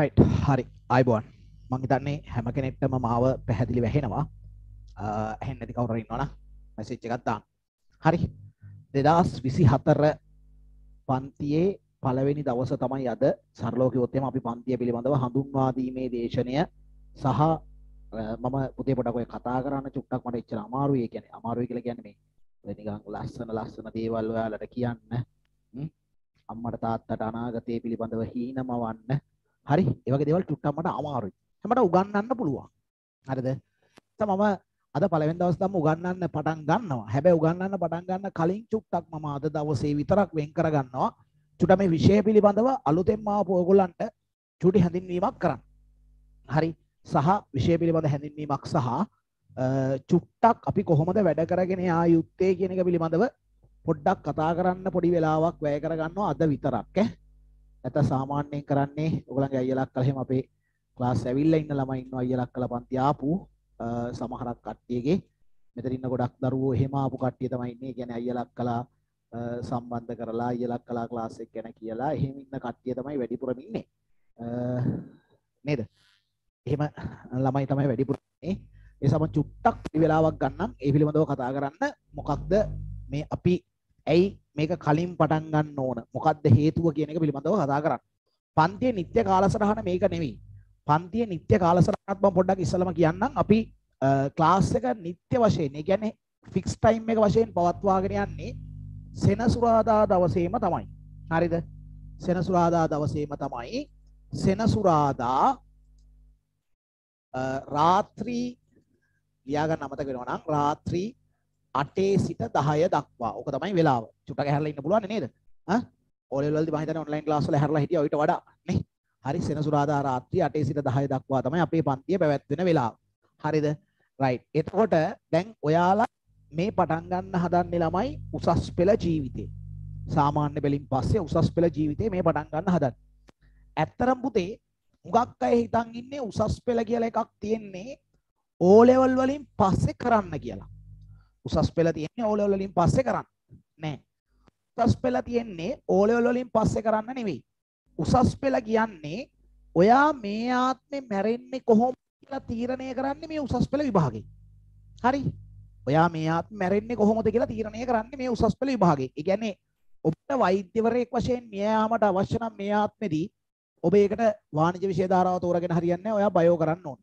Right හරි. අයිබෝන්. මං හිතන්නේ හැම කෙනෙක්ටම මාව පැහැදිලි වැහෙනවා. ඇහෙන් නැති කවුරු ඉන්නවනම් මැසේජ් එකක් දාන්න. හරි. 2024 පන්තියේ පළවෙනි දවස තමයි අද සරලව කිව්වොත් එහෙම අපි පන්තිය පිළිබඳව හඳුන්වා දීමේ දේශනය සහ මම පුතේ පොඩක් ඔය කතා කරන්න චුට්ටක් මට එච්චර අමාරුයි. ඒ කියන්නේ අමාරුයි කියලා කියන්නේ මේ ඔය නිකන් ලස්සන ලස්සන දේවල් ඔයාලට කියන්න. අම්මට තාත්තට අනාගතය පිළිබඳව හීනමවන්න. හරි ඒවගේ දේවල් චුට්ටක් මට අමාරුයි. හැමට උගන්වන්න පුළුවන්. හරිද? මම අද පළවෙනි දවස් දම්ම උගන්වන්න පටන් ගන්නවා. හැබැයි උගන්වන්න පටන් ගන්න කලින් චුට්ටක් මම අද දවසේ විතරක් වෙන් කර ගන්නවා චුට්ට මේ විෂය පිළිබඳව අලුතෙන් ආපු ඕගොල්ලන්ට චුටි හැඳින්වීමක් කරන්න. හරි? සහ විෂය පිළිබඳ හැඳින්වීමක් සහ චුට්ටක් අපි කොහොමද වැඩ කරගෙන යා යුත්තේ කියන එක පිළිබඳව පොඩ්ඩක් කතා කරන්න පොඩි වෙලාවක් වැය කරගන්නවා අද විතරක් ඈ. ඇත සාමාන්‍යයෙන් කරන්නේ ඔයගලන්ගේ අයියලක් කලහෙම අපේ ක්ලාස් ඇවිල්ලා ඉන්න ළමයි ඉන්නවා අයියලක් කල පන්ති ආපු සමහරක් කට්ටියගේ. මෙතන ඉන්න ගොඩක් දරුවෝ එහෙම ආපු කට්ටිය තමයි ඉන්නේ. කියන්නේ අයියලක් කලා සම්බන්ධ කරලා අයියලක් කලා ක්ලාස් එක ගැන කියලා. එහෙම ඉන්න කට්ටිය තමයි වැඩිපුරම ඉන්නේ. නේද? එහෙම ළමයි තමයි වැඩිපුර ඉන්නේ. ඒ සම චුට්ටක් වෙලාවක් ගන්නම්. ඒ පිළිබඳව කතා කරන්න මොකක්ද මේ අපි ඇයි මේක කලින් පටන් ගන්න ඕන? මොකක්ද හේතුව කියන එක පිළිබඳව කතා කරන්න. පන්තිය නිත්‍ය කාලසටහන මේක නෙවෙයි. පන්තිය නිත්‍ය කාලසටහනත් මම පොඩ්ඩක් ඉස්සලම කියන්නම්. අපි ක්ලාස් එක නිත්‍ය වශයෙන් ඒ කියන්නේ ෆික්ස් ටයිම් එක වශයෙන් පවත්වාගෙන යන්නේ සෙනසුරාදා දවසේම තමයි. හරිද? සෙනසුරාදා දවසේම තමයි. සෙනසුරාදා රාත්‍රී ලියාගන්න අමතක වෙනවා නම් රාත්‍රී 8 සිට 10 දක්වා. ඕක තමයි වෙලාව. චුට්ටක් ඇහැරලා ඉන්න පුළුවන් නේද? ඈ? ඕලෙවල් වලදී මම හිතන්නේ ඔන්ලයින් ක්ලාස් වල ඇහැරලා හිටියා ඊට වඩා නේ. හරි සෙනසුරාදා රාත්‍රී 8 සිට 10 දක්වා තමයි අපේ පන්තිය පැවැත්වෙන වෙලාව. හරිද? රයිට්. එතකොට දැන් ඔයාලා මේ පටන් ගන්න හදන්නේ ළමයි උසස් පෙළ ජීවිතේ. සාමාන්‍ය පෙළින් පස්සේ උසස් පෙළ ජීවිතේ මේ පටන් ගන්න හදන්නේ. ඇත්තරම් පුතේ හුඟක් අය හිතන් ඉන්නේ උසස් පෙළ කියලා එකක් තියෙන්නේ ඕ ලෙවල් වලින් පස්සේ කරන්න කියලා. උසස් පෙළ තියෙන්නේ ඕ ලෙවල් වලින් පස්සේ කරන්න. නෑ. උසස් පෙළ තියෙන්නේ ඕ ලෙවල් වලින් පස්සේ කරන්න නෙවෙයි. උසස් පෙළ කියන්නේ ඔයා මේ ආත්මේ මැරෙන්නේ කොහොමද කියලා තීරණය කරන්නේ මේ උසස් පෙළ විභාගේ. හරි. ඔයා මේ ආත්මේ මැරෙන්නේ කොහොමද කියලා තීරණය කරන්නේ මේ උසස් පෙළ විභාගේ. ඒ කියන්නේ ඔබට වෛද්‍යවරයෙක් වශයෙන් මිය යාමට අවශ්‍ය නම් මේ ආත්මෙදී ඔබ ඒකට වාණිජ විෂය ධාරාව තෝරගෙන හරියන්නේ ඔයා බයෝ කරන්න ඕන.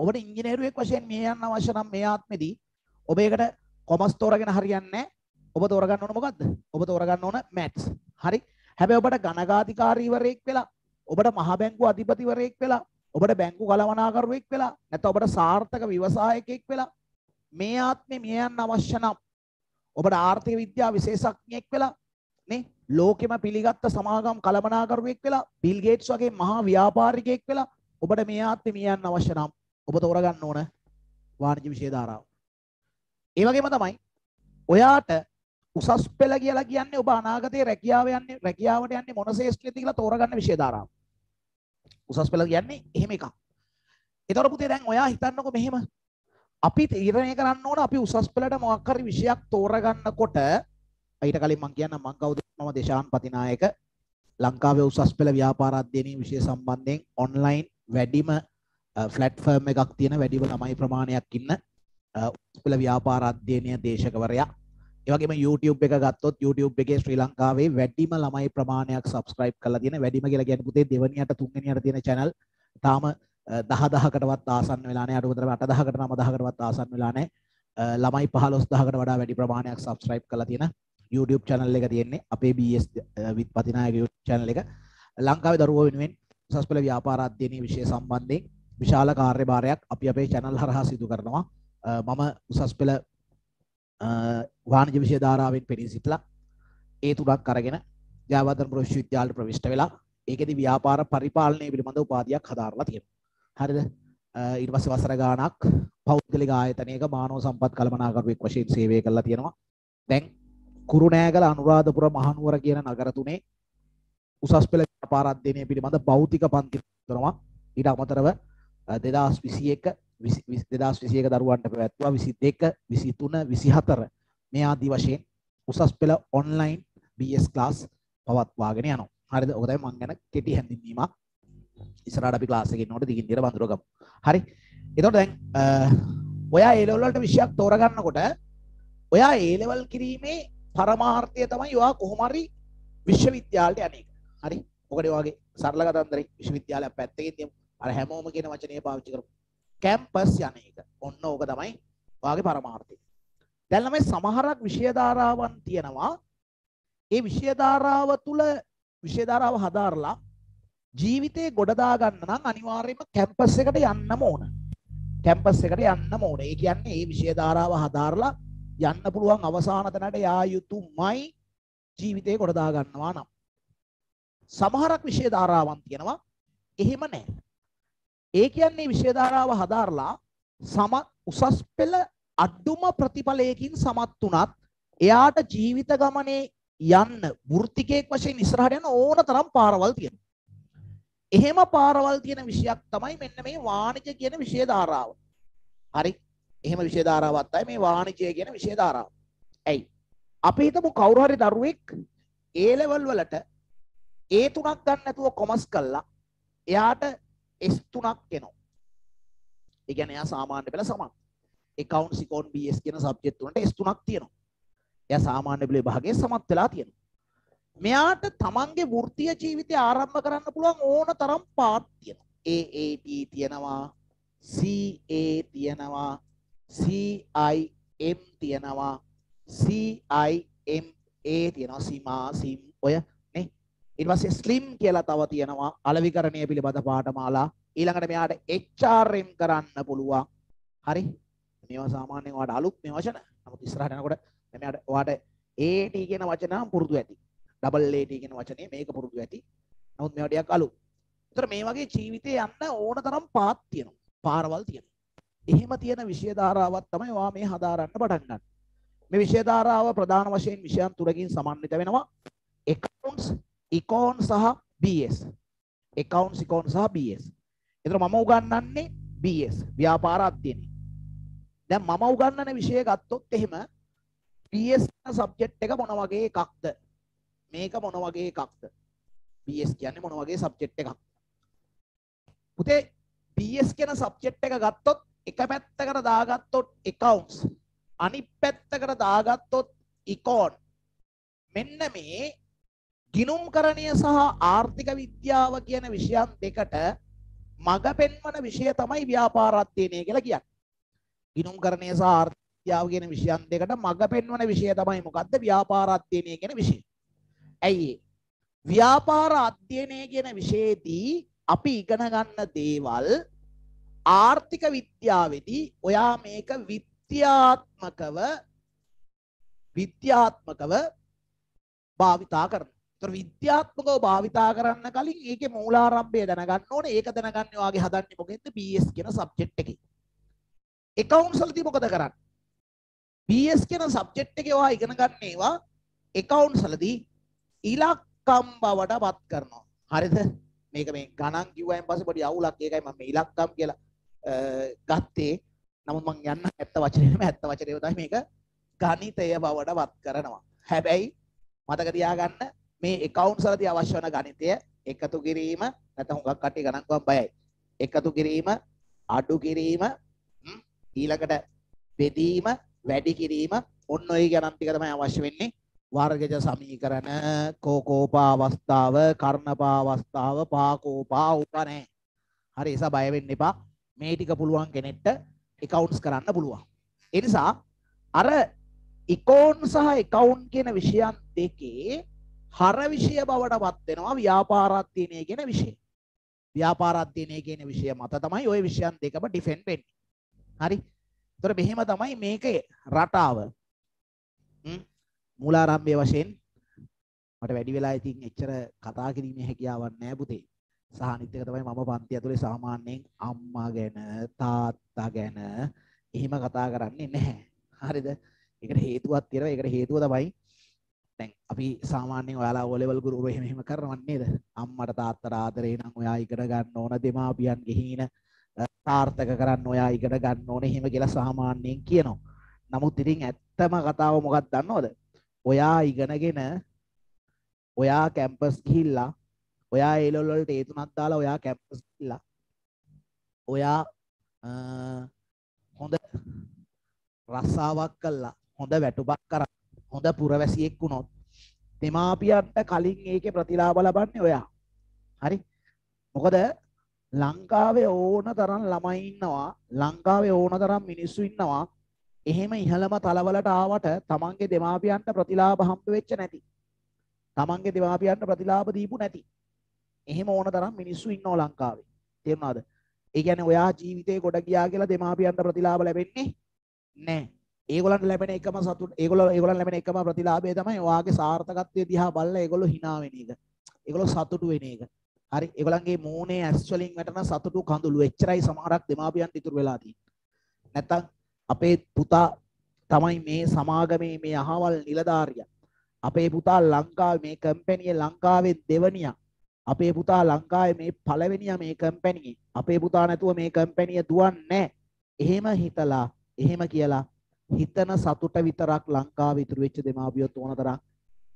ඔබට ඉංජිනේරුවෙක් වශයෙන් මිය යන්න අවශ්‍ය නම් මේ ආත්මෙදී ඔබ ඒකට කොමර්ස් තෝරගෙන හරියන්නේ ඔබ තෝරගන්න ඕන මොකද්ද? ඔබ තෝරගන්න ඕන මැත්ස්. හරි. හැබැයි ඔබට ගණකාධිකාරීවරයෙක් වෙලා ඔබට මහ බැංකුව අධිපතිවරයෙක් වෙලා ඔබට බැංකු කළමනාකරුවෙක් වෙලා නැත්නම් ඔබට සාර්ථක ව්‍යවසායකයෙක් වෙලා මේ ආත්මේ මිය යන්න අවශ්‍ය නම් ඔබට ආර්ථික විද්‍යා විශේෂඥයෙක් වෙලා නේ ලෝකෙම පිළිගත්ත සමාගම් කළමනාකරුවෙක් වෙලා බිල් ගේට්ස් වගේ මහා ව්‍යාපාරිකයෙක් වෙලා ඔබට මේ ආත්මේ මිය යන්න අවශ්‍ය නම් ඔබ තෝරගන්න ඕන වාණිජ විෂය ධාරාව. ඒ වගේම තමයි ඔයාට උසස් පෙළ කියලා කියන්නේ ඔබ අනාගතයේ රැකියාව යන්නේ රැකියාවට යන්නේ මොන ශේෂ්ත්‍රයේද කියලා තෝරගන්න විෂය ධාරාව. උසස් පෙළ කියන්නේ එහෙම එකක්. ඒතර පුතේ දැන් ඔයා හිතන්නකො මෙහෙම අපි තීරණය කරන්න ඕන අපි උසස් පෙළට මොකක් හරි විෂයක් තෝරගන්නකොට ඊට කලින් මම කියන්නම් මම කවුද මම දේශාන් පතිනායක ලංකාවේ උසස් පෙළ ව්‍යාපාර අධ්‍යයනයේ විෂය සම්බන්ධයෙන් ඔන්ලයින් වැඩිම ෆ්ලැට්ෆර්ම් එකක් තියෙන වැඩිම ළමයි ප්‍රමාණයක් ඉන්න උසස් පෙළ ව්‍යාපාර අධ්‍යයනය දේශකවරයා ඒ වගේම YouTube එක ගත්තොත් YouTube එකේ ශ්‍රී ලංකාවේ වැඩිම ළමයි ප්‍රමාණයක් subscribe කරලා තියෙන වැඩිම කියලා කියන්නේ පුතේ දෙවනියට තුන්වෙනියට තියෙන channel. තාම දහ දහකටවත් ආසන්න වෙලා නැහැ අඩුම තරමේ 8000කට 9000කටවත් ආසන්න වෙලා නැහැ ළමයි 15000කට වඩා වැඩි ප්‍රමාණයක් subscribe කරලා තියෙන YouTube channel එක තියෙන්නේ අපේ BS with පතිනායක YouTube channel එක ලංකාවේ දරුවෝ වෙනුවෙන් උසස් පෙළ ව්‍යාපාර අධ්‍යයනයේ විෂය සම්බන්ධයෙන් විශාල කාර්යභාරයක් අපි අපේ channel හරහා සිදු කරනවා මම උසස් පෙළ වාණිජ විෂය ධාරාවෙන් පෙනී සිටලා ඒ තුනක් අරගෙන ජයවර්ධනපුර විශ්වවිද්‍යාලයට ප්‍රවිෂ්ඨ වෙලා ඒකෙදි ව්‍යාපාර පරිපාලනය පිළිබඳ උපාධියක් හදාරලා තියෙනවා. හරිද? ඊට පස්සේ වසර ගාණක් පෞද්ගලික ආයතනයක මානව සම්පත් කළමනාකරුවෙක් වශයෙන් සේවය කරලා තියෙනවා. දැන් කුරුණෑගල අනුරාධපුර මහනුවර කියන නගර තුනේ උසස් පෙළ ව්‍යාපාර අධ්‍යයනය පිළිබඳ භෞතික පන්ති කරනවා. ඊට අමතරව 2021 දෙදස් විසියක දරුවන්ට පැවැත්වා විසි දෙක විසි තුන විසිහතර මේ ආදී වශයෙන් උසස් පෙළ ඔන්ලයින් බස් ක්ලාස් පවත්වාගෙන යනවා හරිද ඔකදයි මං ගැන කෙටි හැඳින්වීමක් ඉස්සරහට අපි ක්ලාස් එකේ ඉන්නකොට දිගින් දිගට වඳුර ගමු. හරි. එතකොට දැන් ඔයා A level වලට විෂයක් තෝරගන්නකොට ඔයා A level කිරීමේ පරමාර්ථය තමයි ඔයා කොහොම හරි විශ්වවිද්‍යාලයට යන එක. හරි. මොකද ඔයගේ සරල කතන්දරේ විශ්වවිද්‍යාලයක් පැත්තකින් තියමු. අර හැමෝම කියන වචනේ පාවිච්චි කරමු. කැම්පස් යන එක. ඔන්න ඕක තමයි ඔයාගේ පරමාර්ථය. දැන් ළමයි සමහරක් විෂය ධාරාවන් තියෙනවා. ඒ විෂය ධාරාව තුල විෂය ධාරාව හදාරලා ජීවිතේ ගොඩදා ගන්න නම් අනිවාර්යයෙන්ම කැම්පස් එකට යන්නම ඕන. කැම්පස් එකට යන්නම ඕන. ඒ කියන්නේ මේ විෂය ධාරාව හදාරලා යන්න පුළුවන් අවසාන තැනට යා යුතුමයි ජීවිතේ ගොඩදා ගන්නවා නම්. සමහරක් විෂය ධාරාවන් තියෙනවා එහෙම නැහැ. ඒ කියන්නේ විෂය ධාරාව හදාරලා සම උසස් පෙළ අඩුම ප්‍රතිඵලයකින් සමත් වුණත් එයාට ජීවිත ගමනේ යන්න වෘත්තිකයෙක් වශයෙන් ඉස්සරහට යන ඕන තරම් පාරවල් තියෙනවා. එහෙම පාරවල් තියෙන විෂයක් තමයි මෙන්න මේ වාණිජ කියන විෂය ධාරාව. හරි. එහෙම විෂය ධාරාවක් තමයි මේ වාණිජය කියන විෂය ධාරාව. ඇයි? අපි හිතමු කවුරු හරි දරුවෙක් A level වලට A තුනක් ගන්න නැතුව කොමර්ස් කළා. එයාට S තුනක් එනවා. ඒ කියන්නේ එයා සාමාන්‍ය පෙළ සමත්. accounts econ BS කියන සබ්ජෙක්ට් තුනට S තුනක් තියෙනවා. එයා සාමාන්‍ය පෙළ විභාගයේ සමත් වෙලා තියෙනවා. මෙයාට තමන්ගේ වෘත්තීය ජීවිතය ආරම්භ කරන්න පුළුවන් ඕන තරම් පාත් තියෙනවා. AAT තියෙනවා, CA තියෙනවා, CIM තියෙනවා, CIMA තියෙනවා, සීමා සීම් ඔය නේ. ඊට පස්සේ ස්ලිම් කියලා තව තියෙනවා අලවිකරණය පිළිබඳ පාඨමාලා. ඊළඟට මෙයාට HRM කරන්න පුළුවන්. හරි? මේවා සාමාන්‍යයෙන් ඔයාලට අලුත් මේ වචන. නමුත් ඉස්සරහට යනකොට මෙයාට ඔයාට AT කියන වචන පුරුදු ඇති. ඩබල් AT කියන වචනේ මේක පුරුදු ඇති. නමුත් මේවා ටිකක් අලුත්. ඒතර මේ වගේ ජීවිතේ යන්න ඕන තරම් පාත් තියෙනවා. පාරවල් තියෙනවා. එහෙම තියෙන විෂය ධාරාවක් තමයි ඔයා මේ හදාරන්න පටන් ගන්න. මේ විෂය ධාරාව ප්‍රධාන වශයෙන් විෂයන් තුනකින් සමන්විත වෙනවා. accounts, econ සහ BS. accounts, econ සහ BS. ඒතර මම උගන්වන්නේ BS ව්‍යාපාර අධ්‍යයනය. දැන් මම උගන්වන විෂය ගත්තොත් එහෙම BS සබ්ජෙක්ට් එක මොන වගේ එකක්ද? මේක මොන වගේ එකක්ද? BS කියන්නේ මොන වගේ සබ්ජෙක්ට් එකක්ද? පුතේ BS කියන සබ්ජෙක්ට් එක ගත්තොත් එක පැත්තකට දාගත්තොත් accounts අනිත් පැත්තකට දාගත්තොත් econ මෙන්න මේ ගිනුම්කරණය සහ ආර්ථික විද්‍යාව කියන විෂයන් දෙකට මග පෙන්වන විෂය තමයි ව්‍යාපාර අධ්‍යයනය කියලා කියන්නේ. ගිනුම්කරණය සහ ආර්ථික විද්‍යාව කියන විෂයන් දෙකට මග පෙන්වන විෂය තමයි මොකද්ද ව්‍යාපාර අධ්‍යයනය කියන විෂය. ඇයි ව්‍යාපාර අධ්‍යයනය කියන විෂයේදී අපි ඉගෙන ගන්න දේවල් ආර්ථික විද්‍යාවේදී ඔයා මේක විද්‍යාත්මකව විද්‍යාත්මකව භාවිතා කරනවා. ඒතර විද්‍යාත්මකව භාවිතා කරන්න කලින් ඒකේ මූලාරම්භය දැනගන්න ඕනේ. ඒක දැනගන්න ඔයාගේ හදන්නේ මොකෙන්ද? BS කියන සබ්ජෙක්ට් එකේ. accounts වලදී මොකද කරන්නේ? BS කියන සබ්ජෙක්ට් එකේ ඔයා ඉගෙන ගන්න ඒවා accounts වලදී ඉලක්කම් බවට පත් කරනවා. හරිද? මේක මේ ගණන් කිව්වයින් පස්සේ පොඩි අවුලක් ඒකයි මම මේ ඉලක්කම් කියලා ගත්තේ. නමුත් මං යන්න ඇත්ත වචනේම ඇත්ත වචනේ තමයි මේක ගණිතය බවට පත් කරනවා. හැබැයි මතක තියාගන්න මේ accounts වලදී අවශ්‍ය වන ගණිතය එකතු කිරීම නැත්නම් හුඟක් කට්ටිය ගණන් කරන් බයයි. එකතු කිරීම, අඩු කිරීම, ඊළඟට බෙදීම, වැඩි කිරීම ඔන්න ඔය ගණන් ටික තමයි අවශ්‍ය වෙන්නේ. වර්ගජ සමීකරණ කෝකෝපා අවස්ථාව කර්ණපා අවස්ථාව පාකෝපා උපනේ හරි ඒසා බය වෙන්න එපා මේ ටික පුළුවන් කෙනෙක්ට accounts කරන්න පුළුවන් ඒ නිසා අර ඉකෝන් සහ එකවුන්් කියන විෂයන් දෙකේ හර විෂය බවට පත් වෙනවා ව්‍යාපාරාධ්‍යයනය කියන විෂය ව්‍යාපාරාධ්‍යයනය කියන විෂය මත තමයි ওই විෂයන් දෙකම ඩිෆෙන්ඩ් වෙන්නේ හරි එතකොට මෙහෙම තමයි මේකේ රටාව මූලාරම්භය වශයෙන් මට වැඩි වෙලා ඉතින් එච්චර කතා කිරීමේ හැකියාවක් නැහැ පුතේ. සහ අනිත් එක තමයි මම පන්ති ඇතුලේ සාමාන්‍යයෙන් අම්මා ගැන තාත්තා ගැන එහෙම කතා කරන්නේ නැහැ. හරිද? ඒකට හේතුවක් තියෙනවා. ඒකට හේතුව තමයි දැන් අපි සාමාන්‍යයෙන් ඔයාලා O level ගුරු එහෙම එහෙම කරනව නේද? අම්මට තාත්තට ආදරේ නම් ඔයා ඉගෙන ගන්න ඕන දෙමාපියන් ගෙහින සාර්ථක කරන්න ඔයා ඉගෙන ගන්න ඕනේ එහෙම කියලා සාමාන්‍යයෙන් කියනවා. නමුත් ඉතින් ඇත්තම කතාව මොකක්ද දන්නවද? ඔයා ඉගෙනගෙන ඔයා කැම්පස් ගිහිල්ලා ඔයා ඒ ලෙවල් වලට ඒ තුනක් දාලා ඔයා කැම්පස් ගිහලා ඔයා හොඳ රස්සාවක් කළා හොඳ වැටුපක් කරා හොඳ පුරවැසියෙක් වුණොත් දෙමාපියන්ට කලින් ඒකේ ප්‍රතිලාභ ලබන්නේ ඔයා. හරි? මොකද ලංකාවේ ඕන තරම් ළමයි ඉන්නවා ලංකාවේ ඕන තරම් මිනිස්සු ඉන්නවා. එහෙම ඉහළම තලවලට ආවට තමන්ගේ දෙමාපියන්ට ප්‍රතිලාභ හම්බ වෙච්ච නැති. තමන්ගේ දෙමාපියන්ට ප්‍රතිලාභ දීපු නැති. එහෙම ඕන තරම් මිනිස්සු ඉන්නවා ලංකාවේ. තේරුණාද? ඒ කියන්නේ ඔයා ජීවිතේ ගොඩ ගියා කියලා දෙමාපියන්ට ප්‍රතිලාභ ලැබෙන්නේ නැහැ. ඒගොල්ලන්ට ලැබෙන එකම සතුට ඒගොල්ලෝ ඒගොල්ලන් ලැබෙන එකම ප්‍රතිලාභය තමයි ඔයාගේ සාර්ථකත්වය දිහා බලලා ඒගොල්ලෝ hina වෙන එක. ඒගොල්ලෝ සතුටු වෙන එක. හරි ඒගොල්ලන්ගේ මූණේ ඇස් වලින් වැටෙන සතුටු කඳුළු. එච්චරයි සමහරක් දෙමාපියන්ට ඉතුරු වෙලා තියෙන්නේ. නැත්තම් අපේ පුතා තමයි මේ සමාගමේ මේ අහවල් නිලධාරියා. අපේ පුතා ලංකාවේ මේ කම්පැනියේ ලංකාවේ දෙවනියා. අපේ පුතා ලංකාවේ මේ පළවෙනියා මේ කම්පැනියේ අපේ පුතා නැතුව මේ කම්පැනිය දුවන්නේ එහෙම හිතලා එහෙම කියලා හිතන සතුට විතරක් ලංකාවේ ඉතුරු වෙච්ච දෙමාපියොත් ඕන තරම්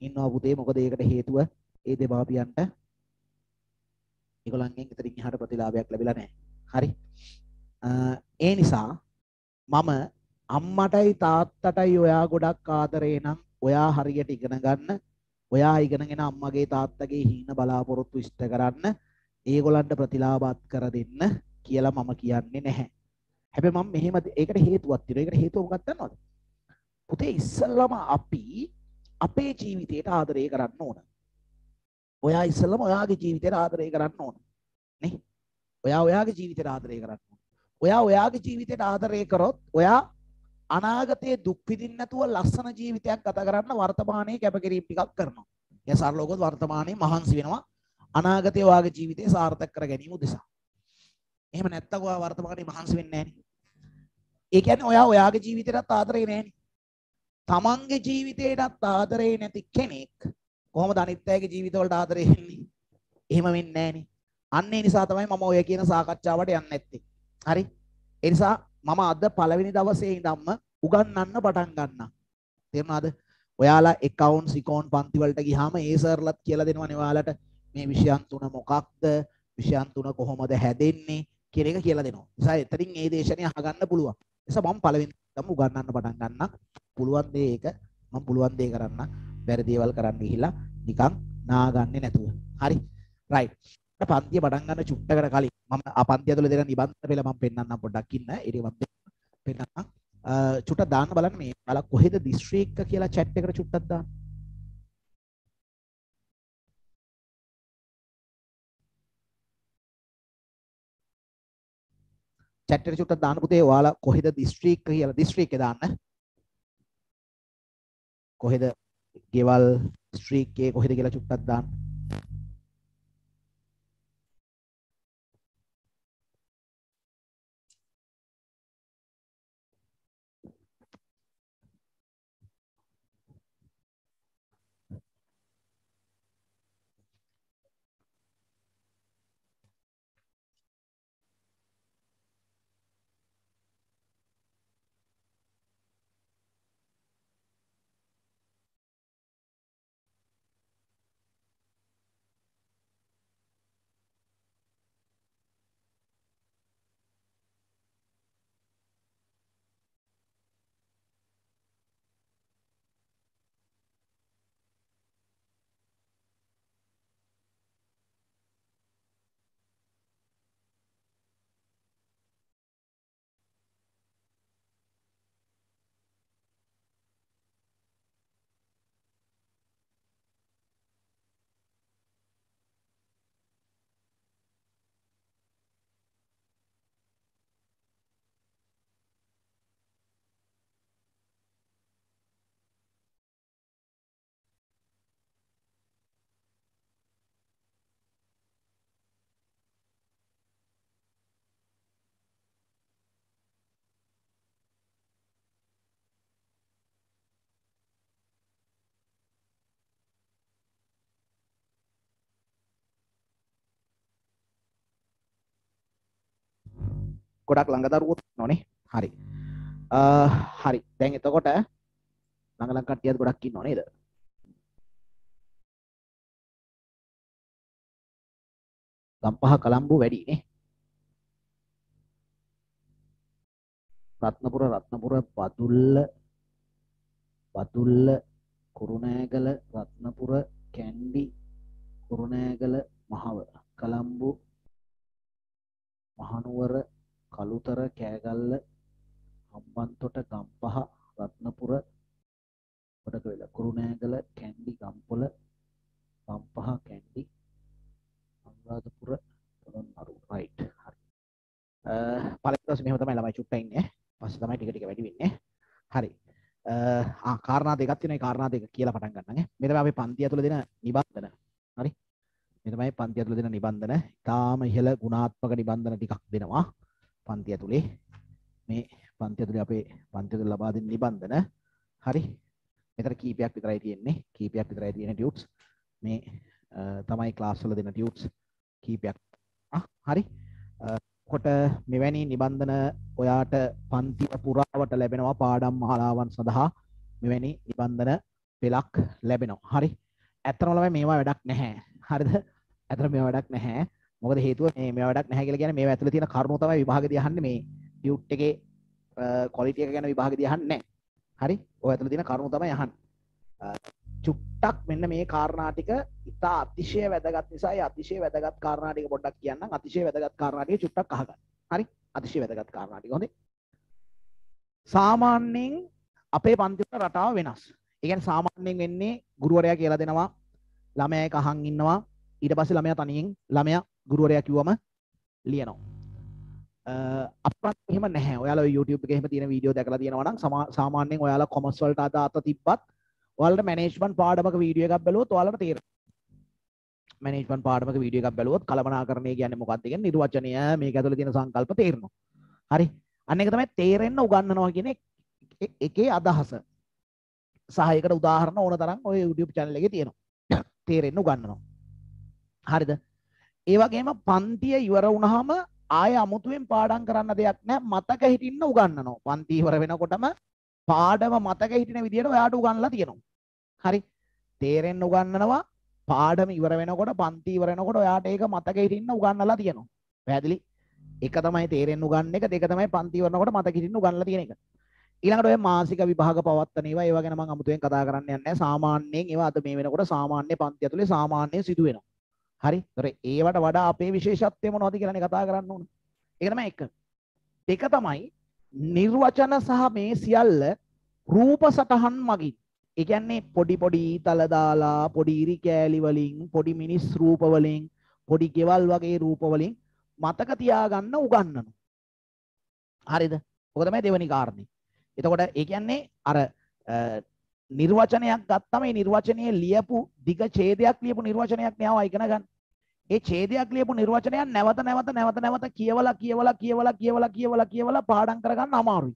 ඉන්නවා පුතේ මොකද ඒකට හේතුව ඒ දෙමාපියන්ට ඒගොල්ලන්ගෙන් ඉතින් එහාට ප්‍රතිලාභයක් ලැබිලා නැහැ. හරි. ඒ නිසා මම අම්මටයි තාත්තටයි ඔයා ගොඩක් ආදරේ නම් ඔයා හරියට ඉගෙන ගන්න. ඔයා ඉගෙනගෙන අම්මගේ තාත්තගේ හීන බලාපොරොත්තු ඉෂ්ට කරන්න. ඒගොල්ලන්ට ප්‍රතිලාභات කර දෙන්න කියලා මම කියන්නේ නැහැ. හැබැයි මම මෙහෙම ඒකට හේතුවක් තියෙනවා. ඒකට හේතුව මොකක්ද දන්නවද? පුතේ ඉස්සල්ලාම අපි අපේ ජීවිතයට ආදරය කරන්න ඕන. ඔයා ඉස්සෙල්ලම ඔයාගේ ජීවිතයට ආදරය කරන්න ඕන. නේ? ඔයා ඔයාගේ ජීවිතයට ආදරය කරන්න ඕන. ඔයා ඔයාගේ ජීවිතයට ආදරය කරොත් ඔයා අනාගතයේ දුක් විඳින්න නැතුව ලස්සන ජීවිතයක් ගත කරන්න වර්තමානයේ කැපකිරීම ටිකක් කරනවා. ඒ සරලවකොත් වර්තමානයේ මහන්සි වෙනවා අනාගතයේ ඔයාගේ ජීවිතය සාර්ථක කර ගැනීම උදෙසා. එහෙම නැත්තම් ඔයා වර්තමානයේ මහන්සි වෙන්නේ නැහැ ඒ කියන්නේ ඔයා ඔයාගේ ජීවිතයටත් ආදරේ නැහැනේ. තමන්ගේ ජීවිතයටත් ආදරේ නැති කෙනෙක් කොහොමද අනිත් අයගේ ජීවිතවලට ආදරේ වෙන්නේ? එහෙම වෙන්නේ නැහනේ. අන්න ඒ නිසා තමයි මම ඔය කියන සාකච්ඡාවට යන්නේ නැත්තේ. හරි? ඒ නිසා මම අද පළවෙනි දවසේ ඉඳන්ම උගන්වන්න පටන් ගන්නවා. තේරුණාද? ඔයාලා accounts econ පන්ති වලට ගියාම ඒ සර්ලත් කියලා දෙනවනේ ඔයාලට මේ විෂයන් තුන මොකක්ද? විෂයන් තුන කොහොමද හැදෙන්නේ කියන එක කියලා දෙනවා. නිසා එතනින් මේ දේශනය අහගන්න පුළුවන්. නිසා මම පළවෙනි දම උගන්වන්න පටන් ගන්නම්. පුළුවන් දේ ඒක මම පුළුවන් දේ කරන්න. බැරි දේවල් කරන්න ගිහිල්ලා නිකන් නාගන්නේ නැතුව. හරි. right. පන්තිය පටන් ගන්න චුට්ටකට කලින් මම අපන්තිය තුළ දෙන නිබන්ධන පෙළ මම පෙන්වන්නම් පොඩ්ඩක් ඉන්න. ඒක මම පෙන්වන්නම්. චුට්ටක් දාන්න බලන්න මේ බලක් කොහෙද දිස්ත්‍රික්ක කියලා chat එකට චුට්ටක් දාන්න. Chat එකට චුට්ටක් දාන්න පුතේ ඔයාලා කොහෙද දිස්ත්‍රික්ක කියලා දිස්ත්‍රික්කේ දාන්න. කොහෙද ගෙවල් ස්ට්‍රීක්කේ කොහෙද කියලා චුට්ටක් දාන්න. ගොඩක් ළඟ දරුවොත් ඉන්නෝනේ. හරි. හරි. දැන් එතකොට ළඟ ළඟ කට්ටියත් ගොඩක් ඉන්නව නේද? ගම්පහ කළම්බු වැඩි නේ රත්නපුර රත්නපුර පතුල්ල පතුල්ල කුරුණෑගල රත්නපුර කැන්ඩි කුරුණෑගල මහව කළම්බු මහනුවර කළුතර කෑගල්ල හම්බන්තොට ගම්පහ රත්නපුර ගොඩක වෙලා කුරුණෑගල කැන්ඩි ගම්පොල ගම්පහ කැන්ඩි අනුරාධපුර පොළොන්නරු රයිට් හරි. පළවෙනි දවසේ මෙහෙම තමයි ළමයි චුට්ටක් ඉන්නේ. පස්සේ තමයි ටික ටික වැඩි වෙන්නේ. හරි. ආ කාරණා දෙකක් තියෙනවා. ඒ කාරණා දෙක කියලා පටන් ගන්න ඈ මේ තමයි අපේ පන්තිය ඇතුළේ දෙන නිබන්ධන. හරි. මේ තමයි පන්තිය ඇතුළේ දෙන නිබන්ධන. ඊටාම ඉහළ ගුණාත්මක නිබන්ධන ටිකක් දෙනවා. පන්තිය ඇතුළේ මේ පන්තිය ඇතුළේ අපේ පන්තිය ඇතුළේ ලබා දෙන නිබන්ධන. හරි. මෙතන කීපයක් විතරයි තියෙන්නේ. කීපයක් විතරයි තියෙන ටියුට්ස් මේ තමයි ක්ලාස් වල දෙන ටියුට්ස් කීපයක්. හරි. කොට මෙවැනි නිබන්ධන ඔයාට පන්තිය පුරාවට ලැබෙනවා පාඩම් මාලාවන් සඳහා. මෙවැනි නිබන්ධන පෙලක් ලැබෙනවා. හරි. ඇත්තම ළමයි මේවා වැඩක් නැහැ. හරිද? ඇත්තට මේවා වැඩක් නැහැ. මොකද හේතුව මේ මේවා වැඩක් නැහැ කියලා කියන්නේ මේවා ඇතුලේ තියෙන කරුණු තමයි විභාගෙදී අහන්නේ මේ ටියුට් එකේ ක්වොලිටි එක ගැන විභාගෙදී අහන්නේ නැහැ. හරි? ඔය ඇතුළේ තියෙන කරුණු තමයි අහන්නේ. චුට්ටක් මෙන්න මේ කාරණා ටික ඉතා අතිශය වැදගත් නිසා ඒ අතිශය වැදගත් කාරණා ටික පොඩ්ඩක් කියන්නම්. අතිශය වැදගත් කාරණා ටික චුට්ටක් අහගන්න. හරි? අතිශය වැදගත් කාරණා ටික. හොඳේ? සාමාන්‍යයෙන් අපේ පන්ති වල රටාව වෙනස්. ඒ කියන්නේ සාමාන්‍යයෙන් වෙන්නේ ගුරුවරයා කියලා දෙනවා ළමයා එක අහන් ඉන්නවා. ඊට පස්සේ ළමයා තනියෙන් ළමයා ගුරුවරයා කිව්වම ලියනවා. අපත් එහෙම නැහැ. ඔයාලා YouTube එකේ එහෙම තියෙන වීඩියෝ දැකලා තියෙනවා නම් සාමාන්‍යයෙන් ඔයාලා කොමර්ස් වලට අද අත තිබ්බත් ඔයාලට මැනේජ්මන්ට් පාඩමක වීඩියෝ එකක් බැලුවොත් ඔයාලට තේරෙනවා. මැනේජ්මන්ට් පාඩමක වීඩියෝ එකක් බැලුවොත් කලමනාකරණය කියන්නේ මොකක්ද කියන නිර්වචනය මේක ඇතුළේ තියෙන සංකල්ප තේරෙනවා. හරි. අන්න ඒක තමයි තේරෙන්න උගන්වනවා කියන එකේ අදහස. සහ ඒකට උදාහරණ ඕන තරම් ඔය YouTube channel එකේ තියෙනවා. තේරෙන්න උගන්වනවා. හරිද? ඒ වගේම පන්තිය ඉවර වුණාම ආය අමුතුවෙන් පාඩම් කරන්න දෙයක් නෑ. මතක හිටින්න උගන්නනවා පන්ති ඉවර වෙනකොටම පාඩම මතක හිටින විදිහට ඔයාට උගන්ලා තියෙනවා. හරි. තේරෙන්න උගන්නනවා පාඩම ඉවර වෙනකොට පන්ති ඉවර වෙනකොට ඔයාට ඒක මතක හිටින්න උගන්නලා තියෙනවා. පැහැදිලි? එක තමයි තේරෙන්න උගන්න එක. දෙක තමයි පන්ති ඉවරනකොට මතක හිටින්න උගන්නලා තියෙන එක. ඊළඟට ඔය මාසික විභාග පවත්තන ඒවා ඒවා ගැන මම අමුතුවෙන් කතා කරන්න යන්නේ නැහැ සාමාන්‍යයෙන් ඒවා අද මේ වෙනකොට සාමාන්‍ය පන්ති ඇතුලේ සාමාන්‍යයෙන් සිදු වෙනවා හරි? තොර ඒවට වඩා අපේ විශේෂත්වය මොනවද කියලානේ කතා කරන්න ඕන. ඒක තමයි එක. දෙක තමයි නිර්වචන සහ මේ සියල්ල රූප සටහන් මගින්. ඒ කියන්නේ පොඩි පොඩි ඊතල දාලා පොඩි ඉරි කෑලි වලින් පොඩි මිනිස් රූප වලින් පොඩි ගෙවල් වගේ රූප වලින් මතක තියාගන්න උගන්වනවා. හරිද? ඔක තමයි දෙවෙනි කාරණේ. එතකොට ඒ කියන්නේ අර නිර්වචනයක් ගත්තම මේ නිර්වචනයේ ලියපු දිග ඡේදයක් ලියපු නිර්වචනයක් න්යාව ඉගෙන ගන්න. ඒ ඡේදයක් ලියපු නිර්වචනයක් නැවත නැවත නැවත නැවත කියවලා කියවලා කියවලා කියවලා කියවලා කියවලා පාඩම් කරගන්න අමාරුයි.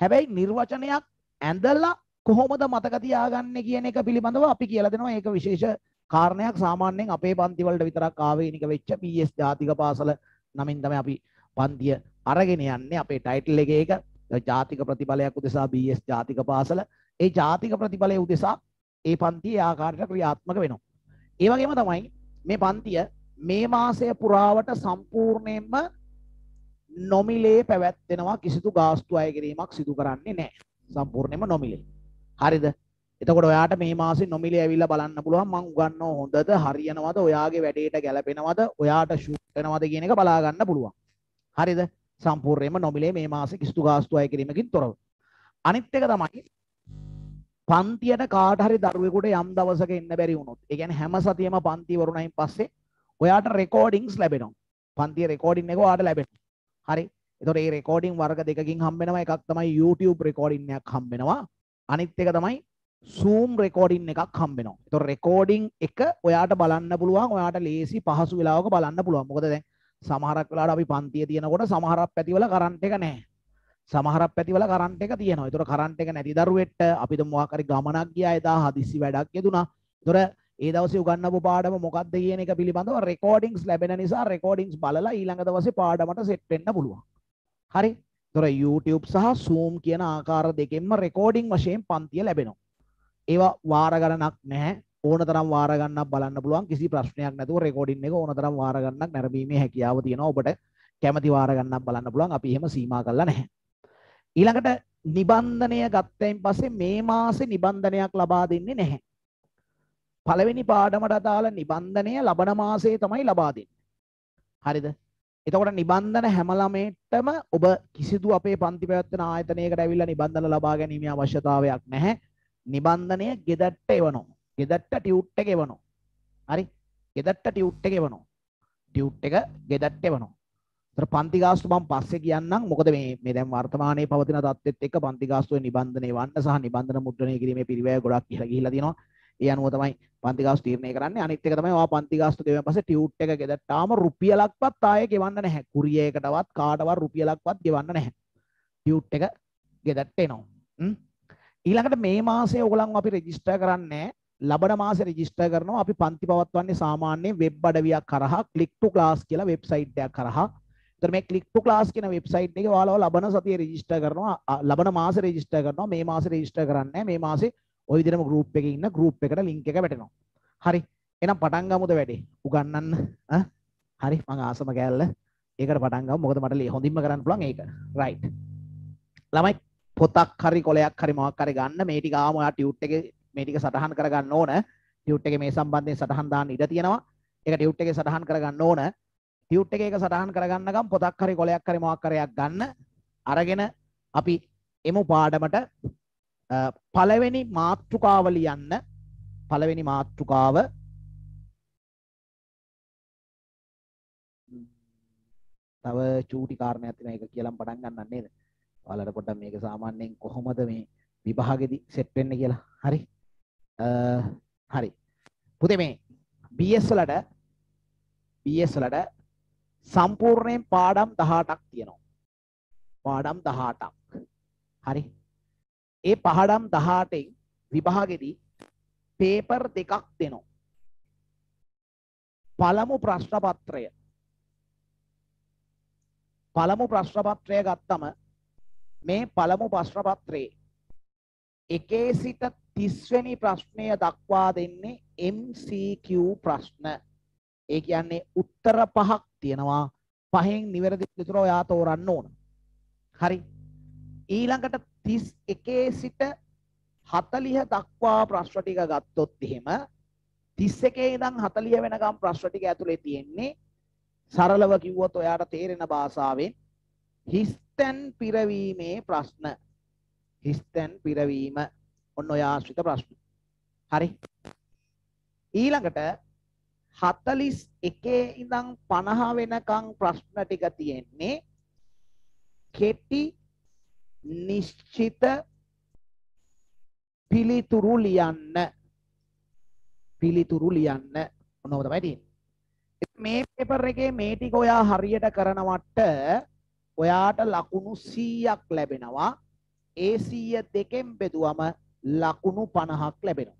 හැබැයි නිර්වචනයක් ඇඳලා කොහොමද මතක තියාගන්නේ කියන එක පිළිබඳව අපි කියලා දෙනවා. ඒක විශේෂ කාරණයක් සාමාන්‍යයෙන් අපේ පන්ති වලට විතරක් ආවේනික වෙච්ච PS ජාතික පාසල නමින් තමයි අපි පන්තිය අරගෙන යන්නේ. අපේ ටයිටල් එකේ ඒක ජාතික ප්‍රතිඵලයක් උදෙසා BS ජාතික පාසල ඒ ජාතික ප්‍රතිඵලය උදෙසා ඒ පන්තිය ආකාරයට ක්‍රියාත්මක වෙනවා. ඒ වගේම තමයි මේ පන්තිය මේ මාසය පුරාවට සම්පූර්ණයෙන්ම නොමිලේ පැවැත්වෙනවා කිසිදු ගාස්තු අය කිරීමක් සිදු කරන්නේ නැහැ. සම්පූර්ණයෙන්ම නොමිලේ. හරිද? එතකොට ඔයාට මේ මාසේ නොමිලේ ඇවිල්ලා බලන්න පුළුවන් මං උගන්වන හොඳද හරියනවද ඔයාගේ වැඩේට ගැලපෙනවද ඔයාට ෂූට් වෙනවද කියන එක බලා ගන්න පුළුවන්. හරිද? සම්පූර්ණයෙන්ම නොමිලේ මේ මාසේ කිසිදු ගාස්තු අය කිරීමකින් තොරව. අනිත් එක තමයි පන්තියට කාට හරි දරුවෙකුට යම් දවසක එන්න බැරි වුණොත් ඒ කියන්නේ හැම සතියෙම පන්ති වරුණයින් පස්සේ ඔයාට රෙකෝඩින්ග්ස් ලැබෙනවා. පන්තිය රෙකෝඩින් එක ඔයාට ලැබෙනවා. හරි? එතකොට මේ රෙකෝඩින් වර්ග දෙකකින් හම්බෙනවා එකක් තමයි YouTube රෙකෝඩින් එකක් හම්බෙනවා. අනිත් එක තමයි Zoom රෙකෝඩින් එකක් හම්බෙනවා. එතකොට රෙකෝඩින් එක ඔයාට බලන්න පුළුවන් ඔයාට ලේසි පහසු වෙලාවක බලන්න පුළුවන්. මොකද දැන් සමහරක් වෙලාවට අපි පන්තිය තියෙනකොට සමහරක් පැතිවල කරන්ට් එක නැහැ. සමහරක් පැතිවල කරන්ට් එක තියෙනවා. ඒතර කරන්ට් එක නැති දරුවෙක්ට අපිට මොකක් හරි ගමනක් ගියා එදා හදිස්සි වැඩක් යෙදුනා. ඒතර ඒ දවසේ උගන්වපු පාඩම මොකක්ද කියන එක පිළිබඳව රෙකෝඩින්ග්ස් ලැබෙන නිසා රෙකෝඩින්ග්ස් බලලා ඊළඟ දවසේ පාඩමට සෙට් වෙන්න පුළුවන්. හරි? ඒතර YouTube සහ Zoom කියන ආකාර දෙකෙන්ම රෙකෝඩින් වශයෙන් පන්තිය ලැබෙනවා. ඒවා වාර ගණනක් නැහැ. ඕන තරම් වාර ගන්නක් බලන්න පුළුවන් කිසි ප්‍රශ්නයක් නැතුව රෙකෝඩින් එක ඕන තරම් වාර ගන්නක් නැරඹීමේ හැකියාව තියෙනවා ඔබට කැමති වාර ගන්නක් බලන්න පුළුවන් අපි එහෙම සීමා කරලා නැහැ ඊළඟට නිබන්ධනය ගත්තයින් පස්සේ මේ මාසේ නිබන්ධනයක් ලබා දෙන්නේ නැහැ. පළවෙනි පාඩමට අදාළ නිබන්ධනය ලබන මාසයේ තමයි ලබා දෙන්නේ. හරිද? එතකොට නිබන්ධන හැම ළමේටම ඔබ කිසිදු අපේ පන්ති පැවැත්වෙන ආයතනයකට ඇවිල්ලා නිබන්ධන ලබා ගැනීමේ අවශ්‍යතාවයක් නැහැ. නිබන්ධනය ගෙදට්ට එවනවා. ගෙදට්ට ටියුට් එක එවනවා. හරි? ගෙදට්ට ටියුට් එක එවනවා. ටියුට් එක ගෙදට්ට එවනවා. ඒතර පන්ති ගාස්තු මම පස්සේ කියන්නම් මොකද මේ මේ දැන් වර්තමානයේ පවතින තත්ත්වෙත් එක්ක පන්ති ගාස්තුවේ නිබන්ධනය වන්න සහ නිබන්ධන මුද්‍රණය කිරීමේ පිරිවැය ගොඩක් ඉහළ ගිහිල්ලා තියෙනවා. ඒ අනුව තමයි පන්ති ගාස්තු තීරණය කරන්නේ. අනිත් එක තමයි ඔයා පන්ති ගාස්තු ගෙවුවන් පස්සේ ටියුට් එක ගෙදරට ආම රුපියලක්වත් ආයේ ගෙවන්න නැහැ. කුරියයකටවත් කාටවත් රුපියලක්වත් ගෙවන්න නැහැ. ටියුට් එක ගෙදරට එනවා. ඊළඟට මේ මාසේ ඔයගොල්ලන් අපි රෙජිස්ටර් කරන්නේ ලබන මාසේ රෙජිස්ටර් කරනවා. අපි පන්ති පවත්වන්නේ සාමාන්‍යයෙන් වෙබ් අඩවියක් කරහා click to class කියලා වෙබ්සයිට් එකක් කරහා එතකොට මේ click to class කියන වෙබ්සයිට් එකේ ඔයාලව ලබන සතියේ රෙජිස්ටර් කරනවා. ලබන මාසේ රෙජිස්ටර් කරනවා. මේ මාසේ රෙජිස්ටර් කරන්නේ මේ මාසේ ওই විදිහටම group එකේ ඉන්න group එකට link එක වැටෙනවා. හරි. එහෙනම් පටන් ගමුද වැඩේ. උගන්නන්න. හරි. මම ආසම කෑල්ල. ඒකට පටන් ගමු. මොකද මට හොඳින්ම කරන්න පුළුවන් ඒක. රයිට් ළමයි පොතක් හරි කොලයක් හරි මොකක් හරි ගන්න. මේ ටික ආවම ඔයා ටියුට් එකේ මේ ටික සටහන් කරගන්න ඕන. ටියුට් එකේ මේ සම්බන්ධයෙන් සටහන් දාන්න ඉඩ තියෙනවා. ඒක ටියුට් එකේ සටහන් කරගන්න ඕන. ටියුට් එකේ ඒක සටහන් කරගන්නකම් පොතක් හරි කොලයක් හරි මොකක් හරියක් ගන්න අරගෙන අපි එමු පාඩමට පළවෙනි මාතෘකාව ලියන්න පළවෙනි මාතෘකාව තව චූටි කාරණයක් තියෙනවා ඒක කියලාම පටන් ගන්නන්න නේද? ඔයාලට පොඩ්ඩක් මේක සාමාන්‍යයෙන් කොහොමද මේ විභාගෙදි සෙට් වෙන්නේ කියලා. හරි. හරි. පුතේ මේ BS වලට BS වලට සම්පූර්ණයෙන් පාඩම් 18ක් තියෙනවා. පාඩම් 18ක්. හරි. ඒ පාඩම් 18න් විභාගෙදි පේපර් දෙකක් දෙනවා. පළමු ප්‍රශ්න පත්‍රය පළමු ප්‍රශ්න පත්‍රය ගත්තම මේ පළමු ප්‍රශ්න පත්‍රයේ එකේ සිට 30 වෙනි ප්‍රශ්නය දක්වා දෙන්නේ MCQ ප්‍රශ්න. ඒ කියන්නේ උත්තර පහක් තියෙනවා. පහෙන් නිවැරදි පිළිතුර ඔයා තෝරන්න ඕන. හරි. ඊළඟට 31 සිට 40 දක්වා ප්‍රශ්න ටික ගත්තොත් එහෙම 31 ඉඳන් 40 වෙනකම් ප්‍රශ්න ටික ඇතුලේ තියෙන්නේ සරලව කිව්වොත් ඔයාට තේරෙන භාෂාවෙන් හිස්තැන් පිරවීමේ ප්‍රශ්න හිස්තැන් පිරවීම ඔන්න ඔය ආශ්‍රිත ප්‍රශ්න හරි ඊළඟට 41 ඉඳන් 50 වෙනකම් ප්‍රශ්න ටික තියෙන්නේ. කෙටි නිශ්චිත පිළිතුරු ලියන්න. පිළිතුරු ලියන්න. ඔන්නෝම තමයි තියෙන්නේ. මේ පේපර් එකේ මේ ටික ඔයා හරියට කරනවට ඔයාට ලකුණු 100ක් ලැබෙනවා. ඒ 100 දෙකෙන් බෙදුවම ලකුණු 50ක් ලැබෙනවා.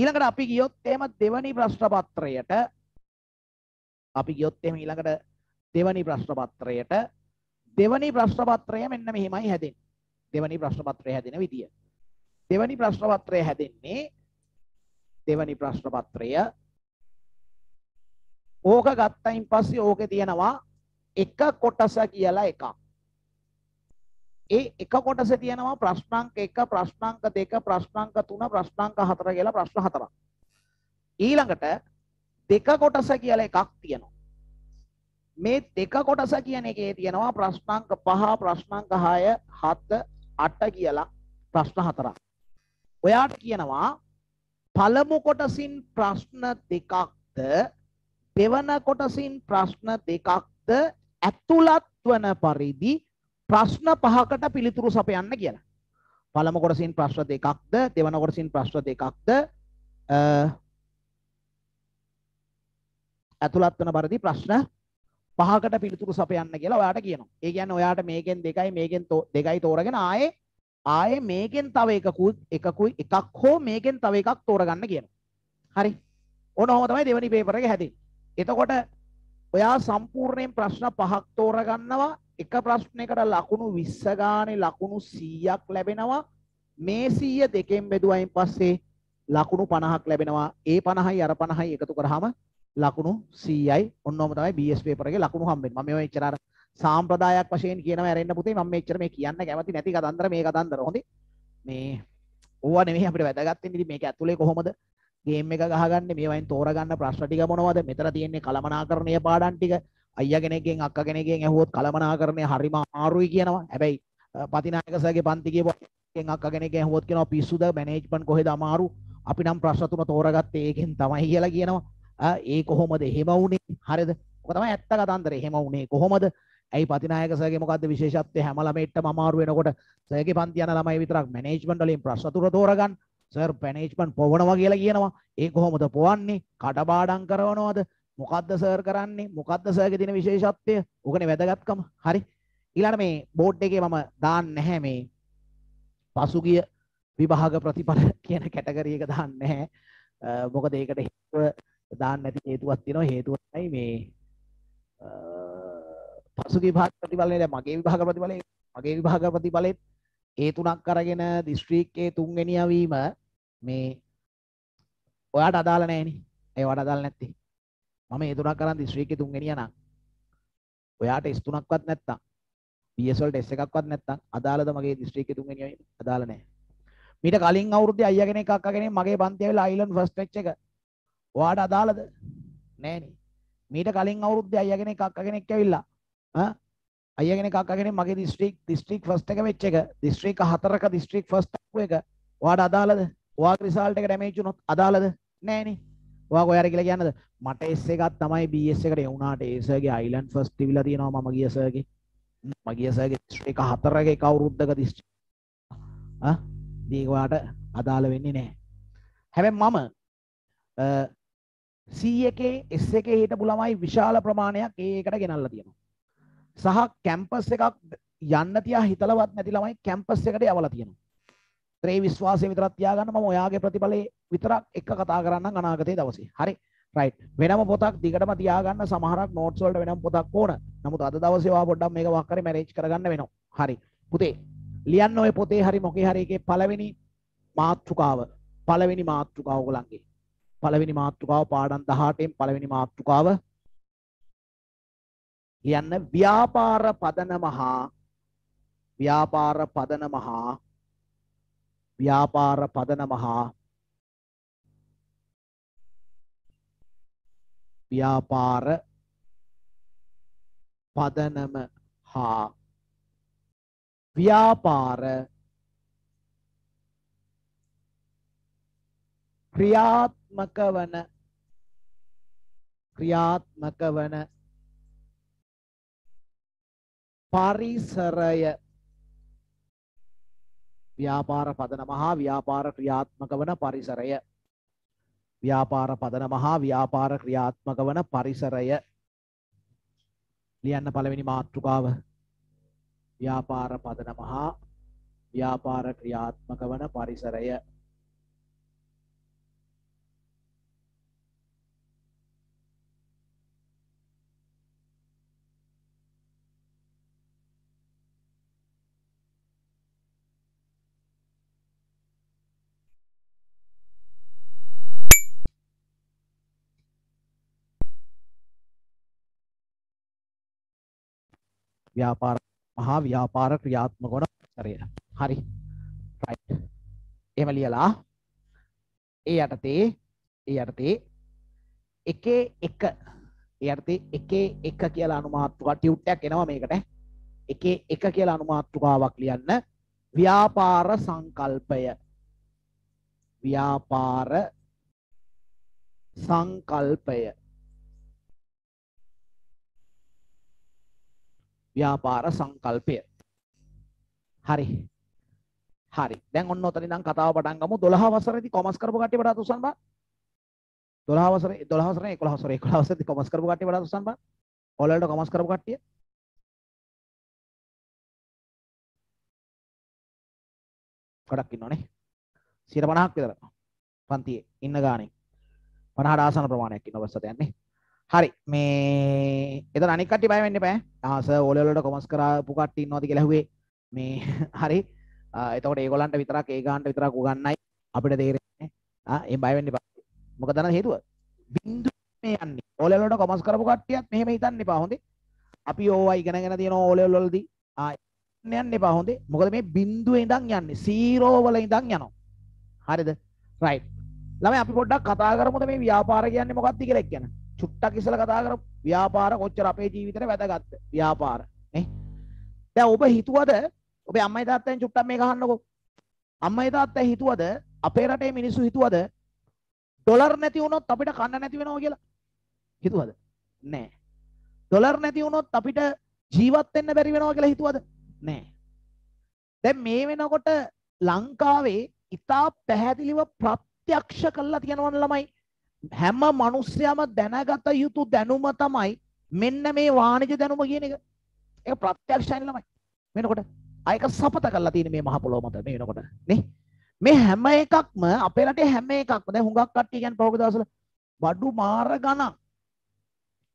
ඊළඟට අපි ගියොත් එහෙම දෙවනි ප්‍රශ්න පත්‍රයට අපි ගියොත් එහෙම ඊළඟට දෙවනි ප්‍රශ්න පත්‍රයට දෙවනි ප්‍රශ්න පත්‍රය මෙන්න මෙහෙමයි හැදෙන්නේ දෙවනි ප්‍රශ්න පත්‍රය හැදෙන විදිය දෙවනි ප්‍රශ්න පත්‍රය හැදෙන්නේ දෙවනි ප්‍රශ්න පත්‍රය ඕක ගත්තයින් පස්සේ ඕකේ තියෙනවා එක කොටස කියලා එකක්. ඒ එක කොටසේ තියෙනවා ප්‍රශ්නාංක 1 ප්‍රශ්නාංක 2 ප්‍රශ්නාංක 3 ප්‍රශ්නාංක 4 කියලා ප්‍රශ්න හතරක්. ඊළඟට දෙක කොටස කියලා එකක් තියෙනවා. මේ දෙක කොටස කියන එකේ තියෙනවා ප්‍රශ්නාංක 5 ප්‍රශ්නාංක 6 7 8 කියලා ප්‍රශ්න හතරක්. ඔයාට කියනවා පළමු කොටසින් ප්‍රශ්න දෙකක්ද දෙවන කොටසින් ප්‍රශ්න දෙකක්ද ඇතුළත් වන පරිදි ප්‍රශ්න පහකට පිළිතුරු සපයන්න කියලා. පළමු කොටසින් ප්‍රශ්න දෙකක්ද දෙවන කොටසින් ප්‍රශ්න දෙකක්ද ඇතුළත් වන පරිදි ප්‍රශ්න පහකට පිළිතුරු සපයන්න කියලා ඔයාට කියනවා. ඒ කියන්නේ ඔයාට මේකෙන් දෙකයි මේකෙන් දෙකයි තෝරගෙන ආයේ ආයේ මේකෙන් තව එකකුයි එකකුයි එකක් හෝ මේකෙන් තව එකක් තෝරගන්න කියනවා. හරි. ඕන ඔහොම තමයි දෙවනි පේපර් එක හැදෙන්නේ. එතකොට ඔයා සම්පූර්ණයෙන් ප්‍රශ්න පහක් තෝරගන්නවා එක ප්‍රශ්නයකට ලකුණු 20 ගානේ ලකුණු 100ක් ලැබෙනවා මේ 100 දෙකෙන් බෙදුවයින් පස්සේ ලකුණු 50ක් ලැබෙනවා. ඒ 50යි අර 50යි එකතු කරාම ලකුණු 100යි. ඔන්නෝම තමයි BS පේපර් එකේ ලකුණු හම්බෙන්නේ. මම මේවා එච්චර අර සාම්ප්‍රදායක් වශයෙන් කියනවා ඇරෙන්න පුතේ මම මෙච්චර මේ කියන්න කැමති නැති කතන්දර මේ කතන්දර හොඳේ. මේ ඕවා නෙමෙයි අපිට වැදගත් වෙන්නේ. ඉතින් මේක ඇතුලේ කොහොමද ගේම් එක ගහගන්නේ මේවයින් තෝරගන්න ප්‍රශ්න ටික මොනවද? මෙතන තියෙන්නේ කලමනාකරණීය පාඩම් ටික. අයියා කෙනෙක්ගෙන් අක්කා කෙනෙක්ගෙන් ඇහුවොත් කලමනාකරණය හරිම අමාරුයි කියනවා. හැබැයි පතිනායක සර්ගේ පන්ති කියපුවා කෙනෙක්ගෙන් අක්කා කෙනෙක්ගෙන් ඇහුවොත් කියනවා පිස්සුද මැනේජ්මන්ට් කොහෙද අමාරු? අපි නම් ප්‍රශ්න තුන තෝරගත්තේ ඒකෙන් තමයි කියලා කියනවා. ඒ කොහොමද එහෙම වුනේ? හරිද? ඔක තමයි ඇත්ත කතන්දරේ. එහෙම වුනේ කොහොමද? ඇයි පතිනායක සර්ගේ මොකද්ද විශේෂත්වය හැම ළමයිටම අමාරු වෙනකොට සර්ගේ පන්ති යන ළමයි විතරක් මැනේජ්මන්ට් වලින් ප්‍රශ්න තුන තෝරගන්න සර් මැනේජ්මන්ට් පොවනවා කියලා කියනවා. ඒ කොහොමද පොවන්නේ? කටපාඩම් කරනවද? මොකද්ද සර් කරන්නේ? මොකද්ද සර්ගේ දින විශේෂත්වය? උගනේ වැදගත්කම. හරි. ඊළඟ මේ බෝඩ් එකේ මම දාන්නේ නැහැ මේ පසුගිය විභාග ප්‍රතිඵල කියන කැටගරි එක දාන්නේ නැහැ. මොකද ඒකට හේතුව දාන්න නැති හේතුවක් තියෙනවා. හේතුව තමයි මේ පසුගිය විභාග ප්‍රතිඵලනේ දැන් මගේ විභාග ප්‍රතිඵලේ මගේ විභාග ප්‍රතිඵලෙත් ඒ තුනක් අරගෙන දිස්ත්‍රික්කයේ තුන්වෙනියා වීම මේ ඔයාට අදාළ නැහෙනි. ඒ ඔයාට අදාළ නැත්තේ. මම ඒ තුනක් අරන් දිස්ත්‍රික්කයේ තුන්වෙනියා නම් ඔයාට S තුනක්වත් නැත්තම් PS වලට S එකක්වත් නැත්තම් අදාළද මගේ දිස්ත්‍රික්කයේ තුන්වෙනියා වීම? අදාළ නැහැ. මීට කලින් අවුරුද්දේ අයියා කෙනෙක් අක්කා කෙනෙක් මගේ පන්ති ඇවිල්ලා අයිලන්ඩ් ෆස්ට් මැච් එක ඔයාට අදාළද? නෑනේ. මීට කලින් අවුරුද්දේ අයියා කෙනෙක් අක්කා කෙනෙක් ඇවිල්ලා ආ අයියා කෙනෙක් අක්කා කෙනෙක් මගේ දිස්ත්‍රික් දිස්ත්‍රික් ෆස්ට් එක වෙච්ච එක දිස්ත්‍රික් හතරක දිස්ත්‍රික් ෆස්ට් එක ඔයාට අදාළද? ඔයාගේ රිසල්ට් එක ඩැමේජ් වුණොත් අදාළද? නෑනේ. ඔයා කොහේ කියලා කියන්නද? මට S එකක් තමයි BS එකට එවුනාට ඒ සර්ගේ අයිලන්ඩ් ෆස්ට් තිබිලා තියෙනවා මම ගිය සර්ගේ. මම ගිය සර්ගේ දිස්ත්‍රික් හතරක එක අවුරුද්දක දිස්ත්‍රික් ආ මේක ඔයාට අදාළ වෙන්නේ නැහැ. හැබැයි මම C එකේ S එකේ හිටපු ළමයි විශාල ප්‍රමාණයක් ඒ එකට ගෙනල්ලා තියෙනවා. සහ කැම්පස් එකක් යන්න තියා හිතලවත් නැති ළමයි කැම්පස් එකට යවලා තියෙනවා. ඒ විශ්වාසය විතරක් තියාගන්න මම ඔයාගේ ප්‍රතිඵලේ විතරක් එක කතා කරන්නම් අනාගතයේ දවසේ. හරි. රයිට්. වෙනම පොතක් දිගටම තියාගන්න සමහරක් නෝට්ස් වලට වෙනම පොතක් ඕන. නමුත් අද දවසේ ඔයා පොඩ්ඩක් මේක වක් කරේ මැනේජ් කරගන්න වෙනවා. හරි. පුතේ ලියන්න ඔය පොතේ හරි මොකේ හරි එකේ පළවෙනි මාතෘකාව පළවෙනි මාතෘකාව ඔයගලන්ගේ පළවෙනි මාතෘකාව පාඩම් 18න් පළවෙනි මාතෘකාව ලියන්න ව්‍යාපාර පදනම හා ව්‍යාපාර පදනම හා ව්‍යාපාර පදනම හා ව්‍යාපාර පදනම හා ව්‍යාපාර ක්‍රියාත්මක වන ක්‍රියාත්මක වන පරිසරය ව්‍යාපාර පදනම හා ව්‍යාපාර ක්‍රියාත්මක වන පරිසරය. ව්‍යාපාර පදනම හා ව්‍යාපාර ක්‍රියාත්මක වන පරිසරය. ලියන්න පළවෙනි මාතෘකාව. ව්‍යාපාර පදනම හා ව්‍යාපාර ක්‍රියාත්මක වන පරිසරය. ව්‍යාපාර මහා ව්‍යාපාර ක්‍රියාත්මක වන පරිසරය. හරි. රයිට්. එහෙම ලියලා ඒ යටතේ ඒ යටතේ එකේ එක ඒ යටතේ එකේ එක කියලා අනුමාත්‍රිකා ටියුට් එකක් එනවා මේකට. එකේ එක කියලා අනුමාත්‍රිකාවක් ලියන්න ව්‍යාපාර සංකල්පය ව්‍යාපාර සංකල්පය ව්‍යාපාර සංකල්පය. හරි. හරි. දැන් ඔන්න ඔතන ඉඳන් කතාව පටන් ගමු. 12 වසරේදී කොමර්ස් කරපු කට්ටිය වඩාත් උසන් බා. 12 වසරේ 12 වසරේ 11 වසරේ 11 වසරේදී කොමර්ස් කරපු කට්ටිය වඩාත් උසන් බා. ඔයාලට කොමර්ස් කරපු කට්ටිය. ගොඩක් ඉන්නවනේ. 150ක් විතර. පන්තියේ ඉන්න ගානේ. 50ට ආසන ප්‍රමාණයක් ඉන්න ඔබස්සත යන්නේ හරි මේ එතන අනික් කට්ටිය බය වෙන්න එපා ආස ඕලෙවල් වලට කොමර්ස් කරපු කට්ටිය ඉන්නවද කියලා ඇහුවේ මේ හරි එතකොට ඒගොල්ලන්ට විතරක් ඒ ගානට විතරක් උගන්නයි අපිට තේරෙන්නේ ආ ඒ බය වෙන්න එපා. මොකද අර හේතුව බින්දු මේ යන්නේ. O level වලට කොමර්ස් කරපු කට්ටියත් මෙහෙම හිතන්න එපා හොඳේ. අපි ඕවා ඉගෙනගෙන තියෙනවා O level වලදී. ආ යන්න එපා හොඳේ. මොකද මේ බින්දුවේ ඉඳන් යන්නේ. 0 වල ඉඳන් යනවා. හරිද? right. ළමයි අපි පොඩ්ඩක් කතා කරමුද මේ ව්‍යාපාර කියන්නේ මොකක්ද කියලා ගැන. චුට්ටක් ඉස්සලා කතා කරමු. ව්‍යාපාර කොච්චර අපේ ජීවිතේට වැදගත්ද? ව්‍යාපාර. නේ? දැන් ඔබ හිතුවද ඔබේ අම්මයි තාත්තෙන් චුට්ටක් මේක අහන්නකෝ. අම්මයි තාත්තයි හිතුවද අපේ රටේ මිනිස්සු හිතුවද ඩොලර් නැති වුණොත් අපිට කන්න නැති වෙනවා කියලා? හිතුවද? නෑ. ඩොලර් නැති වුණොත් අපිට ජීවත් වෙන්න බැරි වෙනවා කියලා හිතුවද? නෑ. දැන් මේ වෙනකොට ලංකාවේ ඉතා පැහැදිලිව ප්‍රත්‍යක්ෂ කළා තියෙනවන ළමයි හැම මිනිස්සයම දැනගත යුතු දැනුම තමයි මෙන්න මේ වාණිජ දැනුම කියන එක. ඒක ප්‍රත්‍යක්ෂයි ළමයි. වෙනකොට අයක සපත කරලා තියෙන මේ මහ පොළොව මත මේ වෙනකොට නේ. මේ හැම එකක්ම අපේ රටේ හැම එකක්ම දැන් හුඟක් කට්ටිය කියන්නේ පහුගිය දවස්වල බඩු මාර ගණන්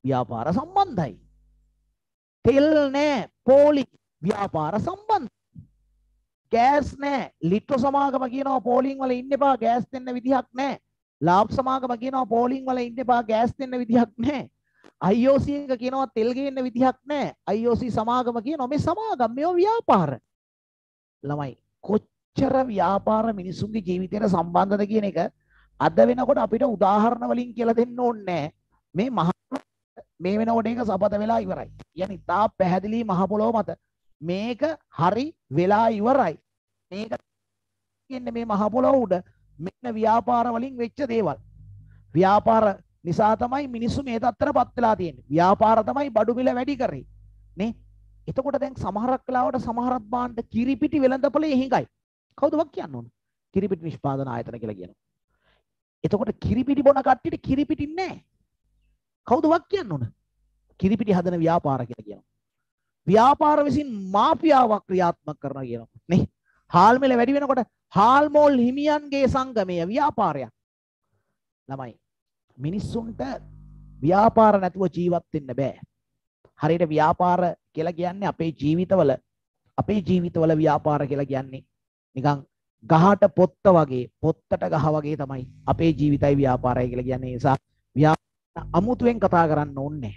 ව්‍යාපාර සම්බන්ධයි. තෙල් නෑ පෝලි ව්‍යාපාර සම්බන්ධ. ගෑස් නෑ ලිට්‍රෝ සමාගම කියනවා පෝලිං වල ඉන්න එපා ගෑස් දෙන්න විදිහක් නෑ. ලාබ් සමාගම කියනවා පෝලිං වල ඉන්න එපා ගෑස් දෙන්න විදිහක් නෑ. IOC එක කියනවා තෙල් ගේන්න විදිහක් නෑ. IOC සමාගම කියනවා මේ සමාගම් මේවා ව්‍යාපාර. ළමයි කොච්චර ව්‍යාපාර මිනිසුන්ගේ ජීවිතයට සම්බන්ධද කියන එක අද වෙනකොට අපිට උදාහරණ වලින් කියලා දෙන්න ඕනේ නෑ. මේ මහ මේ වෙනකොට ඒක සපත වෙලා ඉවරයි. කියන්නේ තා පැහැදිලි මහ පොළොව මත මේක හරි වෙලා ඉවරයි. මේක කියන්නේ මේ මහ පොළොව උඩ මෙන්න ව්‍යාපාර වලින් වෙච්ච දේවල්. ව්‍යාපාර නිසා තමයි මිනිස්සු මේ තත්ත්වයටපත් වෙලා තියෙන්නේ. ව්‍යාපාර තමයි බඩු මිල වැඩි කරේ. නේ? එතකොට දැන් සමහරක් වෙලාවට සමහරක් බාණ්ඩ කිරිපිටි වෙළඳපොලේ හිඟයි. කවුද වක් කියන්න ඕන? කිරිපිටි නිෂ්පාදන ආයතන කියලා කියනවා. එතකොට කිරිපිටි බොන කට්ටියට කිරිපිටි නැහැ. කවුද වක් කියන්න ඕන? කිරිපිටි හදන ව්‍යාපාර කියලා කියනවා. ව්‍යාපාර විසින් මාෆියාවක් ක්‍රියාත්මක කරනවා කියනවා. නේ? හාල් මිල වැඩි වෙනකොට හාල් මෝල් හිමියන්ගේ සංගමය ව්‍යාපාරයක්. ළමයි මිනිස්සුන්ට ව්‍යාපාර නැතුව ජීවත් වෙන්න බෑ. හරියට ව්‍යාපාර කියලා කියන්නේ අපේ ජීවිතවල අපේ ජීවිතවල ව්‍යාපාර කියලා කියන්නේ නිකන් ගහට පොත්ත වගේ පොත්තට ගහ වගේ තමයි අපේ ජීවිතයි ව්‍යාපාරය කියලා කියන්නේ නිසා අමුතුවෙන් කතා කරන්න ඕනේ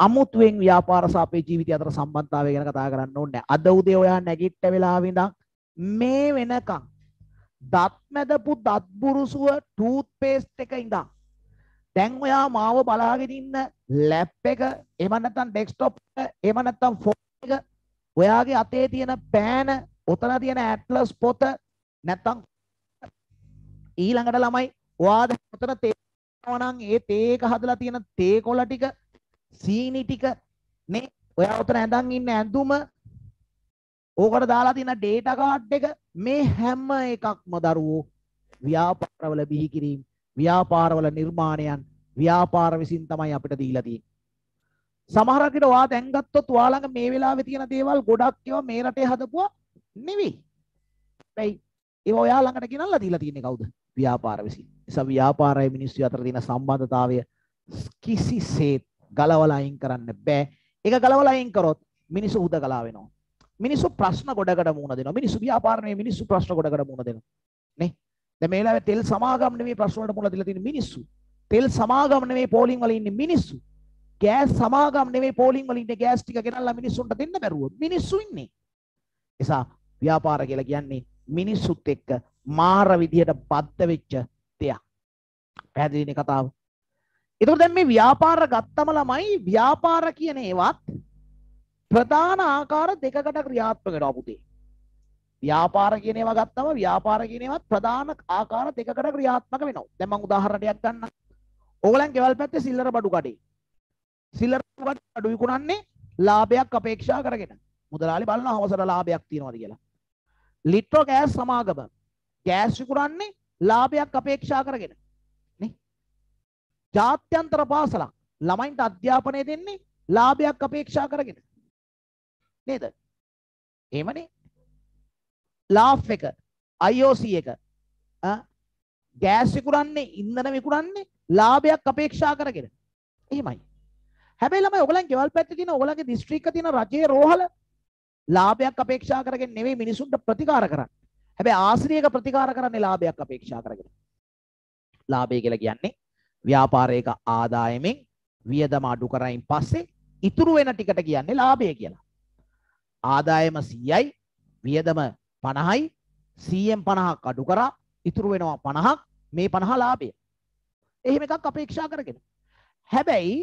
අමුතුවෙන් ව්‍යාපාර සහ අපේ ජීවිතය අතර සම්බන්ධතාවය ගැන කතා කරන්න ඕනේ අද උදේ ඔයා නැගිට්ට වෙලාවෙ ඉඳන් මේ වෙනකන් දත් මැදපු දත් බුරුසුව ටූත් පේස්ට් එක ඉඳන් දැන් ඔයා මාව බලාගෙන ඉන්න ලැප් එක එහෙම නැත්නම් ඩෙස්ක්ටොප් එක එහෙම නැත්නම් ෆෝන් එක ඔයාගේ අතේ තියෙන පෑන ඔතන තියෙන ඇට්ලස් පොත නැත්නම් ඊළඟට ළමයි ඔයා දැන් ඔතන තේ නම් ඒ තේ එක හදලා තියෙන තේ කොළ ටික සීනි ටික නේ? ඔයා උතන ඇඳන් ඉන්න ඇඳුම ඕකට දාලා තියෙන ඩේටා කාඩ් එක මේ හැම එකක්ම දරුවෝ ව්‍යාපාරවල බිහි කිරීම ව්‍යාපාරවල නිර්මාණයන් ව්‍යාපාර විසින් තමයි අපිට දීලා තියෙන්නේ. සමහරක් විට ඔයා දැන් ගත්තොත් ඔයා ළඟ මේ වෙලාවේ තියෙන දේවල් ගොඩක් ඒවා මේ රටේ හදපුවා නෙවෙයි. හැබැයි ඒවා ඔයා ළඟට ගෙනල්ලා දීලා තියෙන්නේ කවුද? ව්‍යාපාර විසින්. නිසා ව්යාපාරයි මිනිස්සු අතර තියෙන සම්බන්ධතාවය කිසිසේත් ගලවලා අයින් කරන්න බෑ. ඒක ගලවලා අයින් කරොත් මිනිස්සු හුදකලා වෙනවා. මිනිස්සු ප්‍රශ්න ගොඩකට මුහුණ දෙනවා. මිනිස්සු ව්‍යාපාරණයේ මිනිස්සු ප්‍රශ්න ගොඩකට මුහුණ දෙනවා. නේ? දැන් මේ වෙලාවේ තෙල් සමාගම් නෙමෙයි ප්‍රශ්න වලට මුහුණ දීලා තියෙන මිනිස්සු. තෙල් සමාගම් නෙමෙයි පෝලිං වල ඉන්නේ මිනිස්සු. ගෑස් සමාගම් නෙමෙයි පෝලිං වල ඉන්නේ ගෑස් ටික ගෙනල්ලා මිනිස්සුන්ට දෙන්න බැරුවොත් මිනිස්සු ඉන්නේ. එසා ව්‍යාපාර කියලා කියන්නේ මිනිස්සුත් එක්ක මාර විදියට බද්ධ වෙච්ච දෙයක්. පැහැදිලිනේ කතාව. එතකොට දැන් මේ ව්‍යාපාර ගත්තම ළමයි ව්‍යාපාර කියන ඒවත් ප්‍රධාන ආකාර දෙකකට ක්‍රියාත්මක වෙනවා පුතේ. ව්‍යාපාර කියන ඒවා ගත්තම ව්‍යාපාර කියන ඒවත් ප්‍රධාන ආකාර දෙකකට ක්‍රියාත්මක වෙනවා. දැන් මම උදාහරණයක් ගන්නම්. ඕගලන් ගෙවල් පැත්තේ සිල්ලර බඩු කඩේ. සිල්ලර බඩු විකුණන්නේ ලාභයක් අපේක්ෂා කරගෙන. මුදලාලි බලන අවසර ලාභයක් තියෙනවද කියලා. ලිට්‍රෝ ගෑස් සමාගම ගෑස් විකුණන්නේ ලාභයක් අපේක්ෂා කරගෙන. නේ? ජාත්‍යන්තර පාසලක් ළමයින්ට අධ්‍යාපනය දෙන්නේ ලාභයක් අපේක්ෂා කරගෙන. නේද? එහෙමනේ. ලාෆ් එක IOC එක ගෑස් විකුණන්නේ ඉන්ධන විකුණන්නේ ලාභයක් අපේක්ෂා කරගෙන. එහෙමයි. හැබැයි ළමයි ඔයගලන් ගෙවල් පැත්තේ තියෙන ඔයගලගේ දිස්ත්‍රික්කේ තියෙන රජයේ රෝහල ලාභයක් අපේක්ෂා කරගෙන නෙවෙයි මිනිසුන්ට ප්‍රතිකාර කරන්නේ. හැබැයි ආශ්‍රියක ප්‍රතිකාර කරන්නේ ලාභයක් අපේක්ෂා කරගෙන. ලාභය කියලා කියන්නේ ව්‍යාපාරයක ආදායමෙන් වියදම අඩු කරයින් පස්සේ ඉතුරු වෙන ටිකට කියන්නේ ලාභය කියලා. ආදායම 100යි වියදම 50යි 100න් 50ක් අඩු කරා ඉතුරු වෙනවා 50ක් මේ 50 ලාභය. එහෙම එකක් අපේක්ෂා කරගෙන. හැබැයි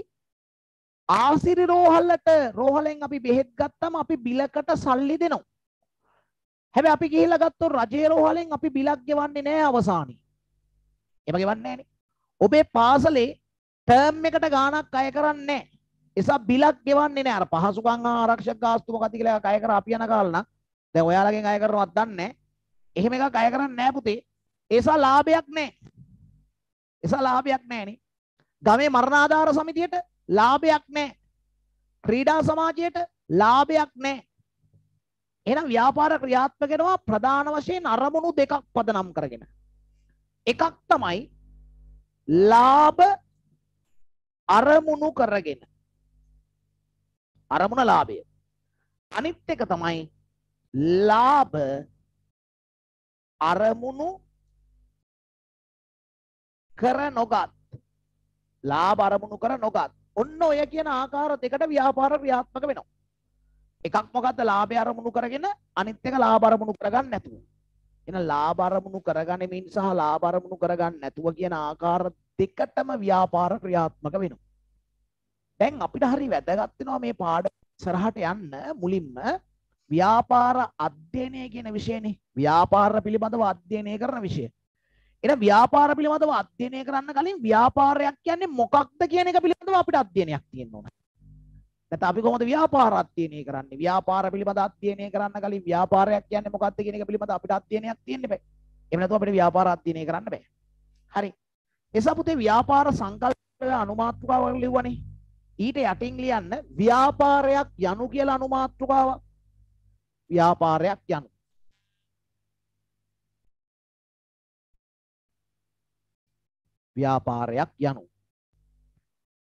ආසිරි රෝහලට රෝහලෙන් අපි බෙහෙත් ගත්තම අපි බිලකට සල්ලි දෙනවා. හැබැයි අපි ගිහිල්ලා ගත්තොත් රජයේ රෝහලෙන් අපි බිලක් ගෙවන්නේ නැහැ අවසානයේ. එහෙම ගෙවන්නේ නැහනේ. ඔබේ පාසලේ ටර්ම් එකට ගාණක් අය කරන්නේ නැහැ. එසා බිලක් ගෙවන්නේ නැහැ. අර පහසුකම් ආරක්ෂක ගාස්තු මොකක්ද කියලා එකක් අය කර අපි යන කාල නම් දැන් ඔයාලගෙන් අය කරනවත් දන්නේ නැහැ. එහෙම එකක් අය කරන්නේ නැහැ පුතේ. ඒසා ලාභයක් නැහැ. එසා ලාභයක් නැහැ නේ. ගමේ මරණාධාර සමිතියට ලාභයක් නැහැ. ක්‍රීඩා සමාජයට ලාභයක් නැහැ. එහෙනම් ව්‍යාපාර ක්‍රියාත්මක වෙනවා ප්‍රධාන වශයෙන් අරමුණු දෙකක් පදනම් කරගෙන. එකක් තමයි ලාභ අරමුණු කරගෙන. අරමුණ ලාභය. අනිත් එක තමයි ලාභ අරමුණු කර නොගත් ලාභ අරමුණු කර නොගත් ඔන්න ඔය කියන ආකාර දෙකට ව්‍යාපාර ක්‍රියාත්මක වෙනවා. එකක් මොකද්ද ලාභය අරමුණු කරගෙන අනිත් එක ලාභ අරමුණු කරගන්න නැතුව. එහෙනම් ලාභ අරමුණු කරගනිමින් සහ ලාභ අරමුණු කරගන්න නැතුව කියන ආකාර දෙකටම ව්‍යාපාර ක්‍රියාත්මක වෙනවා. දැන් අපිට හරි වැදගත් වෙනවා මේ පාඩම ඉස්සරහට යන්න මුලින්ම ව්‍යාපාර අධ්‍යයනය කියන විෂයනේ. ව්‍යාපාර පිළිබඳව අධ්‍යයනය කරන විෂය. එන ව්‍යාපාර පිළිබඳව අධ්‍යයනය කරන්න කලින් ව්‍යාපාරයක් කියන්නේ මොකක්ද කියන එක පිළිබඳව අපිට අධ්‍යයනයක් තියෙන්න ඕන. නැත්නම් අපි කොහොමද ව්‍යාපාර අධ්‍යයනය කරන්නේ? ව්‍යාපාර පිළිබඳ අධ්‍යයනය කරන්න කලින් ව්‍යාපාරයක් කියන්නේ මොකක්ද කියන එක පිළිබඳව අපිට අධ්‍යයනයක් තියෙන්න බෑ. එහෙම නැතුව අපිට ව්‍යාපාර අධ්‍යයනය කරන්න බෑ. හරි. එසා පුතේ ව්‍යාපාර සංකල්ප අනුමාතෘකාවක් ලිව්වනේ. ඊට යටින් ලියන්න ව්‍යාපාරයක් යනු කියලා අනුමාතෘකාවක්. ව්‍යාපාරයක් යනු. ව්‍යාපාරයක් යනු.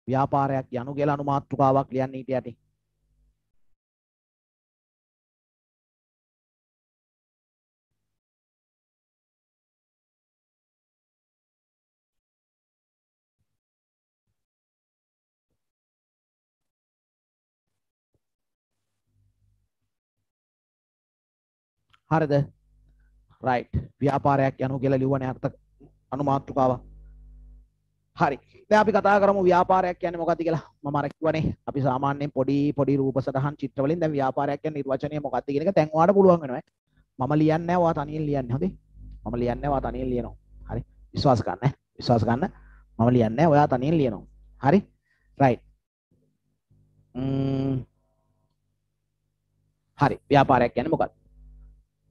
ව්‍යාපාරයක් යනු කියලා අනුමාතෘකාවක් ලියන්න ඊට යටින්. හරිද? රයිට් ව්‍යාපාරයක් යනු කියලා ලිව්වනේ අර්ථ අනුමාතෘකාවක් හරි. දැන් අපි කතා කරමු ව්‍යාපාරයක් කියන්නේ මොකක්ද කියලා. මම අර කිව්වනේ අපි සාමාන්‍යයෙන් පොඩි පොඩි රූප සටහන් චිත්‍ර වලින් දැන් ව්‍යාපාරයක් කියන්නේ නිර්වචනය මොකක්ද කියන එක දැන් ඔයාලට පුළුවන් වෙනවා මම ලියන්නේ නැහැ ඔයා තනියෙන් ලියන්නේ හොඳේ. මම ලියන්නේ නැහැ ඔයා තනියෙන් ලියනවා. හරි. විශ්වාස ගන්න ඈ. විශ්වාස ගන්න. මම ලියන්නේ නැහැ ඔයා තනියෙන් ලියනවා. හරි? රයිට් හරි. ව්‍යාපාරයක් කියන්නේ මොකක්ද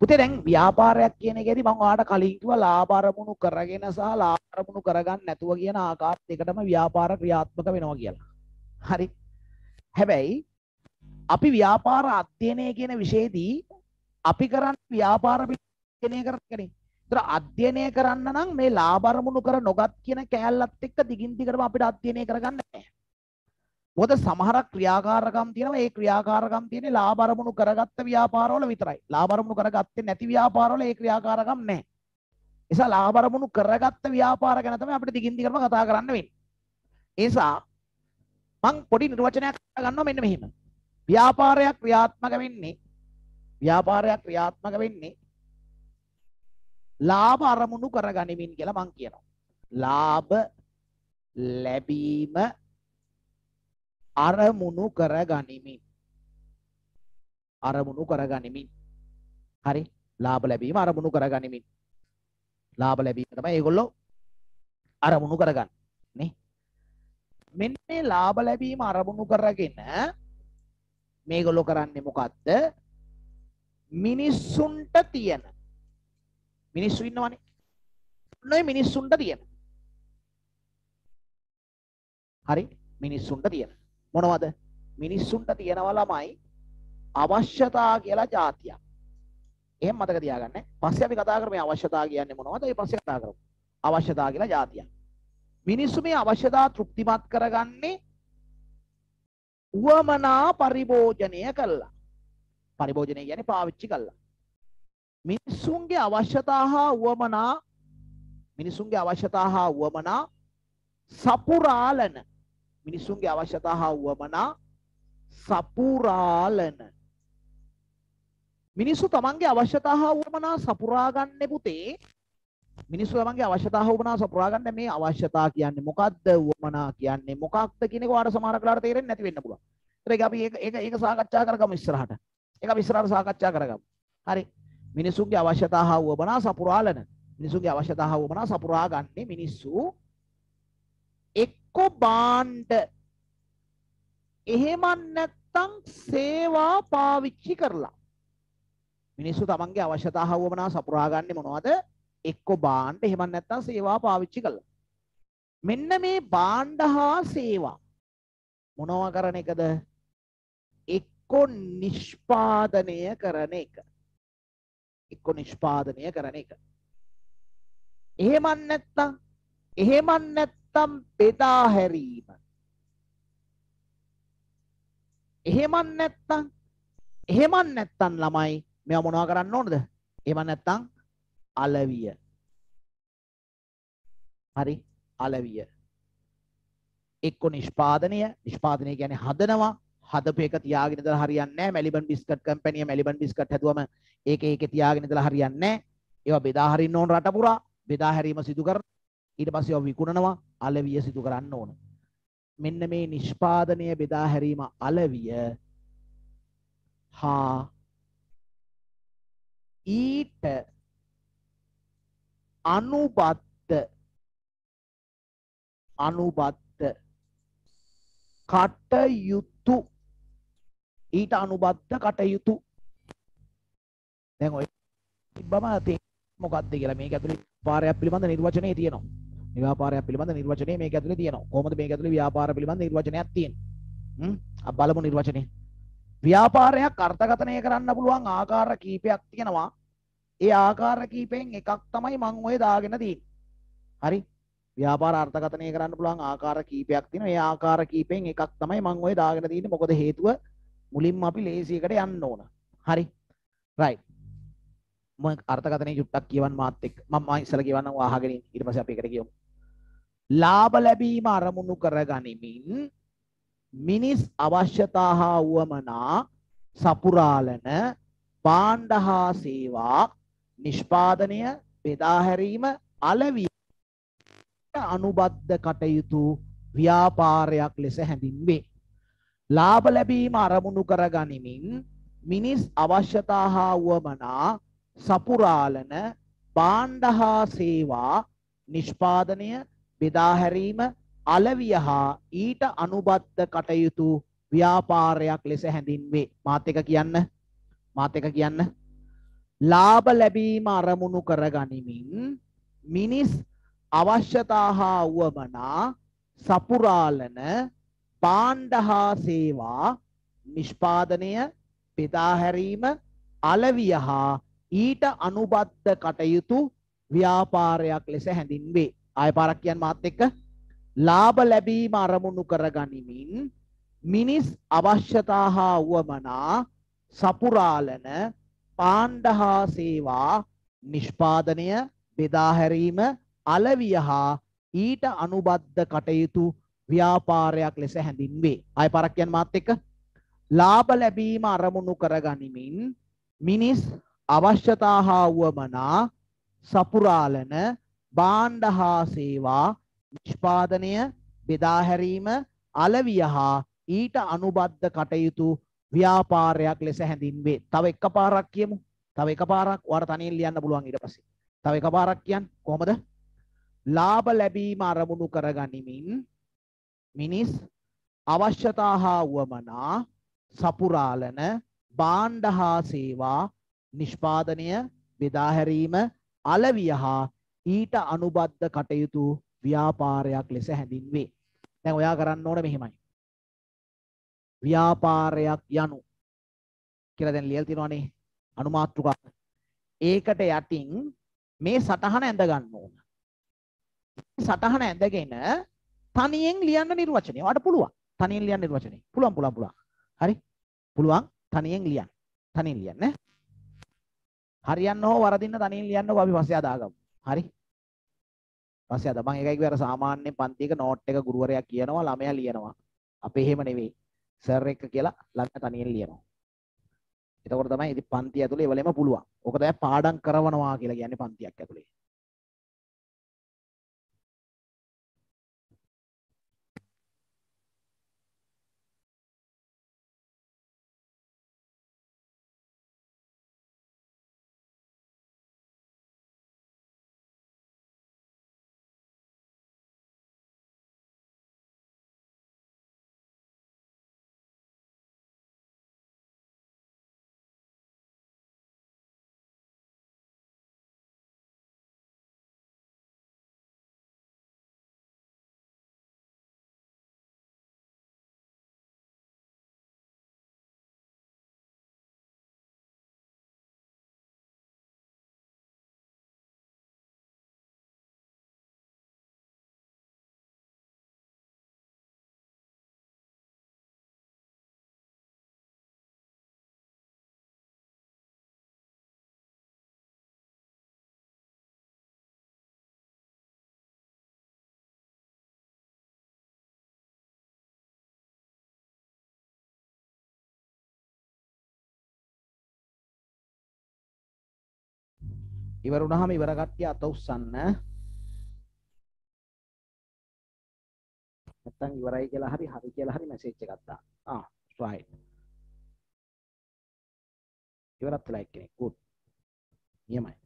පුතේ දැන් ව්‍යාපාරයක් කියන එකේදී මම ඔයාලට කලින් කිව්වා ලාභ අරමුණු කරගෙන සහ ලාභ අරමුණු කරගන්න නැතුව කියන ආකාර දෙකටම ව්‍යාපාර ක්‍රියාත්මක වෙනවා කියලා. හරි. හැබැයි අපි ව්‍යාපාර අධ්‍යයනය කියන විෂයේදී අපි කරන්නේ ව්‍යාපාර අධ්‍යයනය කරන්නේ. ඒතර අධ්‍යයනය කරන්න නම් මේ ලාභ අරමුණු කර නොගත් කියන කෑල්ලත් එක්ක දිගින් දිගටම අපිට අධ්‍යයනය කරගන්න බෑ. මොකද සමහරක් ක්‍රියාකාරකම් තියෙනවා ඒ ක්‍රියාකාරකම් තියෙන්නේ ලාභ අරමුණු කරගත්ත ව්‍යාපාරවල විතරයි. ලාභ අරමුණු කරගත්තේ නැති ව්යාපාරවල ඒ ක්‍රියාකාරකම් නැහැ. නිසා ලාභ අරමුණු කරගත්ත ව්‍යාපාර ගැන තමයි අපිට දිගින් දිගටම කතා කරන්න වෙන්නේ. ඒ නිසා මං පොඩි නිර්වචනයක් ගන්නවා මෙන්න මෙහෙම. ව්‍යාපාරයක් ක්‍රියාත්මක වෙන්නේ ව්‍යාපාරයක් ක්‍රියාත්මක වෙන්නේ ලාභ අරමුණු කරගනිමින් කියලා මං කියනවා. ලාභ ලැබීම අරමුණු කර ගනිමින් අරමුණු කර ගනිමින් හරි. ලාභ ලැබීම අරමුණු කර ගනිමින් ලාභ ලැබීම තමයි ඒගොල්ලෝ අරමුණු කරගන්න නේ? මෙන්න මේ ලාභ ලැබීම අරමුණු කරගෙන මේගොල්ලෝ කරන්නේ මොකද්ද? මිනිස්සුන්ට තියෙන. මිනිස්සු ඉන්නවනේ. ඔන්න මිනිස්සුන්ට තියෙන. හරි. මිනිස්සුන්ට තියෙන. මොනවද මිනිස්සුන්ට තියෙනවා ළමයි අවශ්‍යතා කියලා જાතියක්. එහෙම මතක තියාගන්න. පස්සේ අපි කතා කරමු මේ අවශ්‍යතා කියන්නේ මොනවද? ඒ පස්සේ කතා කරමු. අවශ්‍යතා කියලා જાතියක්. මිනිස්සු මේ අවශ්‍යතා තෘප්තිමත් කරගන්නේ උවමනා පරිභෝජනය කළා. පරිභෝජනය කියන්නේ පාවිච්චි කළා. මිනිස්සුන්ගේ අවශ්‍යතා හා වුවමනා මිනිසුන්ගේ අවශ්‍යතා හා වුවමනා සපුරාලන මිනිසුන්ගේ අවශ්‍යතා හා වුවමනා සපුරාලන මිනිස්සු තමන්ගේ අවශ්‍යතා හා වුවමනා සපුරාගන්න පුතේ මිනිස්සු තමන්ගේ අවශ්‍යතා හා වුවමනා සපුරාගන්න මේ අවශ්‍යතා කියන්නේ මොකද්ද වුවමනා කියන්නේ මොකක්ද කියන එක ඔයාලට සමහර කාලවල තේරෙන්නේ නැති වෙන්න පුළුවන්. ඒක අපි ඒක ඒක ඒක සාකච්ඡා කරගමු ඉස්සරහට. ඒක අපි ඉස්සරහට සාකච්ඡා කරගමු. හරි. මිනිසුන්ගේ අවශ්‍යතා හා වුවමනා සපුරාලන මිනිසුන්ගේ අවශ්‍යතා හා වුවමනා සපුරා ගන්නේ මිනිස්සු එක්ක බාණ්ඩ එහෙම නැත්තම් සේවා පාවිච්චි කරලා. මිනිස්සු තමන්ගේ අවශ්‍යතා හා වුවමනා සපුරා ගන්නේ මොනවද? එක්ක බාණ්ඩ. එහෙම නැත්තම් සේවා පාවිච්චි කරලා මෙන්න මේ බාණ්ඩ හා සේවා මොනවා කරන එකද? එක්කො නිෂ්පාදනය කරන එක. එක්කො නිෂ්පාදනය කරන එක. එහෙමත් නැත්තම් එහෙමත් නැත්තම් බෙදා හැරීම. එහෙමත් නැත්තම් එහෙමත් නැත්තම් ළමයි මෙයා මොනවා කරන්න ඕනද? එහෙම නැත්තම් අලවිය. හරි අලවිය. එක්ක නිෂ්පාදනය නිෂ්පාදනය කියන්නේ හදනවා හදපු එක තියාගෙන ඉඳලා හරියන්නේ නැහැ. Maliban biscuit company Maliban biscuit හැදුවම ඒක ඒකේ තියාගෙන ඉඳලා හරියන්නේ නැහැ. ඒවා බෙදා හරින්න ඕන රට පුරා. බෙදා හැරීම සිදු කර ඊට පස්සේ ඒවා විකුණනවා අලවිය සිදු කරන්න ඕන මෙන්න මේ නිෂ්පාදනය බෙදා හැරීම අලවිය හා ඊට අනුබද්ධ අනුබද්ධ කටයුතු ඊට අනුබද්ධ කටයුතු දැන් ඔය තිබ්බම මොකක්ද කියලා මේක ඇතුලේ ව්‍යාපාරයක් පිළිබඳ නිර්වචනය තියෙනවා. ව්‍යාපාරයක් පිළිබඳ නිර්වචනය මේක ඇතුලේ තියෙනවා. කොහොමද මේක ඇතුලේ ව්‍යාපාර පිළිබඳ නිර්වචනයක් තියෙන්නේ? හ්ම් අපි බලමු නිර්වචනය. ව්‍යාපාරයක් අර්ථකථනය කරන්න පුළුවන් ආකාර කීපයක් තියෙනවා. ඒ ආකාර කීපෙන් එකක් තමයි මං ඔය දාගෙන තියෙන්නේ. හරි? ව්‍යාපාර අර්ථකථනය කරන්න පුළුවන් ආකාර කීපයක් තියෙනවා. ඒ ආකාර කීපෙන් එකක් තමයි මං ඔය දාගෙන තියෙන්නේ. මොකද හේතුව මුලින්ම අපි ලේසියකට යන්න ඕන. හරි? right. මම අර්ථකථනය චුට්ටක් කියවන්න මාත් එක්ක. මම ඉස්සර කියවන්නම් අහගෙන ඊට පස්සේ අපි එකට කියමු. ලාභ ලැබීම අරමුණු කරගනිමින් මිනිස් අවශ්‍යතා හා වුවමනා සපුරාලන භාණ්ඩ හා සේවා නිෂ්පාදනය බෙදා හැරීම අලවිය අනුබද්ධ කටයුතු ව්‍යාපාරයක් ලෙස හැඳින්වේ. ලාභ ලැබීම අරමුණු කරගනිමින් මිනිස් අවශ්‍යතා හා වුවමනා සපුරාලන භාණ්ඩ හා සේවා නිෂ්පාදනය බෙදාහැරීම අලවිය හා ඊට අනුබද්ධ කටයුතු ව්‍යාපාරයක් ලෙස හැඳින්වේ. මාත් එක කියන්න. මාත් එක කියන්න. ලාභ ලැබීම අරමුණු කරගනිමින් මිනිස් අවශ්‍යතා හා වුවමනා සපුරාලන පාණ්ඩ හා සේවා නිෂ්පාදනය බෙදාහැරීම අලවිය හා ඊට අනුබද්ධ කටයුතු ව්‍යාපාරයක් ලෙස හැඳින්වේ. ආය පාරක් කියන්න මාත් එක්ක ලාභ ලැබීම අරමුණු කරගනිමින් මිනිස් අවශ්‍යතා හා වුවමනා සපුරාලන පාණ්ඩ හා සේවා නිෂ්පාදනය බෙදාහැරීම අලවිය හා ඊට අනුබද්ධ කටයුතු ව්‍යාපාරයක් ලෙස හැඳින්වේ. ආය පරක් කියන්න මාත් එක්ක ලාභ ලැබීම අරමුණු කරගනිමින් මිනිස් අවශ්‍යතා හා වුවමනා සපුරාලන බාණ්ඩ හා සේවා නිෂ්පාදනය බෙදාහැරීම අලවිය හා ඊට අනුබද්ධ කටයුතු ව්‍යාපාරයක් ලෙස හැඳින්වේ. තව එක පාරක් කියමු. තව එක පාරක් ඔයාලට තනියෙන් ලියන්න පුළුවන් ඊට පස්සේ. තව එක පාරක් කියන්න කොහොමද? ලාභ ලැබීම අරමුණු කරගනිමින් මිනිස් අවශ්‍යතා හා වුවමනා සපුරාලන බාණ්ඩ හා සේවා නිෂ්පාදනය බෙදාහැරීම අලවිය හා ඊට අනුබද්ධ කටයුතු ව්‍යාපාරයක් ලෙස හැඳින්වේ. දැන් ඔයා කරන්න ඕන මෙහෙමයි. ව්‍යාපාරයක් යනු කියලා දැන් ලියලා තියෙනවානේ අනුමාත්‍රිකා. ඒකට යටින් මේ සටහන ඇඳ ගන්න ඕන. සටහන ඇඳගෙන තනියෙන් ලියන්න නිර්වචනය. ඔයාලට පුළුවන්. තනියෙන් ලියන්න නිර්වචනය. පුළුවන් පුළුවන් පුළුවන්. හරි? පුළුවන් තනියෙන් ලියන්න. තනියෙන් ලියන්න. හරියන්න හෝ වරදින්න තනියෙන් ලියන්නකෝ අපි පස්සේ අදාගමු. හරි? පස්සේ අද මම ඒකයි කිව්වේ අර සාමාන්‍ය පන්තියක නෝට් එක ගුරුවරයා කියනවා ළමයා ලියනවා. අපේ එහෙම නෙවෙයි. සර් එක කියලා ළමයා තනියෙන් ලියනවා. එතකොට තමයි ඉතින් පන්තිය ඇතුලේ එවලෙම පුළුවන්. ඕක තමයි පාඩම් කරවනවා කියලා කියන්නේ පන්තියක් ඇතුලේ. ඉවර වුණාම ඉවර කට්ටිය අත උස්සන්න. නැත්තම් ඉවරයි කියලා හරි හරි කියලා හරි මැසේජ් එකක් දාන්න. ආ right. ඉවරත් වෙලා එක්කෙනෙක්. good. නියමයි.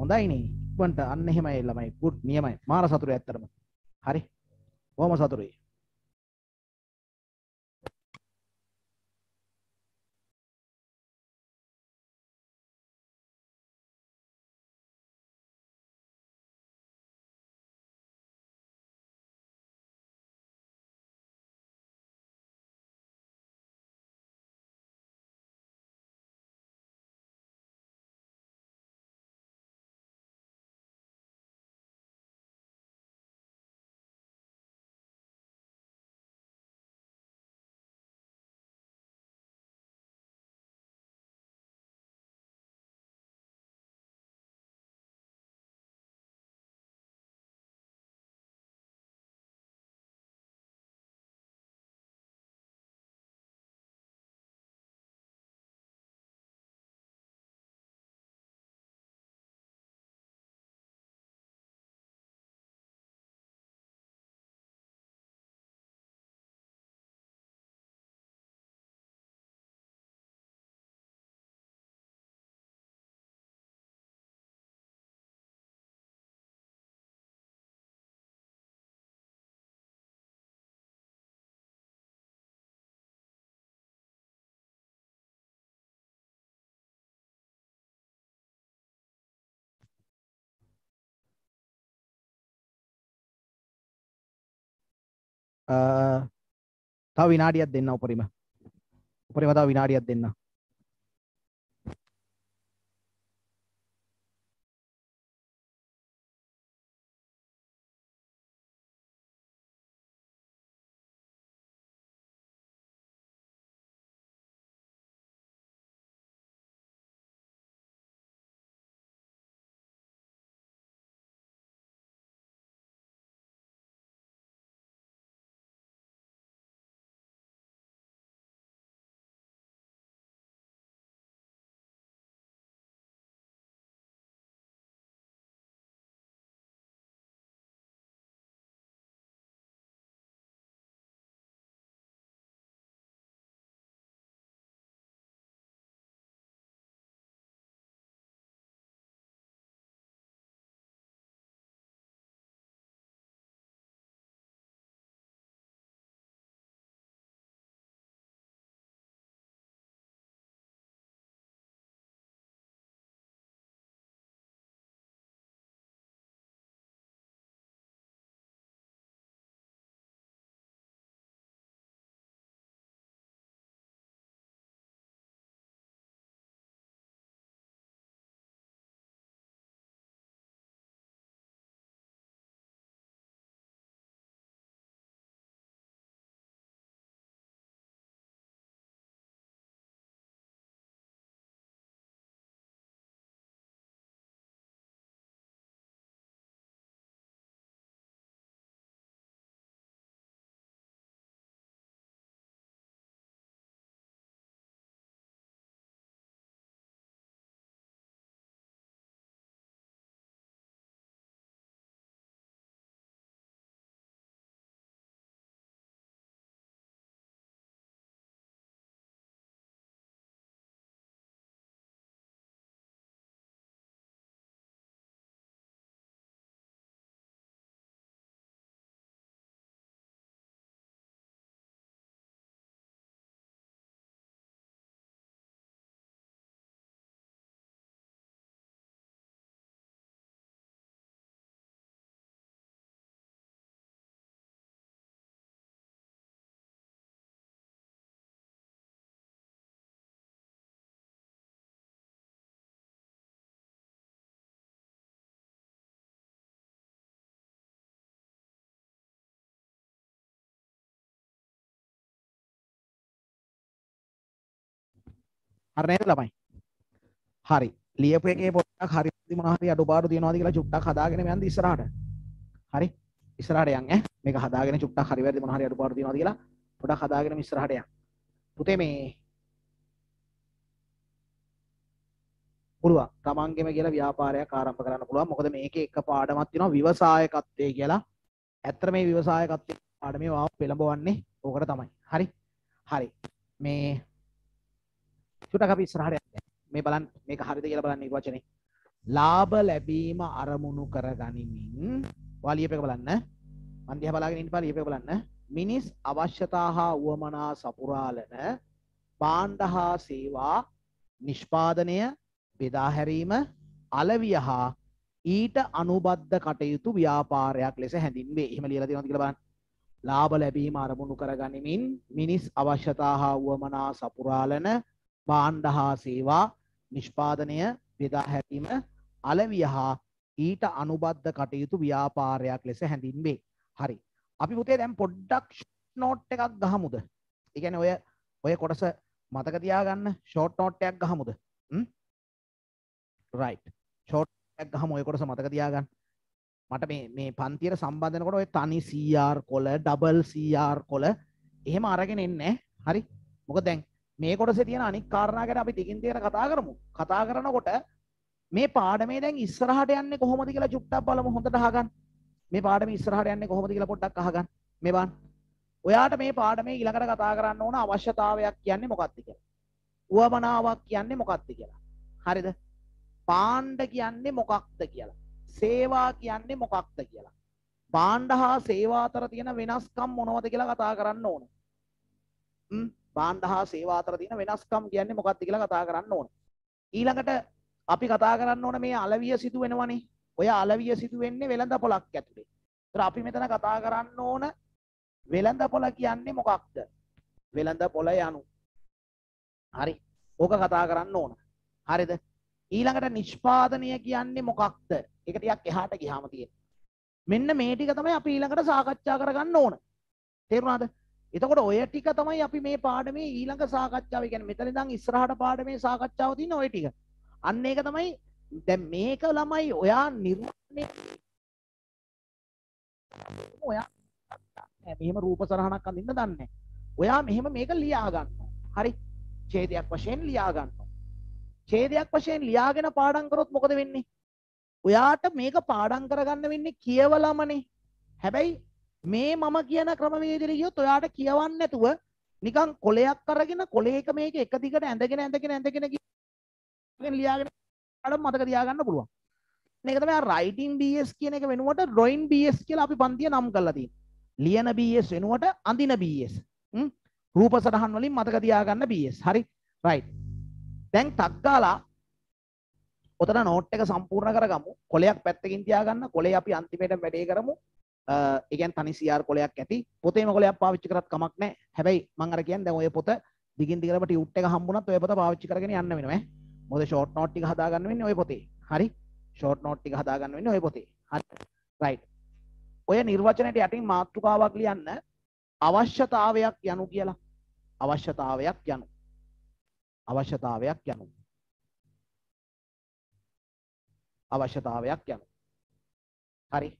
හොඳයිනේ ඉක්මනට අන්න එහෙමයි ළමයි. good නියමයි. මාර සතුටුයි ඇත්තටම. හරි. බොහොම සතුටුයි තව විනාඩියක් දෙන්න උපරිම. උපරිම තව විනාඩියක් දෙන්න. හරි නේද ළමයි? හරි. ලියපු එකේ පොඩ්ඩක් හරි මොනවා හරි අඩුපාඩු තියෙනවාද කියලා චුට්ටක් හදාගෙන යන්න ඉස්සරහට. හරි? ඉස්සරහට යන්න ඈ. මේක හදාගෙන චුට්ටක් හරි වැරදි මොනවා හරි අඩුපාඩු තියෙනවාද කියලා පොඩක් හදාගෙන ඉස්සරහට යන්න. පුතේ මේ පුළුවන්. තමන්ගෙම කියලා ව්‍යාපාරයක් ආරම්භ කරන්න පුළුවන්. මොකද මේකේ එක පාඩමක් තියෙනවා විවසායකත්වය කියලා. ඇත්තට මේ විවසායකත්වයේ පාඩමේ වාව පෙළඹවන්නේ ඕකට තමයි. හරි? හරි. මේ චුට්ටක් අපි ඉස්සරහට යන්න මේ බලන්න මේක හරිද කියලා බලන්න නිර්වචනේ ලාභ ලැබීම අරමුණු කර ගනිමින් ඔයා ලියපෙක බලන්න මන් දිහා බලාගෙන ඉන්න පාර ලියපෙක බලන්න මිනිස් අවශ්‍යතා හා උවමනා සපුරාලන භාණ්ඩ හා සේවා නිෂ්පාදනය බෙදා හැරීම අලවිය හා ඊට අනුබද්ධ කටයුතු ව්‍යාපාරයක් ලෙස හැඳින්වේ. එහෙම ලියලා තියෙනවද කියලා බලන්න. ලාභ ලැබීම අරමුණු කරගනිමින් මිනිස් අවශ්‍යතා හා උවමනා සපුරාලන භාණ්ඩ හා සේවා නිෂ්පාදනය බෙදා හැරීම අලවිය හා ඊට අනුබද්ධ කටයුතු ව්‍යාපාරයක් ලෙස හැඳින්වේ. හරි. අපි පුතේ දැන් පොඩ්ඩක් නෝට් එකක් ගහමුද? ඒ කියන්නේ ඔය ඔය කොටස මතක තියාගන්න ෂෝට් නෝට් එකක් ගහමුද? හ්ම්? රයිට්. ෂෝට් එකක් ගහමු ඔය කොටස මතක තියාගන්න. මට මේ මේ පන්තියට සම්බන්ධ වෙනකොට ඔය තනි CR කොළ, ඩබල් CR කොළ එහෙම අරගෙන එන්නේ හරි. මොකද දැන් මේ කොටසේ තියෙන අනික් කාරණා ගැන අපි ටිකින් ටිකට කතා කරමු. කතා කරනකොට මේ පාඩමේ දැන් ඉස්සරහට යන්නේ කොහොමද කියලා චුට්ටක් බලමු හොඳට අහගන්න. මේ පාඩමේ ඉස්සරහට යන්නේ කොහොමද කියලා පොඩ්ඩක් අහගන්න. මේ බලන්න. ඔයාට මේ පාඩමේ ඊළඟට කතා කරන්න ඕන අවශ්‍යතාවයක් කියන්නේ මොකක්ද කියලා. උවමනාවක් කියන්නේ මොකක්ද කියලා. හරිද? පාණ්ඩ කියන්නේ මොකක්ද කියලා. සේවා කියන්නේ මොකක්ද කියලා. පාණ්ඩ හා සේවා අතර තියෙන වෙනස්කම් මොනවද කියලා කතා කරන්න ඕන. පාණ්ඩ හා සේවා අතර තියෙන වෙනස්කම් කියන්නේ මොකක්ද කියලා කතා කරන්න ඕන. ඊළඟට අපි කතා කරන්න ඕන මේ අලවිය සිදු වෙනවනේ. ඔය අලවිය සිදු වෙන්නේ වෙළඳ පොලක් ඇතුලේ. ඒතර අපි මෙතන කතා කරන්න ඕන වෙළඳ පොල කියන්නේ මොකක්ද? වෙළඳ පොල යනු. හරි. ඕක කතා කරන්න ඕන. හරිද? ඊළඟට නිෂ්පාදනය කියන්නේ මොකක්ද? ඒක ටිකක් එහාට ගියාම තියෙන. මෙන්න මේ ටික තමයි අපි ඊළඟට සාකච්ඡා කරගන්න ඕන. තේරුණාද? එතකොට ඔය ටික තමයි අපි මේ පාඩමේ ඊළඟ සාකච්ඡාව කියන්නේ මෙතන ඉඳන් ඉස්සරහට පාඩමේ සාකච්ඡාව තියෙන ඔය ටික. අන්න ඒක තමයි දැන් මේක ළමයි ඔයා නිර්මාණය ඔයා මෙහෙම රූප සරහනක් අඳින්න දන්නේ ඔයා මෙහෙම මේක ලියා ගන්නවා. හරි. ඡේදයක් වශයෙන් ලියා ගන්නවා. ඡේදයක් වශයෙන් ලියාගෙන පාඩම් කරොත් මොකද වෙන්නේ? ඔයාට මේක පාඩම් කරගන්න වෙන්නේ කියවලමනේ. හැබැයි මේ මම කියන ක්‍රමවේදෙට ගියොත් ඔයාට කියවන්න නැතුව නිකන් කොලයක් අරගෙන කොලයක මේක එක දිගට ඇඳගෙන ඇඳගෙන ඇඳගෙන ගිහින් ලියාගෙන පාඩම් මතක තියාගන්න පුළුවන්. මේක තමයි රයිටින් BS කියන එක වෙනුවට ඩ්‍රොයින් BS කියලා අපි පන්තිය නම් කරලා තියෙන්නේ. ලියන BS වෙනුවට අඳින BS. රූප සටහන් වලින් මතක තියාගන්න BS. හරි. රයිට්. දැන් ටක් ගාලා ඔතන නෝට් එක සම්පූර්ණ කරගමු. කොලයක් පැත්තකින් තියාගන්න. කොලේ අපි අන්තිමට වැඩේ කරමු. ඒ කියන්නේ තනි CR කොලයක් ඇති. පොතේම කොලයක් පාවිච්චි කරත් කමක් නැහැ. හැබැයි මම අර කියන්නේ දැන් ඔය පොත දිගින් දිගටම ටියුට් එක හම්බුණත් ඔය පොත පාවිච්චි කරගෙන යන්න වෙනවා ඈ. මොකද ෂෝට් නෝට් ටික හදාගන්න වෙන්නේ ඔය පොතේ. හරි? ෂෝට් නෝට් ටික හදාගන්න වෙන්නේ ඔය පොතේ. හරි. රයිට්. ඔය නිර්වචනයට යටින් මාතෘකාවක් ලියන්න අවශ්‍යතාවයක් යනු කියලා. අවශ්‍යතාවයක් යනු. අවශ්‍යතාවයක් යනු. අවශ්‍යතාවයක් යනු. හරි.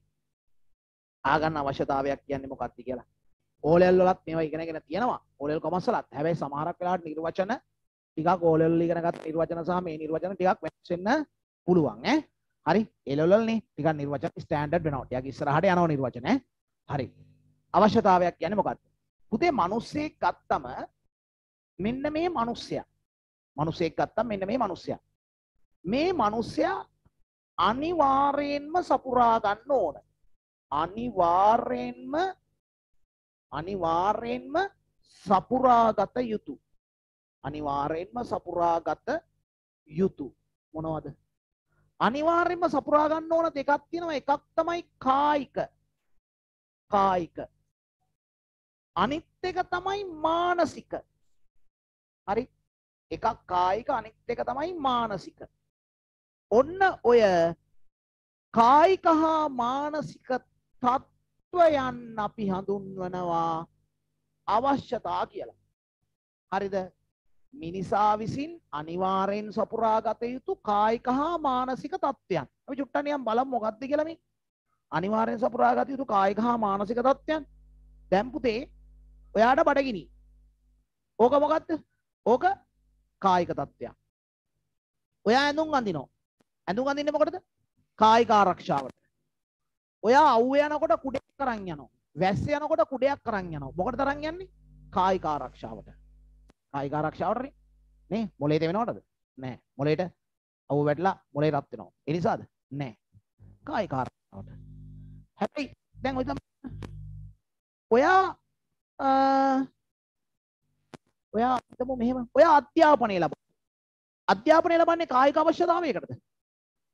ආගන්න අවශ්‍යතාවයක් කියන්නේ මොකක්ද කියලා. ඕලෙල් වලත් මේවා ඉගෙනගෙන තියෙනවා. ඕලෙල් කොමර්ස් වලත්. හැබැයි සමහරක් වෙලාවට නිර්වචන ටිකක් ඕලෙල් වල ඉගෙන ගත්ත නිර්වචන සහ මේ නිර්වචන ටිකක් වෙනස් වෙන්න පුළුවන් ඈ. හරි. ඒ ලෙවල් වලනේ ටිකක් නිර්වචන ස්ටෑන්ඩඩ් වෙනවා. ටිකක් ඉස්සරහට යනවා නිර්වචන ඈ. හරි. අවශ්‍යතාවයක් කියන්නේ මොකක්ද? පුතේ මිනිස්සෙක් ගත්තම මෙන්න මේ මිනිස්සයා මනුස්සයෙක් ගත්තම් මෙන්න මේ මනුස්සයා. මේ මනුස්සයා අනිවාර්යෙන්ම සපුරා ගන්න ඕන. අනිවාර්යෙන්ම අනිවාර්යෙන්ම සපුරාගත යුතු. අනිවාර්යෙන්ම සපුරාගත යුතු. මොනවද? අනිවාර්යෙන්ම සපුරා ගන්න ඕන දෙකක් තියෙනවා. එකක් තමයි කායික. කායික. අනිත් එක තමයි මානසික. හරි? එකක් කායික අනිත් එක තමයි මානසික. ඔන්න ඔය කායික හා මානසික තත්ත්වයන් අපි හඳුන්වනවා අවශ්‍යතා කියලා. හරිද? මිනිසා විසින් අනිවාර්යෙන් සපුරා ගත යුතු කායික හා මානසික තත්ත්වයන්. අපි චුට්ටක් නිකන් බලමු මොකක්ද කියලා මේ. අනිවාර්යෙන් සපුරා ගත යුතු කායික හා මානසික තත්ත්වයන්. දැන් පුතේ ඔයාට බඩගිනි. ඕක මොකක්ද? ඕක කායික තත්ත්වයක්. ඔයා ඇඳුම් අඳිනවා. ඇඳුම් අඳින්නේ මොකටද? කායික ආරක්ෂාවට. ඔයා අවුව යනකොට කුඩයක් අරන් යනවා. වැස්ස යනකොට කුඩයක් අරන් යනවා. මොකටද අරන් යන්නේ? කායික ආරක්ෂාවට. කායික ආරක්ෂාවටනේ. නේ? මොලේ තෙවෙනවටද? නෑ. මොලේට අවුව වැටලා මොලේ රත් වෙනවා. ඒ නිසාද? නෑ. කායික ආරක්ෂාවට. හැබැයි දැන් ඔය ඔයා ඔයා හිතමු මෙහෙම ඔයා අධ්‍යාපනය ලබ අධ්‍යාපනය ලබන්නේ කායික අවශ්‍යතාවයකටද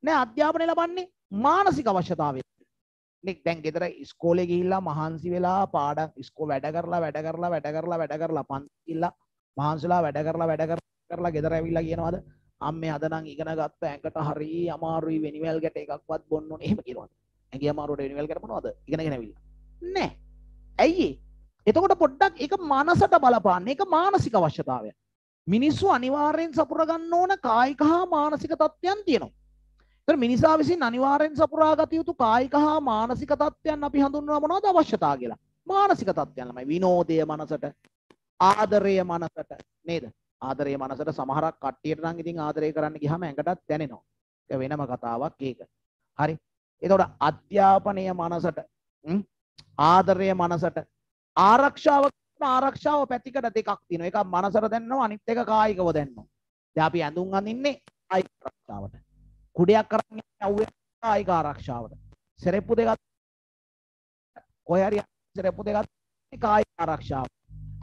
නෑ අධ්‍යාපනය ලබන්නේ මානසික අවශ්‍යතාවයකට නේ දැන් ගෙදර ඉස්කෝලේ ගිහිල්ලා මහන්සි වෙලා පාඩම් ඉස්කෝ වැඩ කරලා වැඩ කරලා වැඩ කරලා වැඩ කරලා පන්තිලා මහන්සිලා වැඩ කරලා වැඩ කරලා ගෙදර ඇවිල්ලා කියනවාද? අම්මේ අද නම් ඉගෙන ගත්ත ඇඟට හරි අමාරුයි වෙනිවැල් ගැට එකක්වත් බොන්න ඕනේ. එහෙම කියනවාද? ඇඟේ අමාරුවට වෙනිවැල් ගැට මොනවද? ඉගෙනගෙන ඇවිල්ලා. නෑ. ඇයි එතකොට පොඩ්ඩක් ඒක මනසට බලපාන්න. ඒක මානසික අවශ්‍යතාවය මිනිස්සු අනිවාර්යෙන් සපුර ගන්න ඕන කායික හා මානසික තත්ත්වයන් තියෙනවා. ඒතර මිනිසා විසින් අනිවාර්යෙන් සපුරා ගත යුතු කායික හා මානසික තත්ත්වයන් අපි හඳුන්වනවා මොනවද අවශ්‍යතා කියලා? මානසික තත්ත්වයන් ළමයි විනෝදය මනසට ආදරය මනසට නේද? ආදරය මනසට සමහරක් කට්ටියට නම් ඉතින් ආදරය කරන්න ගියාම ඇඟටත් දැනෙනවා. ඒක වෙනම කතාවක් ඒක. හරි. එතකොට අධ්‍යාපනය මනසට ආදරය මනසට ආරක්ෂාව ආරක්ෂාව පැතිකට දෙකක් තියෙනවා. එකක් මනසට දැනනවා අනිත් එක කායිකව දැනනවා. දැන් අපි ඇඳුම් අඳින්නේ කායික ආරක්ෂාවට. කුඩයක් අරන් යන්නේ අවුවේ කායික ආරක්ෂාවට. සෙරෙප්පු දෙකක් කොහේ හරි සෙරෙප්පු දෙකක් කායික ආරක්ෂාව.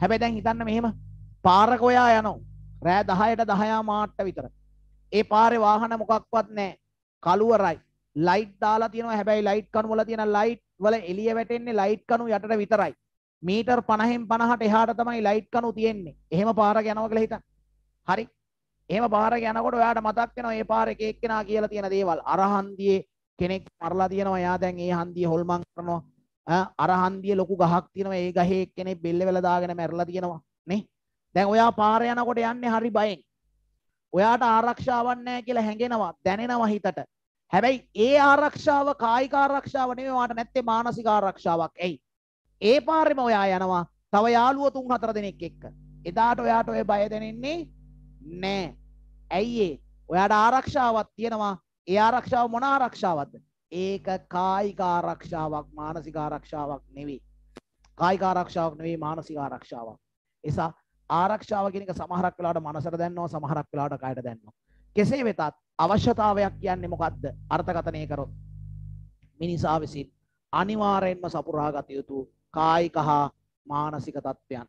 හැබැයි දැන් හිතන්න මෙහෙම පාරක ඔයා යනවා. රෑ 10ට 10 මාට්ට විතර. ඒ පාරේ වාහන මොකක්වත් නැහැ. කළුවරයි. ලයිට් දාලා තියෙනවා හැබැයි ලයිට් කණු වල තියෙන ලයිට් වල එළිය වැටෙන්නේ ලයිට් කණු යටට විතරයි. මීටර් 50න් 50ට එහාට තමයි ලයිට් කණු තියෙන්නේ. එහෙම පාරක යනවා කියලා හිතන්න. හරි. එහෙම පාරක යනකොට ඔයාට මතක් වෙනවා මේ පාරේ එක එක්කෙනා කියලා තියෙන දේවල්. අර හන්දියේ කෙනෙක් මරලා තියෙනවා. එයා දැන් ඒ හන්දියේ හොල්මන් කරනවා. අර හන්දියේ ලොකු ගහක් තියෙනවා. ඒ ගහේ එක්කෙනෙක් බෙල්ල වෙලා දාගෙන මැරලා තියෙනවා. නේ? දැන් ඔයා පාරේ යනකොට යන්නේ හරි බයෙන්. ඔයාට ආරක්ෂාවක් නැහැ කියලා හැඟෙනවා. දැනෙනවා හිතට. හැබැයි ඒ ආරක්ෂාව කායික ආරක්ෂාව නෙමෙයි වාට නැත්තේ මානසික ආරක්ෂාවක්. එයි. ඒ පාරෙම ඔයා යනවා තව යාළුවෝ තුන් හතර දෙනෙක් එක්ක. එදාට ඔයාට ඔය බය දැනෙන්නේ නෑ. ඇයි ඒ? ඔයාට ආරක්ෂාවක් තියෙනවා. ඒ ආරක්ෂාව මොන ආරක්ෂාවක්ද? ඒක කායික ආරක්ෂාවක් මානසික ආරක්ෂාවක් නෙවෙයි. කායික ආරක්ෂාවක් නෙවෙයි මානසික ආරක්ෂාවක්. එසා ආරක්ෂාව කියන එක සමහරක් වෙලාවට මනසට දැනනවා සමහරක් වෙලාවට කයට දැනනවා. කෙසේ වෙතත් අවශ්‍යතාවයක් කියන්නේ මොකද්ද? අර්ථකථනය කරොත් මිනිසා විසින් අනිවාර්යෙන්ම සපුරා ගත යුතු කායික හා මානසික තත්ත්වයන්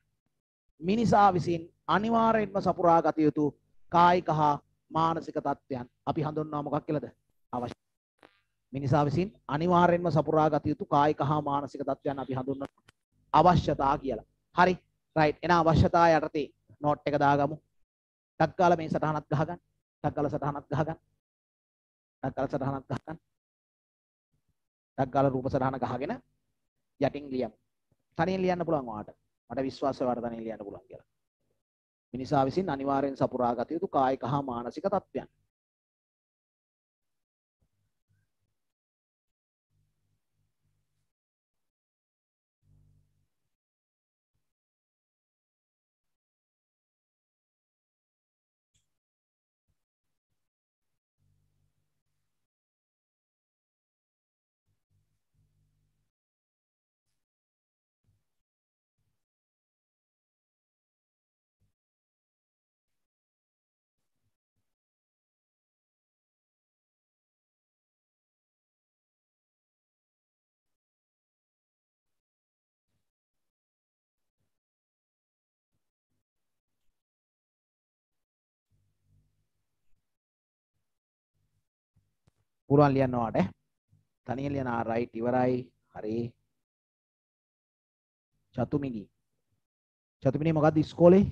මිනිසා විසින් අනිවාර්යෙන්ම සපුරා ගත යුතු කායික හා මානසික තත්ත්වයන් අපි හඳුන්වනවා මොකක් කියලාද? අවශ්‍ය. මිනිසා විසින් අනිවාර්යෙන්ම සපුරා ගත යුතු කායික හා මානසික තත්ත්වයන් අපි හඳුන්වනවා. අවශ්‍යතා කියලා. හරි. රයිට් එන අවශ්‍යතා යටතේ නෝට් එක දාගමු. ටක් ගාලා මේ සටහනක් ගහගන්න. ටක් ගාලා සටහනක් ගහගන්න. ටක් ගාලා සටහනක් ගහගන්න. ටක් ගාලා රූප සටහන ගහගෙන යටින් ලියමු. තනියෙන් ලියන්න පුළුවන් ඔයාට. මට විශ්වාසයි ඔයාට තනියෙන් ලියන්න පුළුවන් කියලා. මිනිසා විසින් අනිවාර්යෙන් සපුරා ගත යුතු කායික හා මානසික තත්ත්වයන්. පුළුවන් ලියන්න ඔයාට තනියෙන් ලියන රයිට් ඉවරයි. හරි. චතුමිනි. චතුමිනි මොකක්ද ඉස්කෝලේ?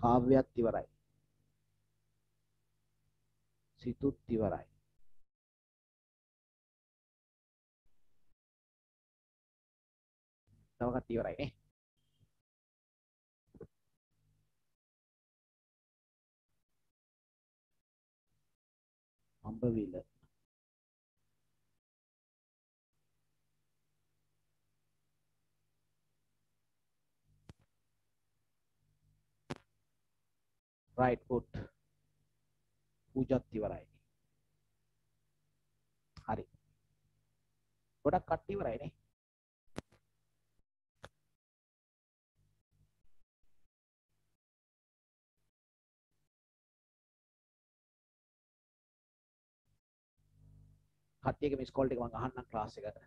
කාව්‍යත් ඉවරයි. සිතුත් ඉවරයි. තව කට්ටිය ඉවරයි නේ. අම්බවිල right good පූජත් ඉවරයි. හරි. ගොඩක් කට්ටිය ඉවරයි නේ කට්ටියගේ මිස් කෝල් ටික මම අහන්නම් ක්ලාස් එකට.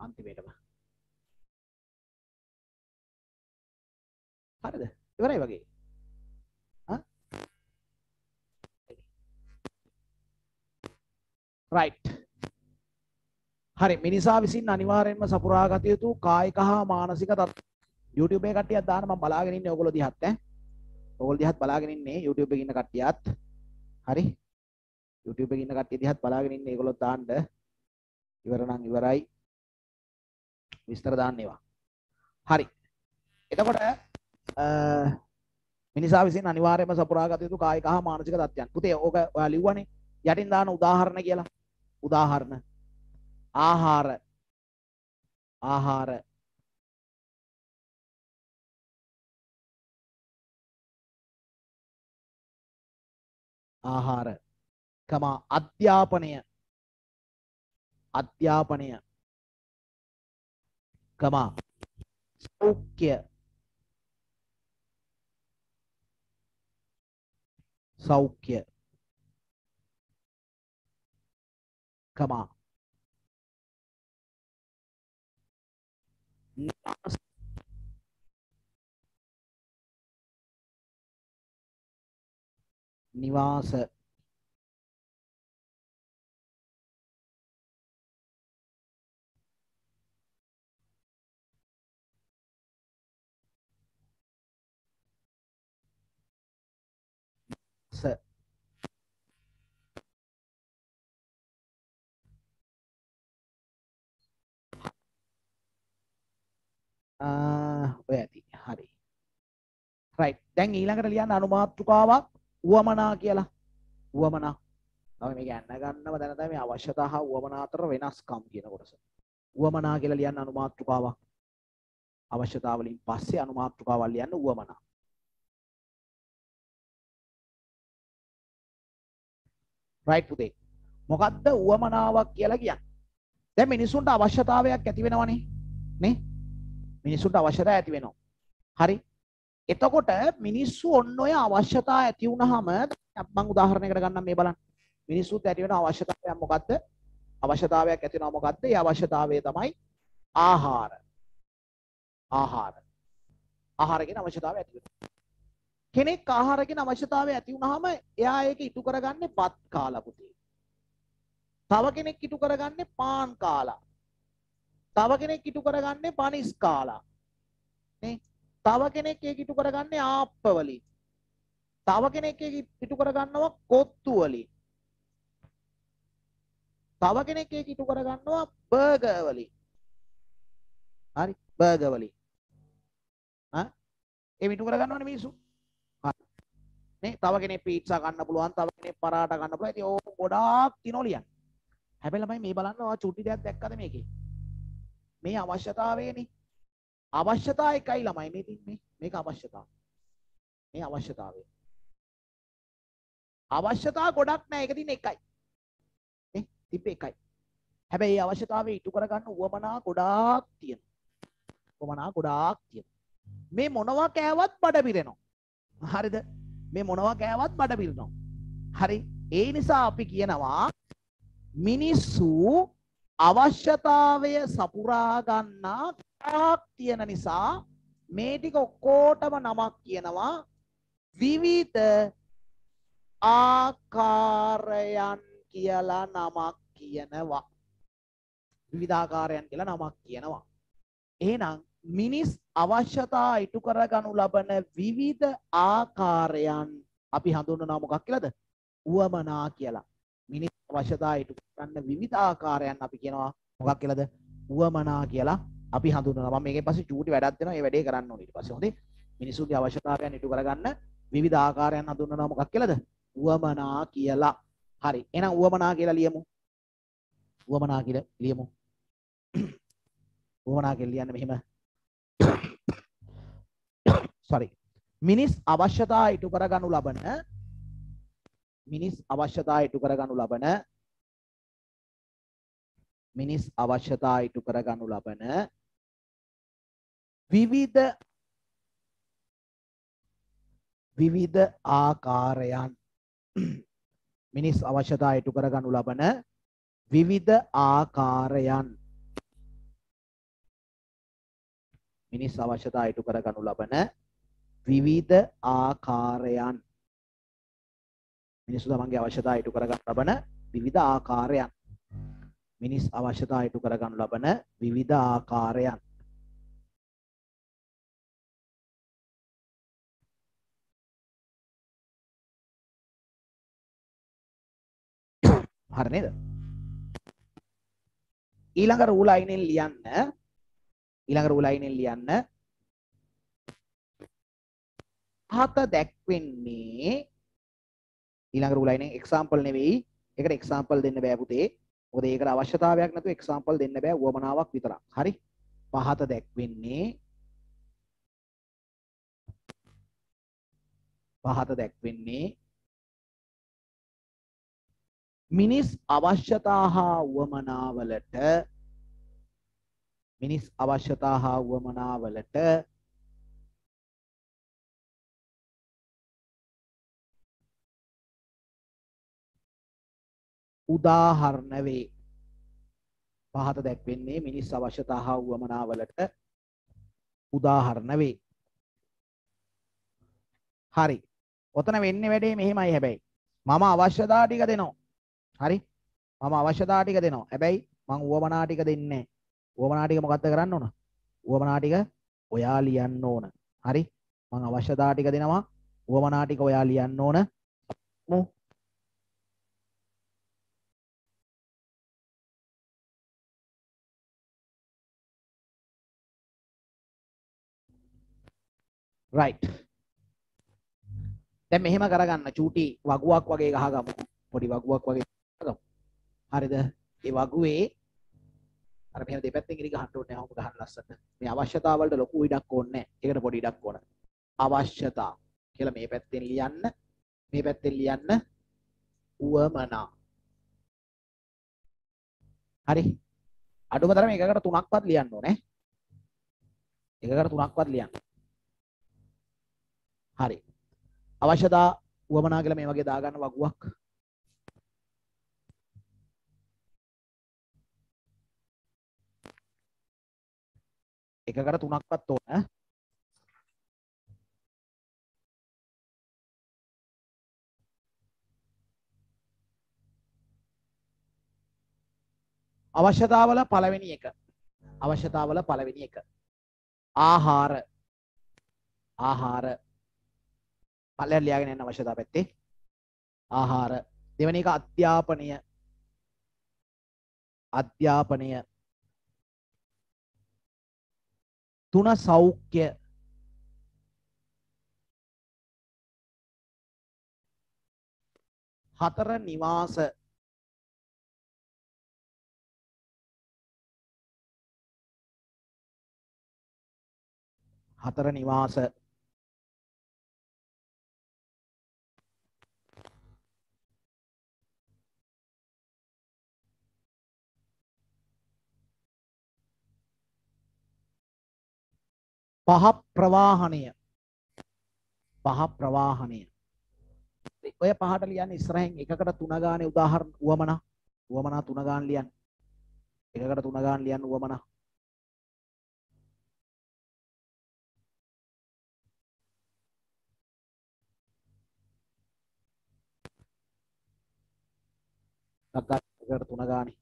අන්තිමේටම. හරිද? ඉවරයි වගේ. රයිට් හරි මිනිසා විසින් අනිවාර්යෙන්ම සපුරා ගත යුතු කායික හා මානසික තත් YouTube එකේ කට්ටියක් දාන්න මම බලාගෙන ඉන්නේ ඔයගොල්ලෝ දිහත් ඈ. ඔයගොල්ලෝ දිහත් බලාගෙන ඉන්නේ YouTube එකේ ඉන්න කට්ටියත්. හරි? YouTube එකේ ඉන්න කට්ටිය දිහත් බලාගෙන ඉන්නේ ඒගොල්ලෝ දාන්න. ඉවර නම් ඉවරයි. විස්තර දාන්න ඒවා. හරි. එතකොට මිනිසා විසින් අනිවාර්යයෙන්ම සපුරා ගත යුතු කායික හා මානසික තත්ත්වයන්. පුතේ ඕක ඔයා ලිව්වනේ යටින් දාන උදාහරණ කියලා. උදාහරණ. ආහාර. ආහාර. ආහාර. කම අධ්‍යාපනය. අධ්‍යාපනය. කම සෞඛ්‍ය. සෞඛ්‍ය. කම නිවාස. ඔය ඇති. හරි. රයිට් දැන් ඊළඟට ලියන්න අනුමාතෘකාවක් උවමනා කියලා. උවමනා තව මේක යන්න ගන්නව දැන තමයි අවශ්‍යතා හා උවමනා අතර වෙනස්කම් කියන කොටස. උවමනා කියලා ලියන්න අනුමාතෘකාවක්. අවශ්‍යතාව වලින් පස්සේ අනුමාතෘකාවල් ලියන්න උවමනා රයිට් පුතේ. මොකද්ද උවමනාවක් කියලා කියන්නේ? දැන් මිනිසුන්ට අවශ්‍යතාවයක් ඇති වෙනවනේ. නේ? මිනිස්සුන්ට අවශ්‍යතා ඇති වෙනවා. හරි. එතකොට මිනිස්සු ඔන්න ඔය අවශ්‍යතා ඇති වුනහම මම උදාහරණයකට ගන්නම් මේ බලන්න. මිනිස්සුත් ඇති වෙන අවශ්‍යතාවයක් මොකද්ද? අවශ්‍යතාවයක් ඇති වෙනවා මොකද්ද? ඒ අවශ්‍යතාවය තමයි ආහාර. ආහාර. ආහාර කියන අවශ්‍යතාවය ඇති වෙනවා. කෙනෙක් ආහාර කියන අවශ්‍යතාවය ඇති වුනහම එයා ඒක ඉටු කරගන්නේ බත් කාලා පුතේ. තව කෙනෙක් ඉටු කරගන්නේ පාන් කාලා. තව කෙනෙක් ඉටු කරගන්නේ පනිස් කාලා නේ? තව කෙනෙක් ඒක ඉටු කරගන්නේ ආප්ප වලින් තව කෙනෙක් ඒක ඉටු කරගන්නවා කොත්තු වලින් තව කෙනෙක් ඒක ඉටු කරගන්නවා බර්ගර් වලින් හරි බර්ගර් වලින් ආ ඒ ඉටු කරගන්නවනේ මිනිස්සු. හරි. නේ? තව කෙනෙක් පීට්සා ගන්න පුළුවන් තව කෙනෙක් පරාට ගන්න පුළුවන්. ඉතින් ඕක ගොඩාක් තිනෝ ලියන්න හැබැයි ළමයි මේ බලන්න ඔයා චුටි දෙයක් දැක්කද මේකේ? මේ අවශ්‍යතාවයනේ අවශ්‍යතා එකයි ළමයි මේ තින්නේ මේක අවශ්‍යතාව. මේ අවශ්‍යතාවය. අවශ්‍යතා ගොඩක් නෑ. ඒක තින්නේ එකයි. නේ? තිබ්බේ එකයි. හැබැයි මේ අවශ්‍යතාවය ඉටු කරගන්න උවමනා ගොඩාක් තියෙනවා. උවමනා ගොඩාක් තියෙනවා. මේ මොනවා කෑවත් බඩ පිරෙනවා හරිද? මේ මොනවා කෑවත් බඩ පිරෙනවා හරි. ඒ නිසා අපි කියනවා මිනිස්සු අවශ්‍යතාවය සපුරා ගන්නා තාක් තියෙන නිසා මේ ටික ඔක්කොටම නමක් කියනවා විවිධ ආකාරයන් කියලා නමක් කියනවා. විවිධාකාරයන් කියලා නමක් කියනවා. එහෙනම් මිනිස් අවශ්‍යතා ඉටු කරගනු ලබන විවිධ ආකාරයන් අපි හඳුන්වනවා මොකක් කියලාද? උවමනා කියලා. මිනිස් අවශ්‍යතා ඉටු කරන්න විවිධ ආකාරයන් අපි කියනවා. මොකක් කියලාද? උවමනා කියලා අපි හඳුන්වනවා. මම මේකෙන් පස්සේ චූටි වැඩක් දෙනවා. ඒ වැඩේ කරන්න ඕනේ ඊට පස්සේ. හොඳේ? මිනිසුන්ගේ අවශ්‍යතාවයන් ඉටු කරගන්න විවිධ ආකාරයන් හඳුන්වනවා. මොකක් කියලාද? උවමනා කියලා. හරි. එහෙනම් උවමනා කියලා ලියමු. උවමනා කියලා ලියමු. උවමනා කියලා ලියන්න මෙහෙම. Sorry. මිනිස් අවශ්‍යතා ඉටු කරගනු ලබන මිනිස් අවශ්‍යතා ඉටු කරගනු ලබන මිනිස් අවශ්‍යතා ඉටු කරගනු ලබන විවිධ විවිධ ආකාරයන් මිනිස් අවශ්‍යතා ඉටු කරගනු ලබන විවිධ ආකාරයන් මිනිස් අවශ්‍යතා ඉටු කරගනු ලබන විවිධ ආකාරයන් මිනිස්සු තමන්ගේ අවශ්‍යතා ඉටු කරගන්න ලබන විවිධ ආකාරයන්. මිනිස් අවශ්‍යතා ඉටු කරගනු ලබන විවිධ ආකාරයන්. හරි නේද? ඊළඟ රූල් අයිනෙන් ලියන්න ඊළඟ රූල් අයිනෙන් ලියන්න. පහත දැක්වෙන්නේ ඊළඟ රූල් අයිනෙන් එක්සාම්පල් නෙවෙයි. ඒකට එක්සාම්පල් දෙන්න බෑ පුතේ. මොකද ඒකට අවශ්‍යතාවයක් නැතුව එක්සාම්පල් දෙන්න බෑ උවමනාවක් විතරක්. හරි? පහත දැක්වෙන්නේ පහත දැක්වෙන්නේ මිනිස් අවශ්‍යතා හා වුවමනාවලට මිනිස් අවශ්‍යතා හා වුවමනාවලට උදාහරණ වේ පහත දැක්වෙන්නේ මිනිස් අවශ්‍යතා හා වුවමනාවලට උදාහරණ වේ හරි. ඔතන වෙන්නේ වැඩේ මෙහෙමයි හැබැයි. මම අවශ්‍යතා ටික දෙනවා. හරි? මම අවශ්‍යතා ටික දෙනවා. හැබැයි මං උවමනා ටික දෙන්නේ උවමනා ටික මොකද්ද කරන්න ඕන? උවමනා ටික ඔයා ලියන්න ඕන. හරි? මං අවශ්‍යතා ටික දෙනවා. උවමනා ටික ඔයා ලියන්න ඕන. මු right. දැන් මෙහෙම කරගන්න. චූටි වගුවක් වගේ ගහගමු. පොඩි වගුවක් වගේ ගහගමු. හරිද? ඒ වගුවේ අර මෙහෙම දෙපැත්තෙන් ඉරි ගහන්න ඕනේ නැහැ. ගහන්න ලස්සට මේ අවශ්‍යතාව වලට ලොකු ඉඩක් ඕනේ නැහැ. ඒකට පොඩි ඉඩක් ඕන. අවශ්‍යතා කියලා මේ පැත්තෙන් ලියන්න. මේ පැත්තෙන් ලියන්න උවමනා. හරි. අඩුම තරම එකකට තුනක්වත් ලියන්න ඕනේ. එකකට තුනක්වත් ලියන්න. හරි. අවශ්‍යතා වුවමනා කියලා මේ වගේ දාගන්න වගුවක්? එකකට තුනක්වත් ඕන අවශ්‍යතාවල පළවෙනි එක. අවශ්‍යතාවල පළවෙනි එක. ආහාර. ආහාර. පල්ලෙහාට ලියාගෙන යන්න අවශ්‍යතාව පැත්තේ. ආහාර. දෙවෙනි එක අධ්‍යාපනය. අධ්‍යාපනය. තුන සෞඛ්‍ය. හතර නිවාස. හතර නිවාස. පහ ප්‍රවාහණය. පහ ප්‍රවාහණය. ඔය පහට ලියන්න ඉස්සරහින් එකකට තුන ගානේ උදාහරණ උවමනා. උවමනා තුන ගාන ලියන්න. එකකට තුන ගාන ලියන්න උවමනා. එකකට තුන ගානේ.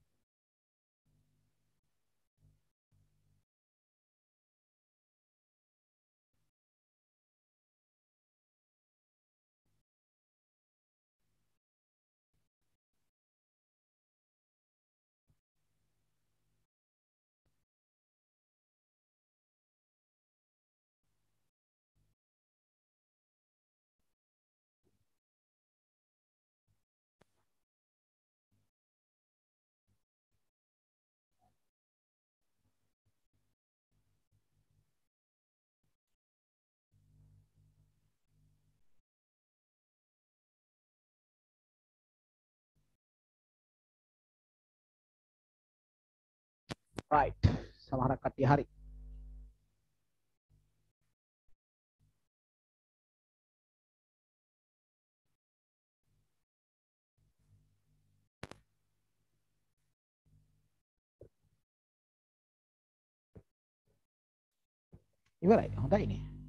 Right සමහරක් කට්ටිය හරි ඉවරයි හොඳයිනේ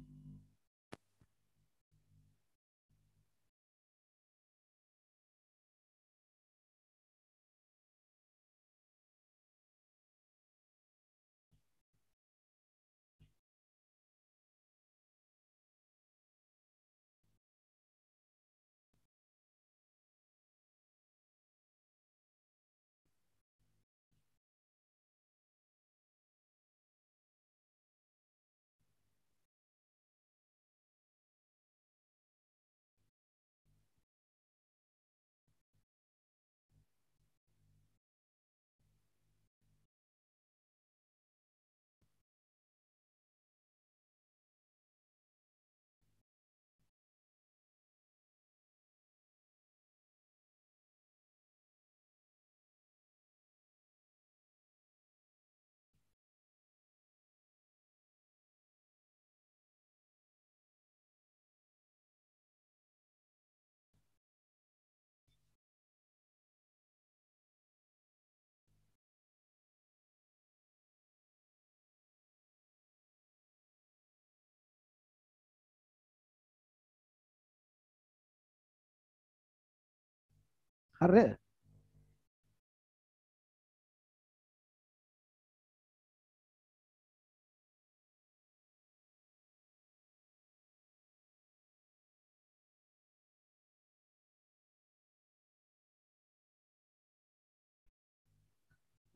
හරිද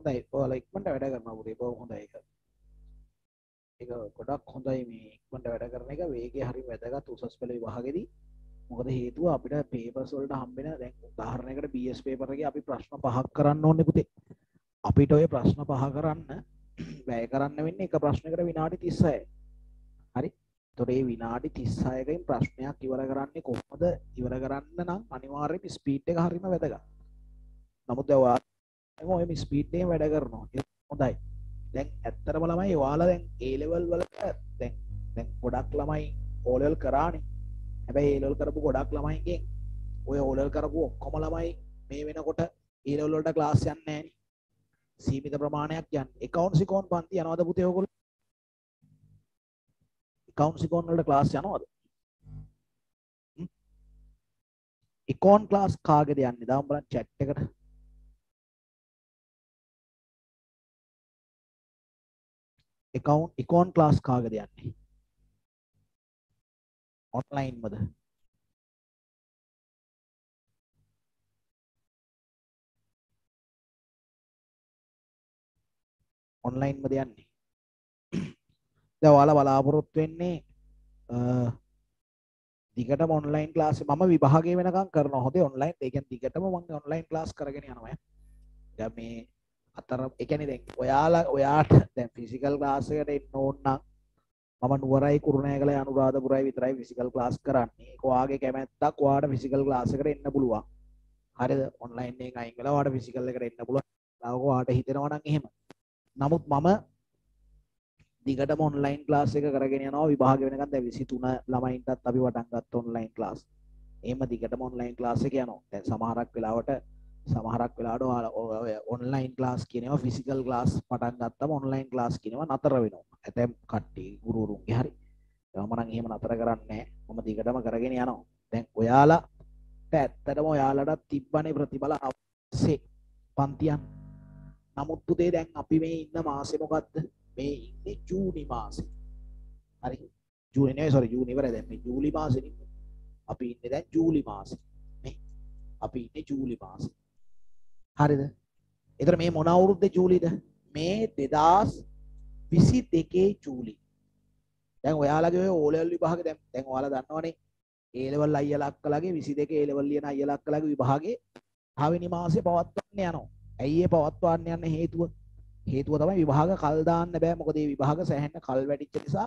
හොඳයි. ඔයාලා ඉක්මනට වැඩ කරනවා පුතේ බොහොම හොඳයි ඒක. ඒක ගොඩක් හොඳයි මේ ඉක්මනට වැඩ කරන එක. වේගය හරි වැදගත්. උසස් පෙළ විභාගෙදී මොකද හේතුව අපිට පේපර්ස් වලට හම්බෙන දැන් උදාහරණයකට BS පේපර් එකේ අපි ප්‍රශ්න පහක් කරන්න ඕනේ පුතේ. අපිට ඔය ප්‍රශ්න පහ කරන්න වැය කරන්න වෙන්නේ එක ප්‍රශ්නයකට විනාඩි 36යි හරි? එතකොට මේ විනාඩි 36කින් ප්‍රශ්නයක් ඉවර කරන්නේ කොහොමද? ඉවර කරන්න නම් අනිවාර්යයෙන් ස්පීඩ් එක හරිම වැදගත්. නමුත් දැන් ඔයා ඔය ස්පීඩ් එකෙන් වැඩ කරනවා. ඒක හොඳයි. දැන් ඇත්තටම ළමයි ඔයාලා දැන් A level වලට දැන් දැන් ගොඩක් ළමයි O level කරානේ. හැබැයි A level කරපු ගොඩක් ළමයිගෙන් ඔය O level කරපු ඔක්කොම ළමයි මේ වෙනකොට A level වලට ක්ලාස් යන්නේ නැහැනේ සීමිත ප්‍රමාණයක් යන්නේ. accounts econ පන්ති යනවද පුතේ ඔයගොල්ලෝ? accounts econ වලට ක්ලාස් යනවද? econ ක්ලාස් කාගේද යන්නේ? දාමු බලන්න chat එකට. account econ class කාගේද යන්නේ? Online මද online මද යන්නේ? දැන් ඔයාලා බලාපොරොත්තු වෙන්නේ දිගටම ඔන්ලයින් ක්ලාස් මම විභාගය වෙනකම් කරනවා. හොඳේ ඔන්ලයින් ඒ කියන්නේ දිගටම මම ඔන්ලයින් ක්ලාස් කරගෙන යනවා. දැන් මේ අතර ඒ කියන්නේ දැන් ඔයාලා ඔයාට දැන් ෆිසිකල් ක්ලාස් එකට එන්න ඕන නම් මම නුවරයි කුරුණෑගල අනුරාධපුරයි විතරයි ෆිසිකල් ක්ලාස් කරන්නේ. ඒක ඔයාගේ කැමැත්තක්. ඔයාට ෆිසිකල් ක්ලාස් එකට එන්න පුළුවන්. හරිද? ඔන්ලයින් එකෙන් අයින් වෙලා ඔයාට ෆිසිකල් එකට එන්න පුළුවන්. ඔයාට හිතෙනවා නම් එහෙම. නමුත් මම දිගටම ඔන්ලයින් ක්ලාස් එක කරගෙන යනවා. විභාග වෙනකන් දැන් 23 ළමයින්ටත් අපි පටන් ගත්ත ඔන්ලයින් ක්ලාස්. එහෙම දිගටම ඔන්ලයින් ක්ලාස් එක යනවා. දැන් සමහරක් වෙලාවට සමහරක් වෙලාවට ඔන්ලයින් ක්ලාස් කියනවා ෆිසිකල් ක්ලාස් පටන් ගත්තම ඔන්ලයින් ක්ලාස් කියනවා නතර වෙනවා. ඇතැම් කට්ටිය ගුරුවරුන්ගේ හරි. මම නම් එහෙම නතර කරන්නේ නැහැ. මම දිගටම කරගෙන යනවා. දැන් ඔයාලට ඇත්තටම ඔයාලට තිබ්බනේ ප්‍රතිඵල අවශ්‍ය පන්තියන්. නමුත් පුතේ දැන් අපි මේ ඉන්න මාසේ මොකද්ද? මේ ඉන්නේ ජූනි මාසේ. හරි. ජූනි නෙවෙයි සෝරි ජූනි ඉවරයි දැන් මේ ජූලි මාසෙ ඉන්නේ. අපි ඉන්නේ දැන් ජූලි මාසේ. නේ? අපි ඉන්නේ ජූලි මාසේ. හරිද? ඒතර මේ මොන අවුරුද්දේ ජූලිද? මේ 2022 ජූලි. දැන් ඔයාලගේ ඔය O level විභාගේ දැන් දැන් ඔයාලා දන්නවනේ A level අයියලා අක්කලාගේ 22 A level ලියන අයියලා අක්කලාගේ විභාගේ පහවෙනි මාසේ පවත්වන්න යනවා. ඇයි ඒ පවත්වන්න යන්න හේතුව? හේතුව තමයි විභාග කල් දාන්න බෑ මොකද මේ විභාග සෑහෙන කල් වැඩිච්ච නිසා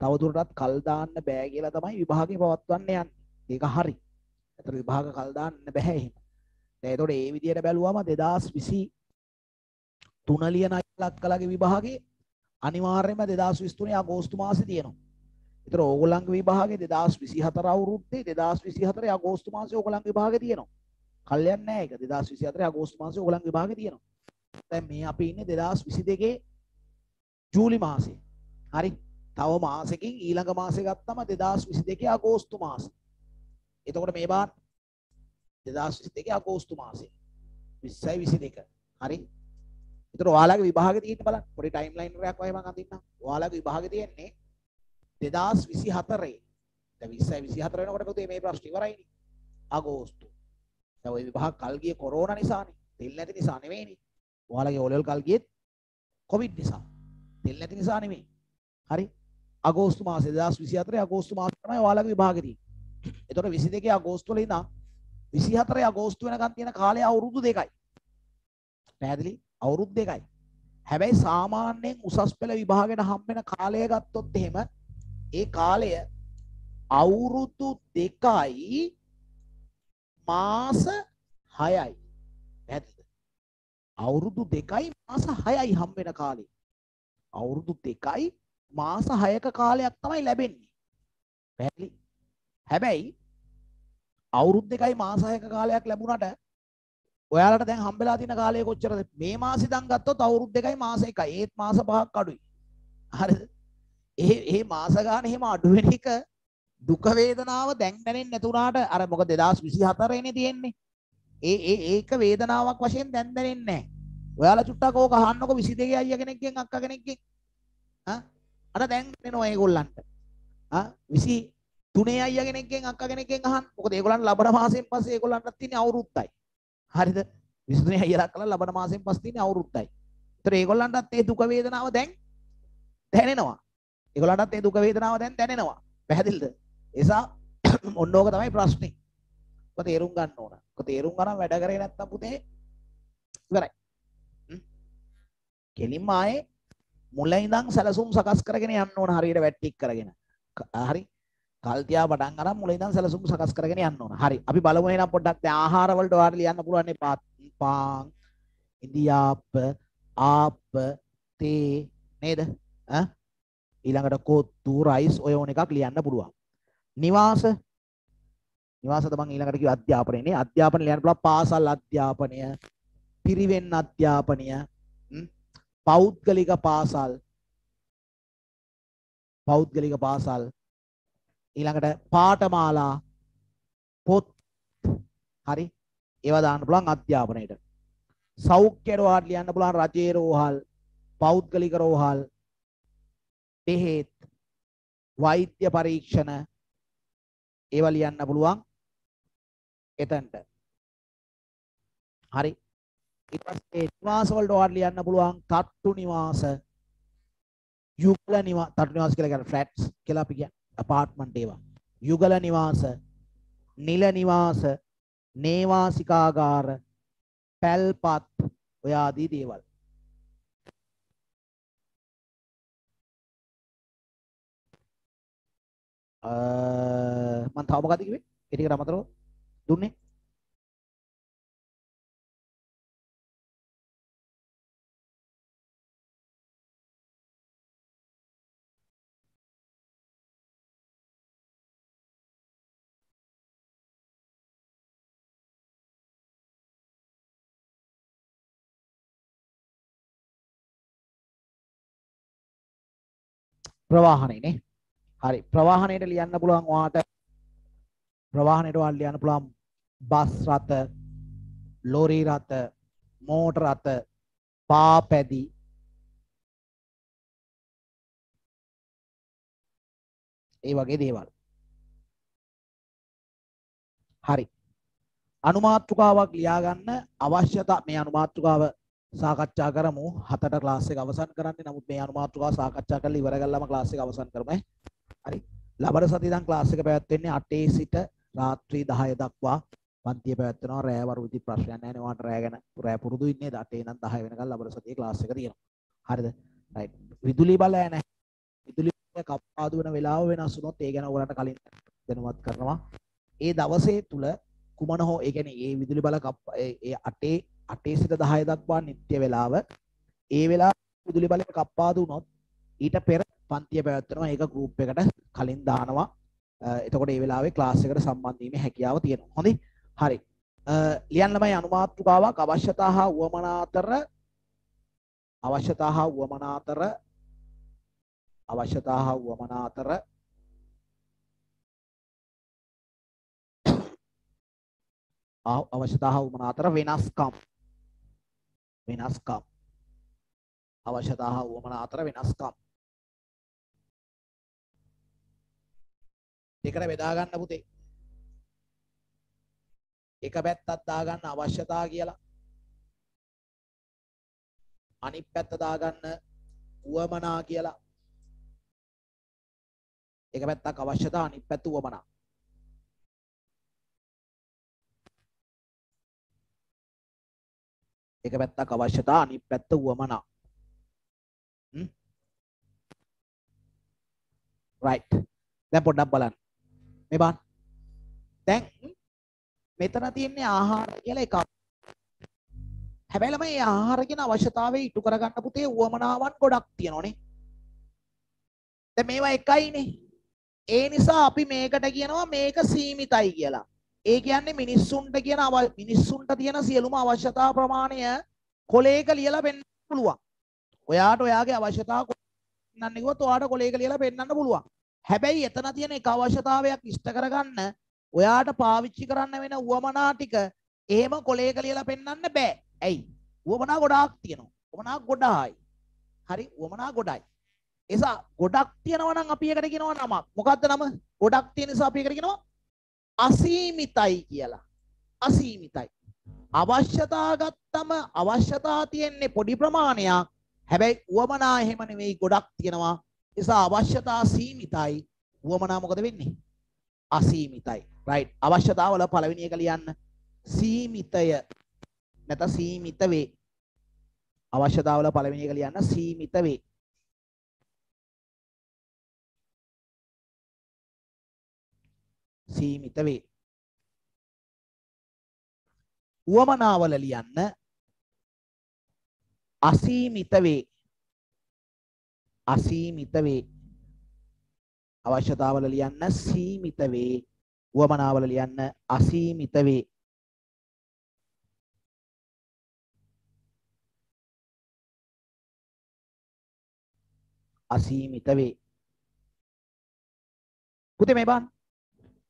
තවදුරටත් කල් දාන්න බෑ කියලා තමයි විභාගේ පවත්වන්න යන්නේ. ඒක හරි. ඒතර විභාග කල් දාන්න බෑ එහෙම. දැන් ඒතකොට ඒ විදියට බැලුවම 2023 ලියන ලක්කලගේ විභාගේ අනිවාර්යයෙන්ම 2023 අගෝස්තු මාසේ තියෙනවා. ඒතර ඕගොල්ලන්ගේ විභාගේ 2024 අවුරුද්දේ 2024 අගෝස්තු මාසේ ඕගොල්ලන්ගේ විභාගේ තියෙනවා. කල්යන්නේ නැහැ ඒක 2024 අගෝස්තු මාසේ ඕගොල්ලන්ගේ විභාගේ තියෙනවා. දැන් මේ අපි ඉන්නේ 2022 ජූලි මාසේ. හරි. තව මාසෙකින් ඊළඟ මාසේ ගත්තම 2022 අගෝස්තු මාසේ. එතකොට මේ බාන 2022 අගෝස්තු මාසේ. 20යි 22 හරි. එතකොට ඔයාලගේ විභාගෙ තියෙන්න බලන්න. පොඩි ටයිම්ලයින් එකක් වගේ මම අඳින්නම්. ඔයාලගේ විභාගෙ තියෙන්නේ 2024 දැන් 20යි 24 වෙනකොට පුතේ මේ ප්‍රශ්න ඉවරයිනේ? අගෝස්තු. දැන් ওই විභාග කල් ගියේ කොරෝනා නිසානේ. තෙල් නැති නිසා නෙවෙයිනේ. ඔයාලගේ ඕලෙවල් කල් ගියෙත් කොවිඩ් නිසා. තෙල් නැති නිසා නෙමෙයි. හරි. අගෝස්තු මාසේ 2024 අගෝස්තු මාසේ තමයි ඔයාලගේ විභාගෙ තියෙන්නේ එතකොට 22 අගෝස්තු වල ඉඳන් 24 අගෝස්තු වෙනකන් තියෙන කාලය අවුරුදු දෙකයි. පැහැදිලි? අවුරුදු දෙකයි. හැබැයි සාමාන්‍යයෙන් උසස් පෙළ විභාගයට හම්බෙන කාලය ගත්තොත් එහෙම ඒ කාලය අවුරුදු දෙකයි මාස 6යි. පැහැදිලිද? අවුරුදු දෙකයි මාස 6යි හම්බෙන කාලේ. අවුරුදු දෙකයි මාස 6ක කාලයක් තමයි ලැබෙන්නේ. පැහැදිලි? හැබැයි අවුරුදු දෙකයි මාස 6ක කාලයක් ලැබුණට ඔයාලට දැන් හම්බෙලා තියෙන කාලය කොච්චරද? මේ මාසෙ ඉඳන් ගත්තොත් අවුරුදු දෙකයි මාස එකයි. ඒත් මාස පහක් අඩුයි. හරිද? ඒ ඒ මාස ගාන එහෙම අඩු වෙන එක දුක වේදනාව දැන් දැනෙන්නේ නැතුණාට අර මොකද 2024 නේ තියෙන්නේ. ඒ ඒ ඒක වේදනාවක් වශයෙන් දැන් දැනෙන්නේ නැහැ. ඔයාලා චුට්ටක් ඕක අහන්නකො 22 අයියා කෙනෙක්ගෙන් අක්කා කෙනෙක්ගෙන්. ආ? අර දැන් දෙනවා ඒගොල්ලන්ට. ආ? 20 තුනේ අයියා කෙනෙක්ගෙන් අක්කා කෙනෙක්ගෙන් අහන්න. මොකද ඒගොල්ලන් ලබන මාසෙන් පස්සේ ඒගොල්ලන්ටත් තියෙන්නේ අවුරුද්දයි. හරිද? 23 අයියලා කළා ලබන මාසෙන් පස්සේ තියෙන්නේ අවුරුද්දයි. ඒතර ඒගොල්ලන්ටත් ඒ දුක වේදනාව දැන් දැනෙනවා. ඒගොල්ලන්ටත් ඒ දුක වේදනාව දැන් දැනෙනවා. පැහැදිලිද? එසා ඔන්න ඕක තමයි ප්‍රශ්නේ. ඔක තේරුම් ගන්න ඕන. ඔක තේරුම් ගන්න වැඩ කරේ නැත්තම් පුතේ ඉවරයි. කෙලින්ම ආයේ මුල ඉඳන් සැලසුම් සකස් කරගෙන යන්න ඕන හරියට වැට්ටික් කරගෙන. හරි කල්තියා පටන් අරන් මුල ඉඳන් සැලසුම් සකස් කරගෙන යන්න ඕන. හරි. අපි බලමු එහෙනම් පොඩ්ඩක් දැන් ආහාර වලට ඔයාලට ලියන්න පුළුවන් නේ පාන්, ඉන්දියාප්ප, ආප්ප, තේ නේද? ඈ ඊළඟට කොත්තු, රයිස් ඔය ඕන එකක් ලියන්න පුළුවන්. නිවාස නිවාසද මං ඊළඟට කිව්ව අධ්‍යාපනය නේ. අධ්‍යාපන ලියන්න පුළුවන් පාසල් අධ්‍යාපනය, පිරිවෙන් අධ්‍යාපනය, පෞද්ගලික පාසල් පෞද්ගලික පාසල් ඊළඟට පාඨමාලා පොත් හරි ඒවා දාන්න පුළුවන් අධ්‍යාපනයට. සෞඛ්‍ය රෝහල් ලියන්න පුළුවන් රජයේ රෝහල් පෞද්ගලික රෝහල් බෙහෙත් වෛද්‍ය පරීක්ෂණ ඒවා ලියන්න පුළුවන් එතනට. හරි. ඊට පස්සේ නිවාස වලට ඔයාලට ලියන්න පුළුවන් තට්ටු නිවාස යුගල නිවාස තට්ටු නිවාස කියලා කියන්නේ ෆ්ලැට්ස් කියලා අපි කියන්නේ. අපාර්ට්මන්ට් ඒවා යුගල නිවාස නිල නිවාස නේවාසිකාගාර පැල්පත් ඔය ආදී දේවල් මම තව මොකද කිව්වේ ඒ ටිකට අමතරව දුන්නේ ප්‍රවාහනයනේ හරි. ප්‍රවාහනයට ලියන්න පුළුවන් ඔයාට ප්‍රවාහනයට ඔයාලට ලියන්න පුළුවන් බස් රථ ලෝරි රථ මෝටර රථ පාපැදි ඒ වගේ දේවල්. හරි. අනුමාතෘකාවක් ලියාගන්න අවශ්‍යතා මේ අනුමාතෘකාව සාකච්ඡා කරමු. හතට ක්ලාස් එක අවසන් කරන්නේ. නමුත් මේ අනුමාතෘකාව සාකච්ඡා කරලා ඉවර කළාම ක්ලාස් එක අවසන් කරමු. ඈ? හරි. ලබන සතිය ඉඳන් ක්ලාස් එක පැවැත්වෙන්නේ 8 සිට රාත්‍රී 10 දක්වා. පන්තිය පැවැත්වෙනවා. රෑ වරු ඉති ප්‍රශ්නයක් නැහැ නේ ඔයාලට. රෑ ගැන රෑ පුරුදු ඉන්නේ. 8 ඉඳන් 10 වෙනකන් ලබන සතියේ ක්ලාස් එක තියෙනවා. හරිද? රයිට් විදුලි බලය නැහැ. විදුලි කප්පාදු වෙන වෙලාව වෙනස් වුණොත් ඒ ගැන ඔයාලට කලින් දැනුවත් කරනවා. ඒ දවසේ තුල කුමන හෝ ඒ කියන්නේ ඒ විදුලි බල ඒ 8 8 සිට 10 දක්වා නිත්‍ය වේලාව. ඒ වෙලාව විදුලි බලය කප්පාදු වුණොත් ඊට පෙර පන්තිය පැවැත්වෙනවා. ඒක ගෲප් එකට කලින් දානවා. එතකොට ඒ වෙලාවේ ක්ලාස් එකට සම්බන්ධ වීමේ හැකියාව තියෙනවා. හොඳයි. හරි. ලියන්න ළමයි අනුමාත්‍රිකාවක්. අවශ්‍යතා හා උවමනා අතර අවශ්‍යතා හා උවමනා අතර අවශ්‍යතා හා උවමනා අතර අවශ්‍යතා හා උවමනා අතර වෙනස්කම් වෙනස්කම්. අවශ්‍යතා හා උවමනා අතර වෙනස්කම්. දෙකට බෙදා ගන්න පුතේ. එක පැත්තක් දාගන්න අවශ්‍යතා කියලා. අනිත් පැත්ත දාගන්න උවමනා කියලා. එක පැත්තක් අවශ්‍යතා අනිත් පැත්ත උවමනා එක පැත්තක් අවශ්‍යතා අනිත් පැත්ත උවමනා රයිට් දැන් පොඩ්ඩක් බලන්න. මේ බලන්න දැන් මෙතන තියෙන්නේ ආහාර කියලා එකක්. හැබැයි ළමයි මේ ආහාර කියන අවශ්‍යතාවය ඉටු කරගන්න පුතේ උවමනාවන් ගොඩක් තියෙනවනේ දැන් මේවා එකයිනේ. ඒ නිසා අපි මේකට කියනවා මේක සීමිතයි කියලා. ඒ කියන්නේ මිනිස්සුන්ට කියන මිනිස්සුන්ට තියෙන සියලුම අවශ්‍යතා ප්‍රමාණය කොලේක ලියලා පෙන්වන්න පුළුවන්. ඔයාට ඔයාගේ අවශ්‍යතා පෙන්වන්න කිව්වොත් ඔයාට කොලේක ලියලා පෙන්වන්න පුළුවන්. හැබැයි එතන තියෙන එක අවශ්‍යතාවයක් ඉෂ්ට කරගන්න ඔයාට පාවිච්චි කරන්න වෙන උවමනා ටික එහෙම කොලේක ලියලා පෙන්වන්න බෑ. ඇයි? උවමනා ගොඩාක් තියෙනවා. උවමනා ගොඩායි. හරි උවමනා ගොඩයි. එසා ගොඩක් තියෙනවා නම් අපි එකට කියනවා නමක්. මොකද්ද නම? ගොඩක් තියෙන නිසා අපි එකට කියනවා අසීමිතයි කියලා. අසීමිතයි. අවශ්‍යතා ගත්තම අවශ්‍යතා තියෙන්නේ පොඩි ප්‍රමාණයක්. හැබැයි උවමනා එහෙම නෙවෙයි ගොඩක් තියෙනවා. නිසා අවශ්‍යතා සීමිතයි. උවමනා මොකද වෙන්නේ? අසීමිතයි. රයිට්. අවශ්‍යතාවල පළවෙනි එක ලියන්න. සීමිතය නැත සීමිත වේ. අවශ්‍යතාවල පළවෙනි එක ලියන්න සීමිත වේ. සීමිත වේ. උවමනාවල ලියන්න අසීමිත වේ. අසීමිත වේ. අවශ්‍යතාවල ලියන්න සීමිත වේ. උවමනාවල ලියන්න අසීමිත වේ. අසීමිත වේ. පුතේ මේ බලන්න.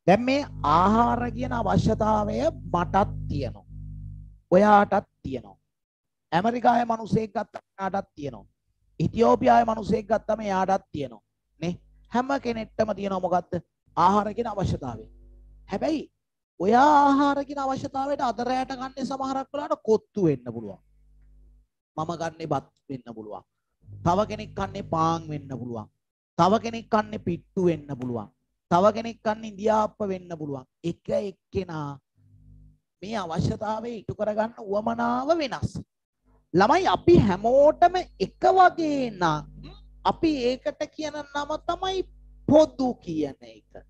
දැන් මේ ආහාර කියන අවශ්‍යතාවය මටත් තියෙනවා. ඔයාටත් තියෙනවා. ඇමරිකාවේ මිනිසෙක් ගත්තම එයාටත් තියෙනවා. ඉතියෝපියාවේ මිනිසෙක් ගත්තම එයාටත් තියෙනවා. නේ? හැම කෙනෙක්ටම තියෙනවා මොකද්ද? ආහාර කියන අවශ්‍යතාවය. හැබැයි ඔයා ආහාර කියන අවශ්‍යතාවයට අද රැයට ගන්නේ සමහරක් වෙලාවට කොත්තු වෙන්න පුළුවන්. මම ගන්නේ බත් වෙන්න පුළුවන්. තව කෙනෙක් කන්නේ පාන් වෙන්න පුළුවන්. තව කෙනෙක් කන්නේ පිට්ටු වෙන්න පුළුවන්. තව කෙනෙක් කන්නේ ඉන්දියාප්ප වෙන්න පුළුවන්. එක එක්කෙනා මේ අවශ්‍යතාවය ඉටු කරගන්න උවමනාව වෙනස්. ළමයි අපි හැමෝටම එක වගේ නම් අපි ඒකට කියන නම තමයි පොදු කියන එක.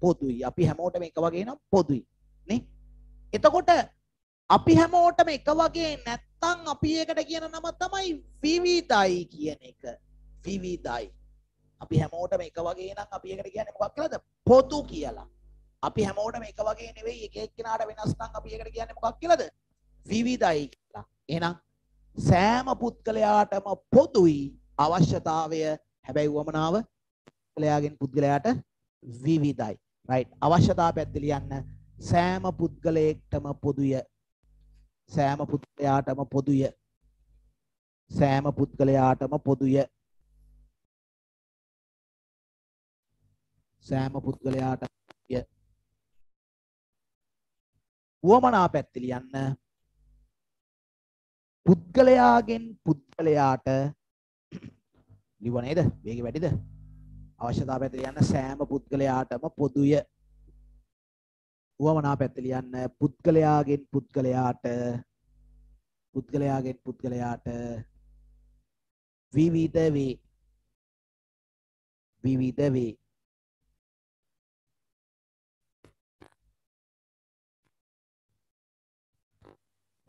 පොදුයි. අපි හැමෝටම එක වගේ නම් පොදුයි. නේ? එතකොට අපි හැමෝටම එක වගේ නැත්තම් අපි ඒකට කියන නම තමයි විවිධයි කියන එක. විවිධයි. අපි හැමෝටම එක වගේ නම් අපි ඒකට කියන්නේ මොකක් කියලාද? පොදු කියලා. අපි හැමෝටම එක වගේ නෙවෙයි එක එක්කෙනාට වෙනස් නම් අපි ඒකට කියන්නේ මොකක් කියලාද? විවිධයි කියලා. එහෙනම් සෑම පුද්ගලයාටම පොදුයි අවශ්‍යතාවය හැබැයි වමනාව පුද්ගලයාගෙන් පුද්ගලයාට විවිධයි. රයිට්. අවශ්‍යතාව පැත්තේ ලියන්න සෑම පුද්ගලයෙක්ටම පොදුය. සෑම පුද්ගලයාටම පොදුය. සෑම පුද්ගලයාටම පොදුය. සෑම පුද්ගලයාට වුවමනා පැත්ත ලියන්න. පුද්ගලයාගෙන් පුද්ගලයාට ලිව නේද? වේගය වැඩිද? අවශ්‍යතාව පැත්ත ලියන්න සෑම පුද්ගලයාටම පොදුය. වුවමනා පැත්ත ලියන්න පුද්ගලයාගෙන් පුද්ගලයාට පුද්ගලයාගෙන් පුද්ගලයාට විවිධ වේ. විවිධ වේ.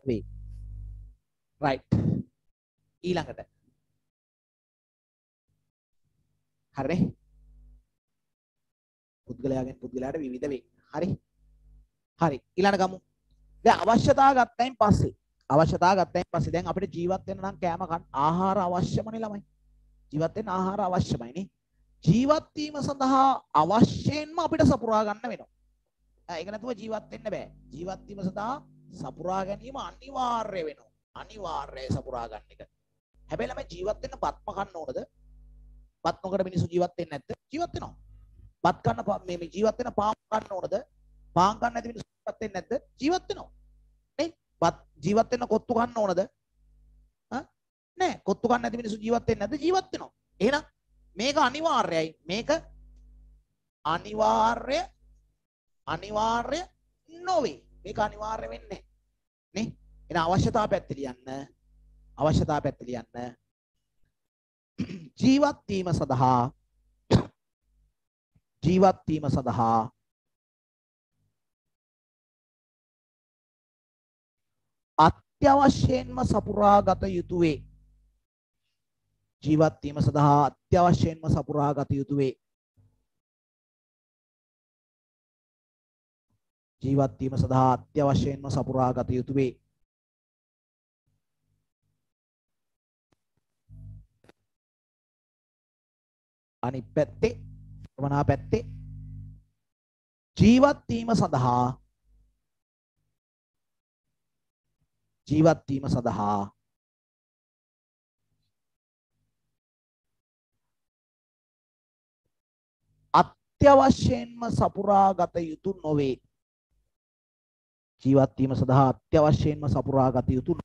වේ රයිට් ඊළඟට. හරිනේ පුද්ගලයාගෙන් පුද්ගලයාට විවිධ වේ. හරි. හරි. ඊළඟ ගමු. දැන් අවශ්‍යතාව ගත්තයින් පස්සේ. අවශ්‍යතාව ගත්තයින් පස්සේ දැන් අපිට ජීවත් වෙන්න නම් කෑම කන්න ආහාර අවශ්‍යමනේ ළමයි. ජීවත් වෙන්න ආහාර අවශ්‍යමයි නේ. ජීවත් වීම සඳහා අවශ්‍යයෙන්ම අපිට සපුරා ගන්න වෙනවා. ඒක නැතුව ජීවත් වෙන්න බෑ. ජීවත් වීම සඳහා සපුරා ගැනීම අනිවාර්ය වෙනවා. අනිවාර්යයි සපුරා ගන්න එක. හැබැයි ළමයි ජීවත් වෙන්න බත්ම කන්න ඕනද? බත් නොකර මිනිස්සු ජීවත් වෙන්නේ නැද්ද? ජීවත් වෙනවා. බත් කන්න මේ මේ ජීවත් වෙන පාන් කන්න ඕනද? පාන් කන්න නැති මිනිස්සු ජීවත් වෙන්නේ නැද්ද? ජීවත් වෙනවා. නේ? බත් ජීවත් වෙන්න කොත්තු කන්න ඕනද? ඈ? නෑ. කොත්තු කන්න නැති මිනිස්සු ජීවත් වෙන්නේ නැද්ද? ජීවත් වෙනවා. එහෙනම් මේක අනිවාර්යයි. මේක අනිවාර්ය අනිවාර්ය නොවේ. මේක අනිවාර්ය වෙන්නේ නේ. එන අවශ්‍යතාව පැත්තට ලියන්න අවශ්‍යතාව පැත්තට ලියන්න. ජීවත් වීම සඳහා ජීවත් වීම සඳහා අත්‍යවශ්‍යයෙන්ම සපුරාගත යුතු වේ ජීවත් වීම සඳහා අත්‍යවශ්‍යයෙන්ම සපුරාගත යුතු ජීවත් වීම සඳහා අත්‍යවශ්‍යයෙන්ම සපුරාගත යුතු වේ අනිත් පැත්තේ වනා පැත්තේ ජීවත් වීම සඳහා ජීවත් වීම සඳහා අත්‍යවශ්‍යයෙන්ම සපුරාගත යුතු නොවේ. ජීවත් වීම සඳහා අත්‍යවශ්‍යයෙන්ම සපුරාගත යුතු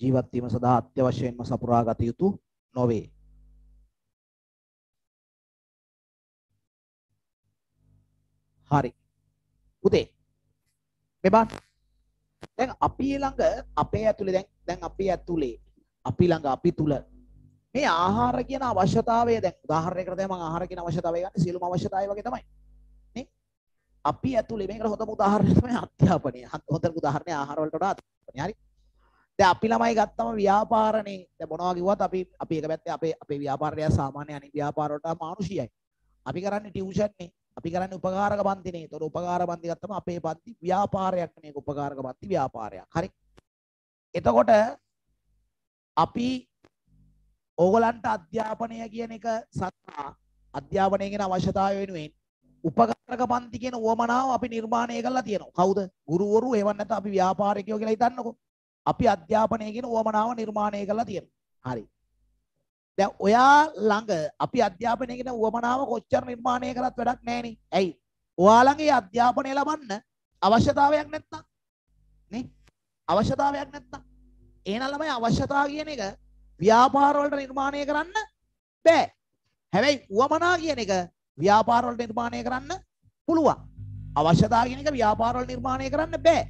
ජීවත් වීම සඳහා අත්‍යවශ්‍යයෙන්ම සපුරා ගත යුතු නොවේ. හරි. පුතේ. මෙබන් දැන් අපි ළඟ අපේ ඇතුලේ දැන් දැන් අපි ඇතුලේ අපි ළඟ අපි තුල මේ ආහාර කියන අවශ්‍යතාවය දැන් උදාහරණයකට දැන් මම ආහාර කියන අවශ්‍යතාවය ගන්න සියලුම අවශ්‍යතාවය වගේ තමයි. නේ? අපි ඇතුලේ මේකට හොඳම උදාහරණය තමයි අධ්‍යාපනය. හොඳ උදාහරණය ආහාර වලට වඩා අධ්‍යාපනය. හරි? දැන් අපි ළමයි ගත්තම ව්‍යාපාරනේ දැන් මොනවා කිව්වත් අපි අපි එක පැත්තේ අපේ අපේ ව්‍යාපාරය සාමාන්‍ය අනිත් ව්‍යාපාර වලට මානුෂිකයි. අපි කරන්නේ ටියුෂන් නේ. අපි කරන්නේ උපකාරක පන්තිනේ. ඒතකොට උපකාර පන්ති ගත්තම අපේ පන්ති ව්‍යාපාරයක් මේක උපකාරක පන්ති ව්‍යාපාරයක්. හරි. එතකොට අපි ඕගලන්ට අධ්‍යාපනය කියන එක සත්තා අධ්‍යාපනය කියන අවශ්‍යතාවය වෙනුවෙන් උපකාරක පන්ති කියන උවමනාව අපි නිර්මාණය කරලා තියෙනවා. කවුද? ගුරුවරු එවන්න නැත්නම් අපි ව්‍යාපාරිකයෝ කියලා හිතන්නකෝ. අපි අධ්‍යාපනය කියන උවමනාව නිර්මාණය කරලා තියෙනවා. හරි. දැන් ඔයා ළඟ අපි අධ්‍යාපනය කියන උවමනාව කොච්චර නිර්මාණය කරත් වැඩක් නැහෙනේ. ඇයි? ඔයාලගේ අධ්‍යාපනය ලබන්න අවශ්‍යතාවයක් නැත්තම් නේ? අවශ්‍යතාවයක් නැත්තම් එහෙනම් ළමයි අවශ්‍යතාව කියන එක ව්‍යාපාර වලට නිර්මාණය කරන්න බෑ. හැබැයි උවමනා කියන එක ව්‍යාපාර වලට නිර්මාණය කරන්න පුළුවන්. අවශ්‍යතාව කියන එක ව්‍යාපාර වල නිර්මාණය කරන්න බෑ.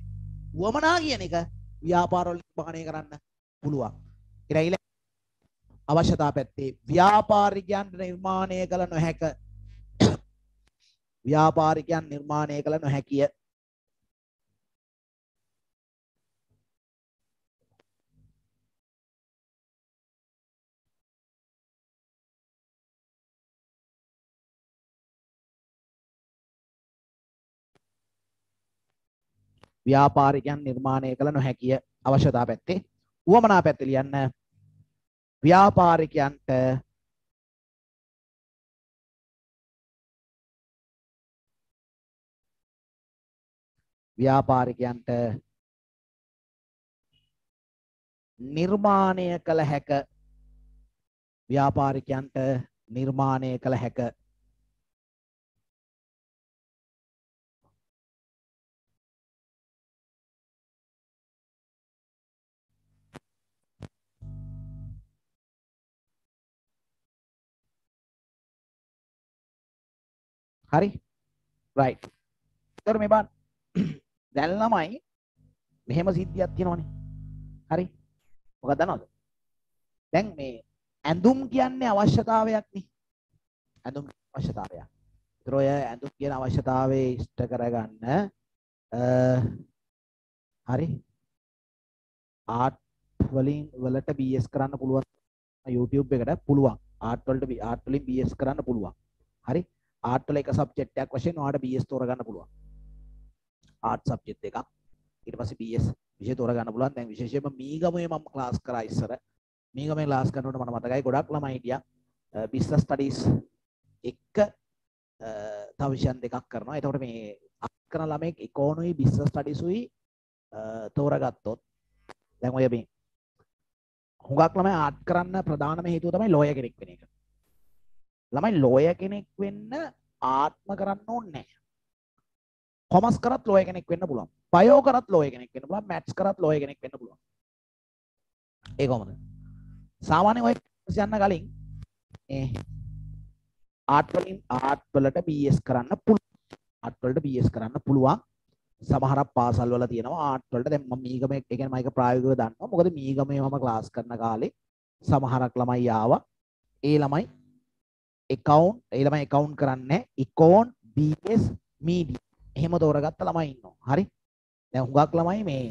උවමනා කියන එක ව්‍යාපාරවල නිර්මාණය කරන්න පුළුවන්. ඉතින් අවශ්‍යතා පැත්තේ ව්‍යාපාරිකයන් නිර්මාණය කළ නොහැක ව්‍යාපාරිකයන් නිර්මාණය කළ නොහැකිය ව්‍යාපාරිකයන් නිර්මාණය කළ නොහැකිය අවශ්‍යතා පැත්තේ. උවමනා පැත්තේ ලියන්න ව්‍යාපාරිකයන්ට ව්‍යාපාරිකයන්ට නිර්මාණය කළ හැක. ව්‍යාපාරිකයන්ට නිර්මාණය කළ හැක. හරි? රයිට් එතකොට මේ බාන දැන් ළමයි මෙහෙම සිද්ධියක් තියෙනවනේ. හරි? මොකක්ද දන්නවද? දැන් මේ ඇඳුම් කියන්නේ අවශ්‍යතාවයක් නේ ඇඳුම් අවශ්‍යතාවයක්. ඒතර ඔය ඇඳුම් කියන අවශ්‍යතාවය ඉෂ්ට කරගන්න හරි? ආට් වලින් වලට BS කරන්න පුළුවන්. YouTube එකට පුළුවන්. ආට් වලට ආට් වලින් BS කරන්න පුළුවන්. හරි? ආට් වල එක සබ්ජෙක්ට් එකක් වශයෙන් ඔයාලට BS තෝරගන්න පුළුවන්. ආට් සබ්ජෙක්ට් එකක්. ඊට පස්සේ BS විෂය තෝරගන්න පුළුවන්. දැන් විශේෂයෙන්ම මීගමේ මම ක්ලාස් කරා ඉස්සර. මීගමේ ක්ලාස් කරනකොට මට මතකයි ගොඩක් ළමයි හිටියා බිස්නස් ස්ටඩීස් එක තව විෂයන් දෙකක් කරනවා. එතකොට මේ කරන ළමෙක් ඉකෝනොමි බිස්නස් ස්ටඩීස්ුයි තෝරගත්තොත්. දැන් ඔය මේ හුඟක් ළමයි ආට් කරන්න ප්‍රධානම හේතුව තමයි ලෝය කෙනෙක් වෙන එක. ළමයි ලෝය කෙනෙක් වෙන්න ආත්ම කරන්න ඕනේ නැහැ. කොමස් කරත් ලෝය කෙනෙක් වෙන්න පුළුවන්. බයෝ කරත් ලෝය කෙනෙක් වෙන්න පුළුවන්. මැත්ස් කරත් ලෝය කෙනෙක් වෙන්න පුළුවන්. ඒ කොහොමද? සාමාන්‍ය ඔය යන්න කලින් ඒ ආට් වලින් ආට් වලට BS කරන්න පුළුවන්. ආට් වලට BS කරන්න පුළුවන්. සමහරක් පාසල් වල තියෙනවා ආට් වලට දැන් මම මීගමේ ඒ කියන්නේ මම ඒක ප්‍රායෝගිකව දන්නවා. මොකද මීගමේ මම ක්ලාස් කරන කාලේ සමහරක් ළමයි ආවා. ඒ ළමයි account ඒ ළමයි account කරන්නේ econ BS media. එහෙම තෝරගත්ත ළමයි ඉන්නවා. හරි? දැන් හුඟක් ළමයි මේ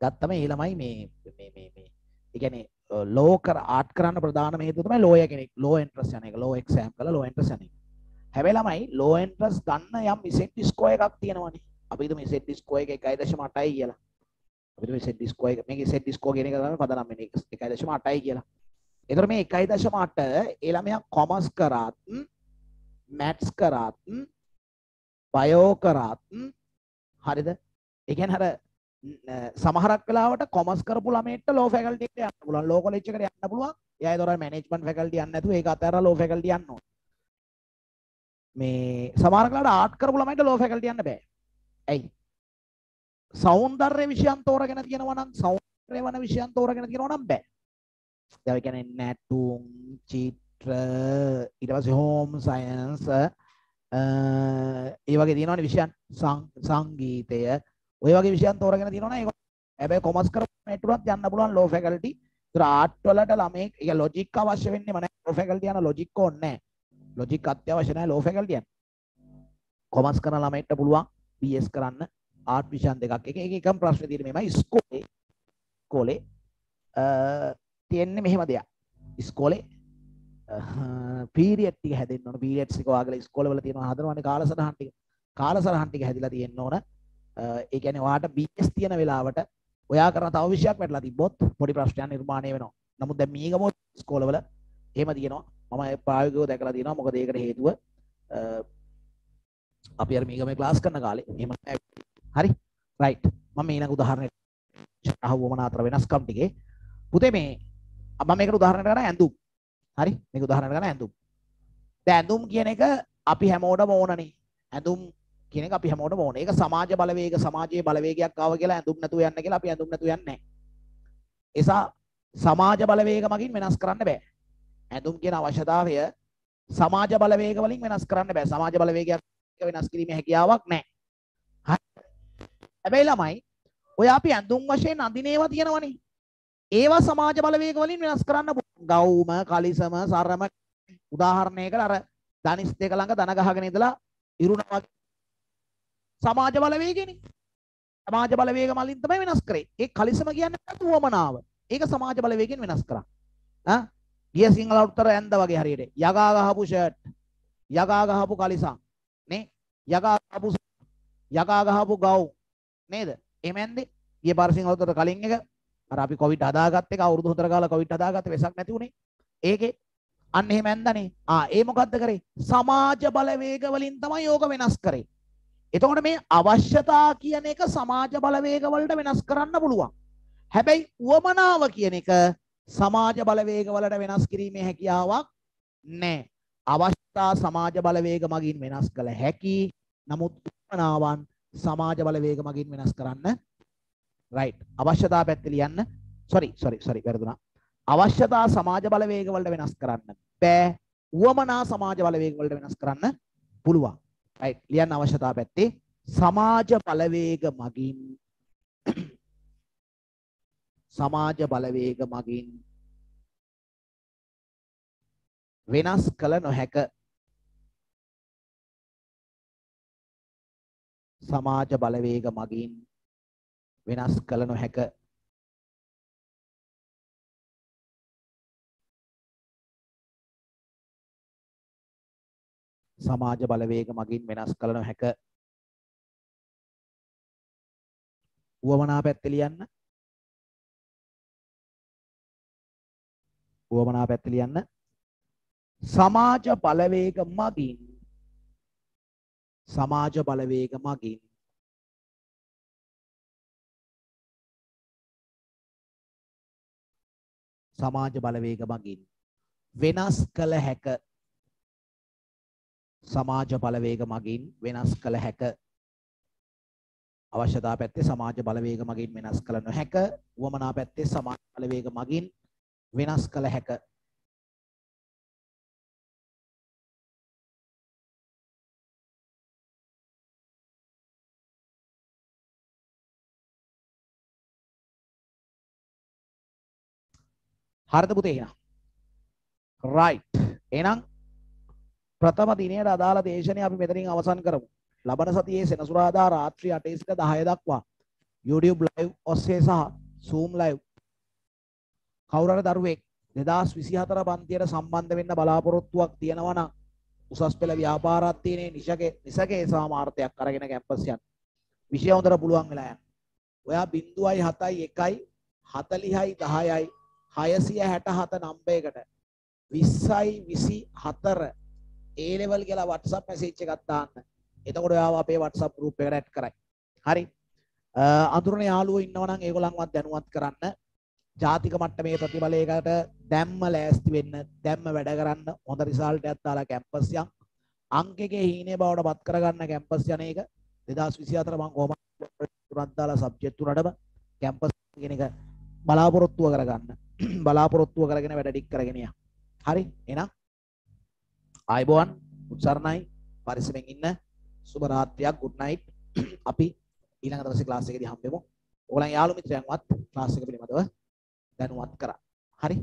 ගත්තම ඒ ළමයි මේ මේ මේ මේ ඒ කියන්නේ ලෝ කර ආට් කරන්න ප්‍රධානම හේතුව තමයි ලෝය කෙනෙක් ලෝ එන්ට්‍රස් යන එක ලෝ එක්සෑම් කරලා ලෝ එන්ට්‍රස් යන එක. හැබැයි ළමයි ලෝ එන්ට්‍රස් ගන්න යම් ඉසෙට් ස්කෝර් එකක් තියෙනවනේ. අපි හිතමු ඉසෙට් ස්කෝර් එක 1.8යි කියලා. අපි හිතමු ඉසෙට් ස්කෝර් එක මේක ඉසෙට් ස්කෝර් කියන එක තමයි පදනම් වෙන්නේ 1.8යි කියලා. එතකොට මේ 1.8 ඒ ළමයා කොමර්ස් කරාත් මැත්ස් කරාත් බයෝ කරාත් හරිද? ඒ කියන්නේ අර සමහරක් වෙලාවට කොමර්ස් කරපු ළමයින්ට ලෝ ෆැකල්ටි එකට යන්න පුළුවන්. ලෝ කොලෙජ් එකට යන්න පුළුවන්. එයා ඒතොර මැනේජ්මන්ට් ෆැකල්ටි යන්න නැතුව ඒක අතහැරලා ලෝ ෆැකල්ටි යන්න ඕන. මේ සමාරකලාට ආට් කරපු ළමයින්ට ලෝ ෆැකල්ටි යන්න බෑ. ඇයි? සෞන්දර්ය විෂයන් තෝරගෙන තියෙනවා නම් සෞන්දර්ය වන විෂයන් තෝරගෙන තියෙනවා නම් බෑ. දැන් ඒ කියන්නේ නැටුම්, චිත්‍ර, ඊට පස්සේ හෝම් සයන්ස් uh, ඒ වගේ තියෙනවනේ විෂයන් සංගීතය ඔය වගේ විෂයන් තෝරගෙන තියෙනවනේ ඒක හැබැයි කොමර්ස් කරපු නෙට්ටුවත් යන්න පුළුවන් ලෝ ෆැකල්ටි. ඒතර ආර්ට් වලට ළමෙක් ඒක ලොජික් අවශ්‍ය වෙන්නේම නැහැ. ලෝ ෆැකල්ටි යන ලොජික් ඕනේ නැහැ. ලොජික් අත්‍යවශ්‍ය නැහැ ලෝ ෆැකල්ටි යන. කොමර්ස් කරන ළමයින්ට පුළුවන් BS කරන්න ආර්ට් විෂයන් දෙකක්. එක එක එකම ප්‍රශ්න තියෙන මෙමය ඉස්කෝලේ ඉස්කෝලේ uh, තියෙන්නේ මෙහෙම දෙයක්. ඉස්කෝලේ පීරියඩ් ටික හැදෙන්න ඕන. පීරියඩ්ස් ටික ඔයාලා ඉස්කෝලේ වල තියෙනවා හදනවානේ කාලසටහන් ටික. කාලසටහන් ටික හැදිලා තියෙන්න ඕන. ඒ කියන්නේ ඔයාට BS තියෙන වෙලාවට ඔයා කරන තව විෂයක් වැටලා තිබ්බොත් පොඩි ප්‍රශ්නයක් නිර්මාණය වෙනවා. නමුත් දැන් මීගම ඉස්කෝලවල එහෙම තියෙනවා. මම ප්‍රායෝගිකව දැකලා තියෙනවා. මොකද ඒකට හේතුව අපි අර මීගමේ ක්ලාස් කරන කාලේ එහෙම හරි රයිට් මම ඊළඟ උදාහරණයක් අහුවමන අතර වෙනස්කම් ටිකේ පුතේ මේ මම මේකට උදාහරණයක් ගන්න ඇඳුම්. හරි? මේක උදාහරණයක් ගන්න ඇඳුම්. දැන් ඇඳුම් කියන එක අපි හැමෝටම ඕනනේ. ඇඳුම් කියන එක අපි හැමෝටම ඕනේ. ඒක සමාජ බලවේග සමාජයේ බලවේගයක් ආව කියලා ඇඳුම් නැතුව යන්න කියලා අපි ඇඳුම් නැතුව යන්නේ නැහැ. එසා සමාජ බලවේග මගින් වෙනස් කරන්න බෑ. ඇඳුම් කියන අවශ්‍යතාවය සමාජ බලවේග වලින් වෙනස් කරන්න බෑ. සමාජ බලවේගයක් වෙනස් කිරීමේ හැකියාවක් නැහැ. හැබැයි ළමයි ඔය අපි ඇඳුම් වශයෙන් අඳින ඒවා තියෙනවනේ. ඒවා සමාජ බලවේග වලින් වෙනස් කරන්න ගවුම, කලිසම, සරම උදාහරණයකට අර ධනිස් දෙක ළඟ දන ගහගෙන ඉඳලා ඉරුණා වගේ සමාජ බලවේගනේ. සමාජ බලවේග මලින් තමයි වෙනස් කරේ. ඒ කලිසම කියන්නේ වමනාව. ඒක සමාජ බලවේගයෙන් වෙනස් කරා. ආ ගිය සිංහල උත්තර ඇඳ වගේ හරියට. යගා ගහපු ෂර්ට්, යගා ගහපු කලිසම්, නේ? යගා ගහපු යගා ගහපු ගවුම් නේද? එහෙම ඇන්දේ. ගිය පාර සිංහලතට කලින් එක අර අපි කොවිඩ් හදාගත්ත එක අවුරුදු හතර කාලා කොවිඩ් හදාගත්ත වෙසක් නැති උනේ. ඒකේ අන්න එහෙම ඇන්දනේ. ආ ඒ මොකද්ද කරේ? සමාජ බලවේග වලින් තමයි යෝග වෙනස් කරේ. එතකොට මේ අවශ්‍යතා කියන එක සමාජ බලවේග වලට වෙනස් කරන්න පුළුවන්. හැබැයි උවමනාව කියන එක සමාජ බලවේග වලට වෙනස් කිරීමේ හැකියාවක් නැහැ. අවස්ථා සමාජ බලවේග මගින් වෙනස් කළ හැකි. නමුත් උවමනාවන් සමාජ බලවේග මගින් වෙනස් කරන්න රයිට් අවශ්‍යතා පැත්තේ ලියන්න. සොරි සොරි සොරි වැරදුනා. අවශ්‍යතා සමාජ බලවේග වලට වෙනස් කරන්න බෑ. උවමනා සමාජ බලවේග වලට වෙනස් කරන්න පුළුවන්. රයිට් ලියන්න අවශ්‍යතා පැත්තේ. සමාජ බලවේග මගින් සමාජ බලවේග මගින් වෙනස් කළ නොහැක සමාජ බලවේග මගින් වෙනස් කළ නොහැක. සමාජ බලවේග මගින් වෙනස් කළ නොහැක. උවමනා පැත්තේ ලියන්න. උවමනා පැත්තේ ලියන්න. සමාජ බලවේග මගින් සමාජ බලවේග මගින් සමාජ බලවේග මගින් වෙනස් කළ හැක. සමාජ බලවේග මගින් වෙනස් කළ හැක. අවශ්‍යතා පැත්තේ සමාජ බලවේග මගින් වෙනස් කළ නොහැක. වමනා පැත්තේ සමාජ බලවේග මගින් වෙනස් කළ හැක. හරිද පුතේ එහෙනම් right එහෙනම් ප්‍රථම දිනයට අදාළ දේශනය අපි මෙතනින් අවසන් කරමු ලබන සතියේ සෙනසුරාදා රාත්‍රී 8 සිට 10 දක්වා YouTube live ඔස්සේ සහ Zoom live කවුරු හරි දරුවෙක් 2024 පන්තියට සම්බන්ධ වෙන්න බලාපොරොත්තුවක් තියෙනවා නම් උසස් පෙළ ව්‍යාපාරات තියෙන නිසකේ නිසකේ සාමාර්ථයක් අරගෙන කැම්පස් යන්න. විෂය හොඳට පුළුවන් වෙලා යන්න. ඔයා 0.7යි 1යි 40යි 10යි 667 නම්බරයකට 20යි 24 A level කියලා WhatsApp message එකක් දාන්න. එතකොට ඔයාව අපේ WhatsApp group එකට add කරයි. හරි. අඳුරන යාළුවෝ ඉන්නවා නම් ඒගොල්ලන්වත් දැනුවත් කරන්න. ජාතික මට්ටමේ ප්‍රතිඵලයකට දැම්ම ලෑස්ති වෙන්න, දැම්ම වැඩ කරන්න, හොඳ රිසල්ට් එකක් දාලා කැම්පස් යන්. අංක එකේ හීනේ බවට පත් කරගන්න කැම්පස් යන එක 2024 මම කොහොමද තුනක් දාලා සබ්ජෙක්ට් තුනටම කැම්පස් කියන එක බලාපොරොත්තුව කරගන්න. බලාපොරොත්තුව කරගෙන වැඩ ටික කරගෙන යන්න. හරි. එහෙනම් ආයිබෝවන් උත්සරණයි පරිස්සමෙන් ඉන්න සුබ රාත්‍රියක් good night අපි ඊළඟ දවසේ ක්ලාස් එකේදී හම්බෙමු. ඕගොල්ලන් යාළු මිත්‍රයන්වත් ක්ලාස් එක පිළිබඳව දැනුවත් කරා. හරි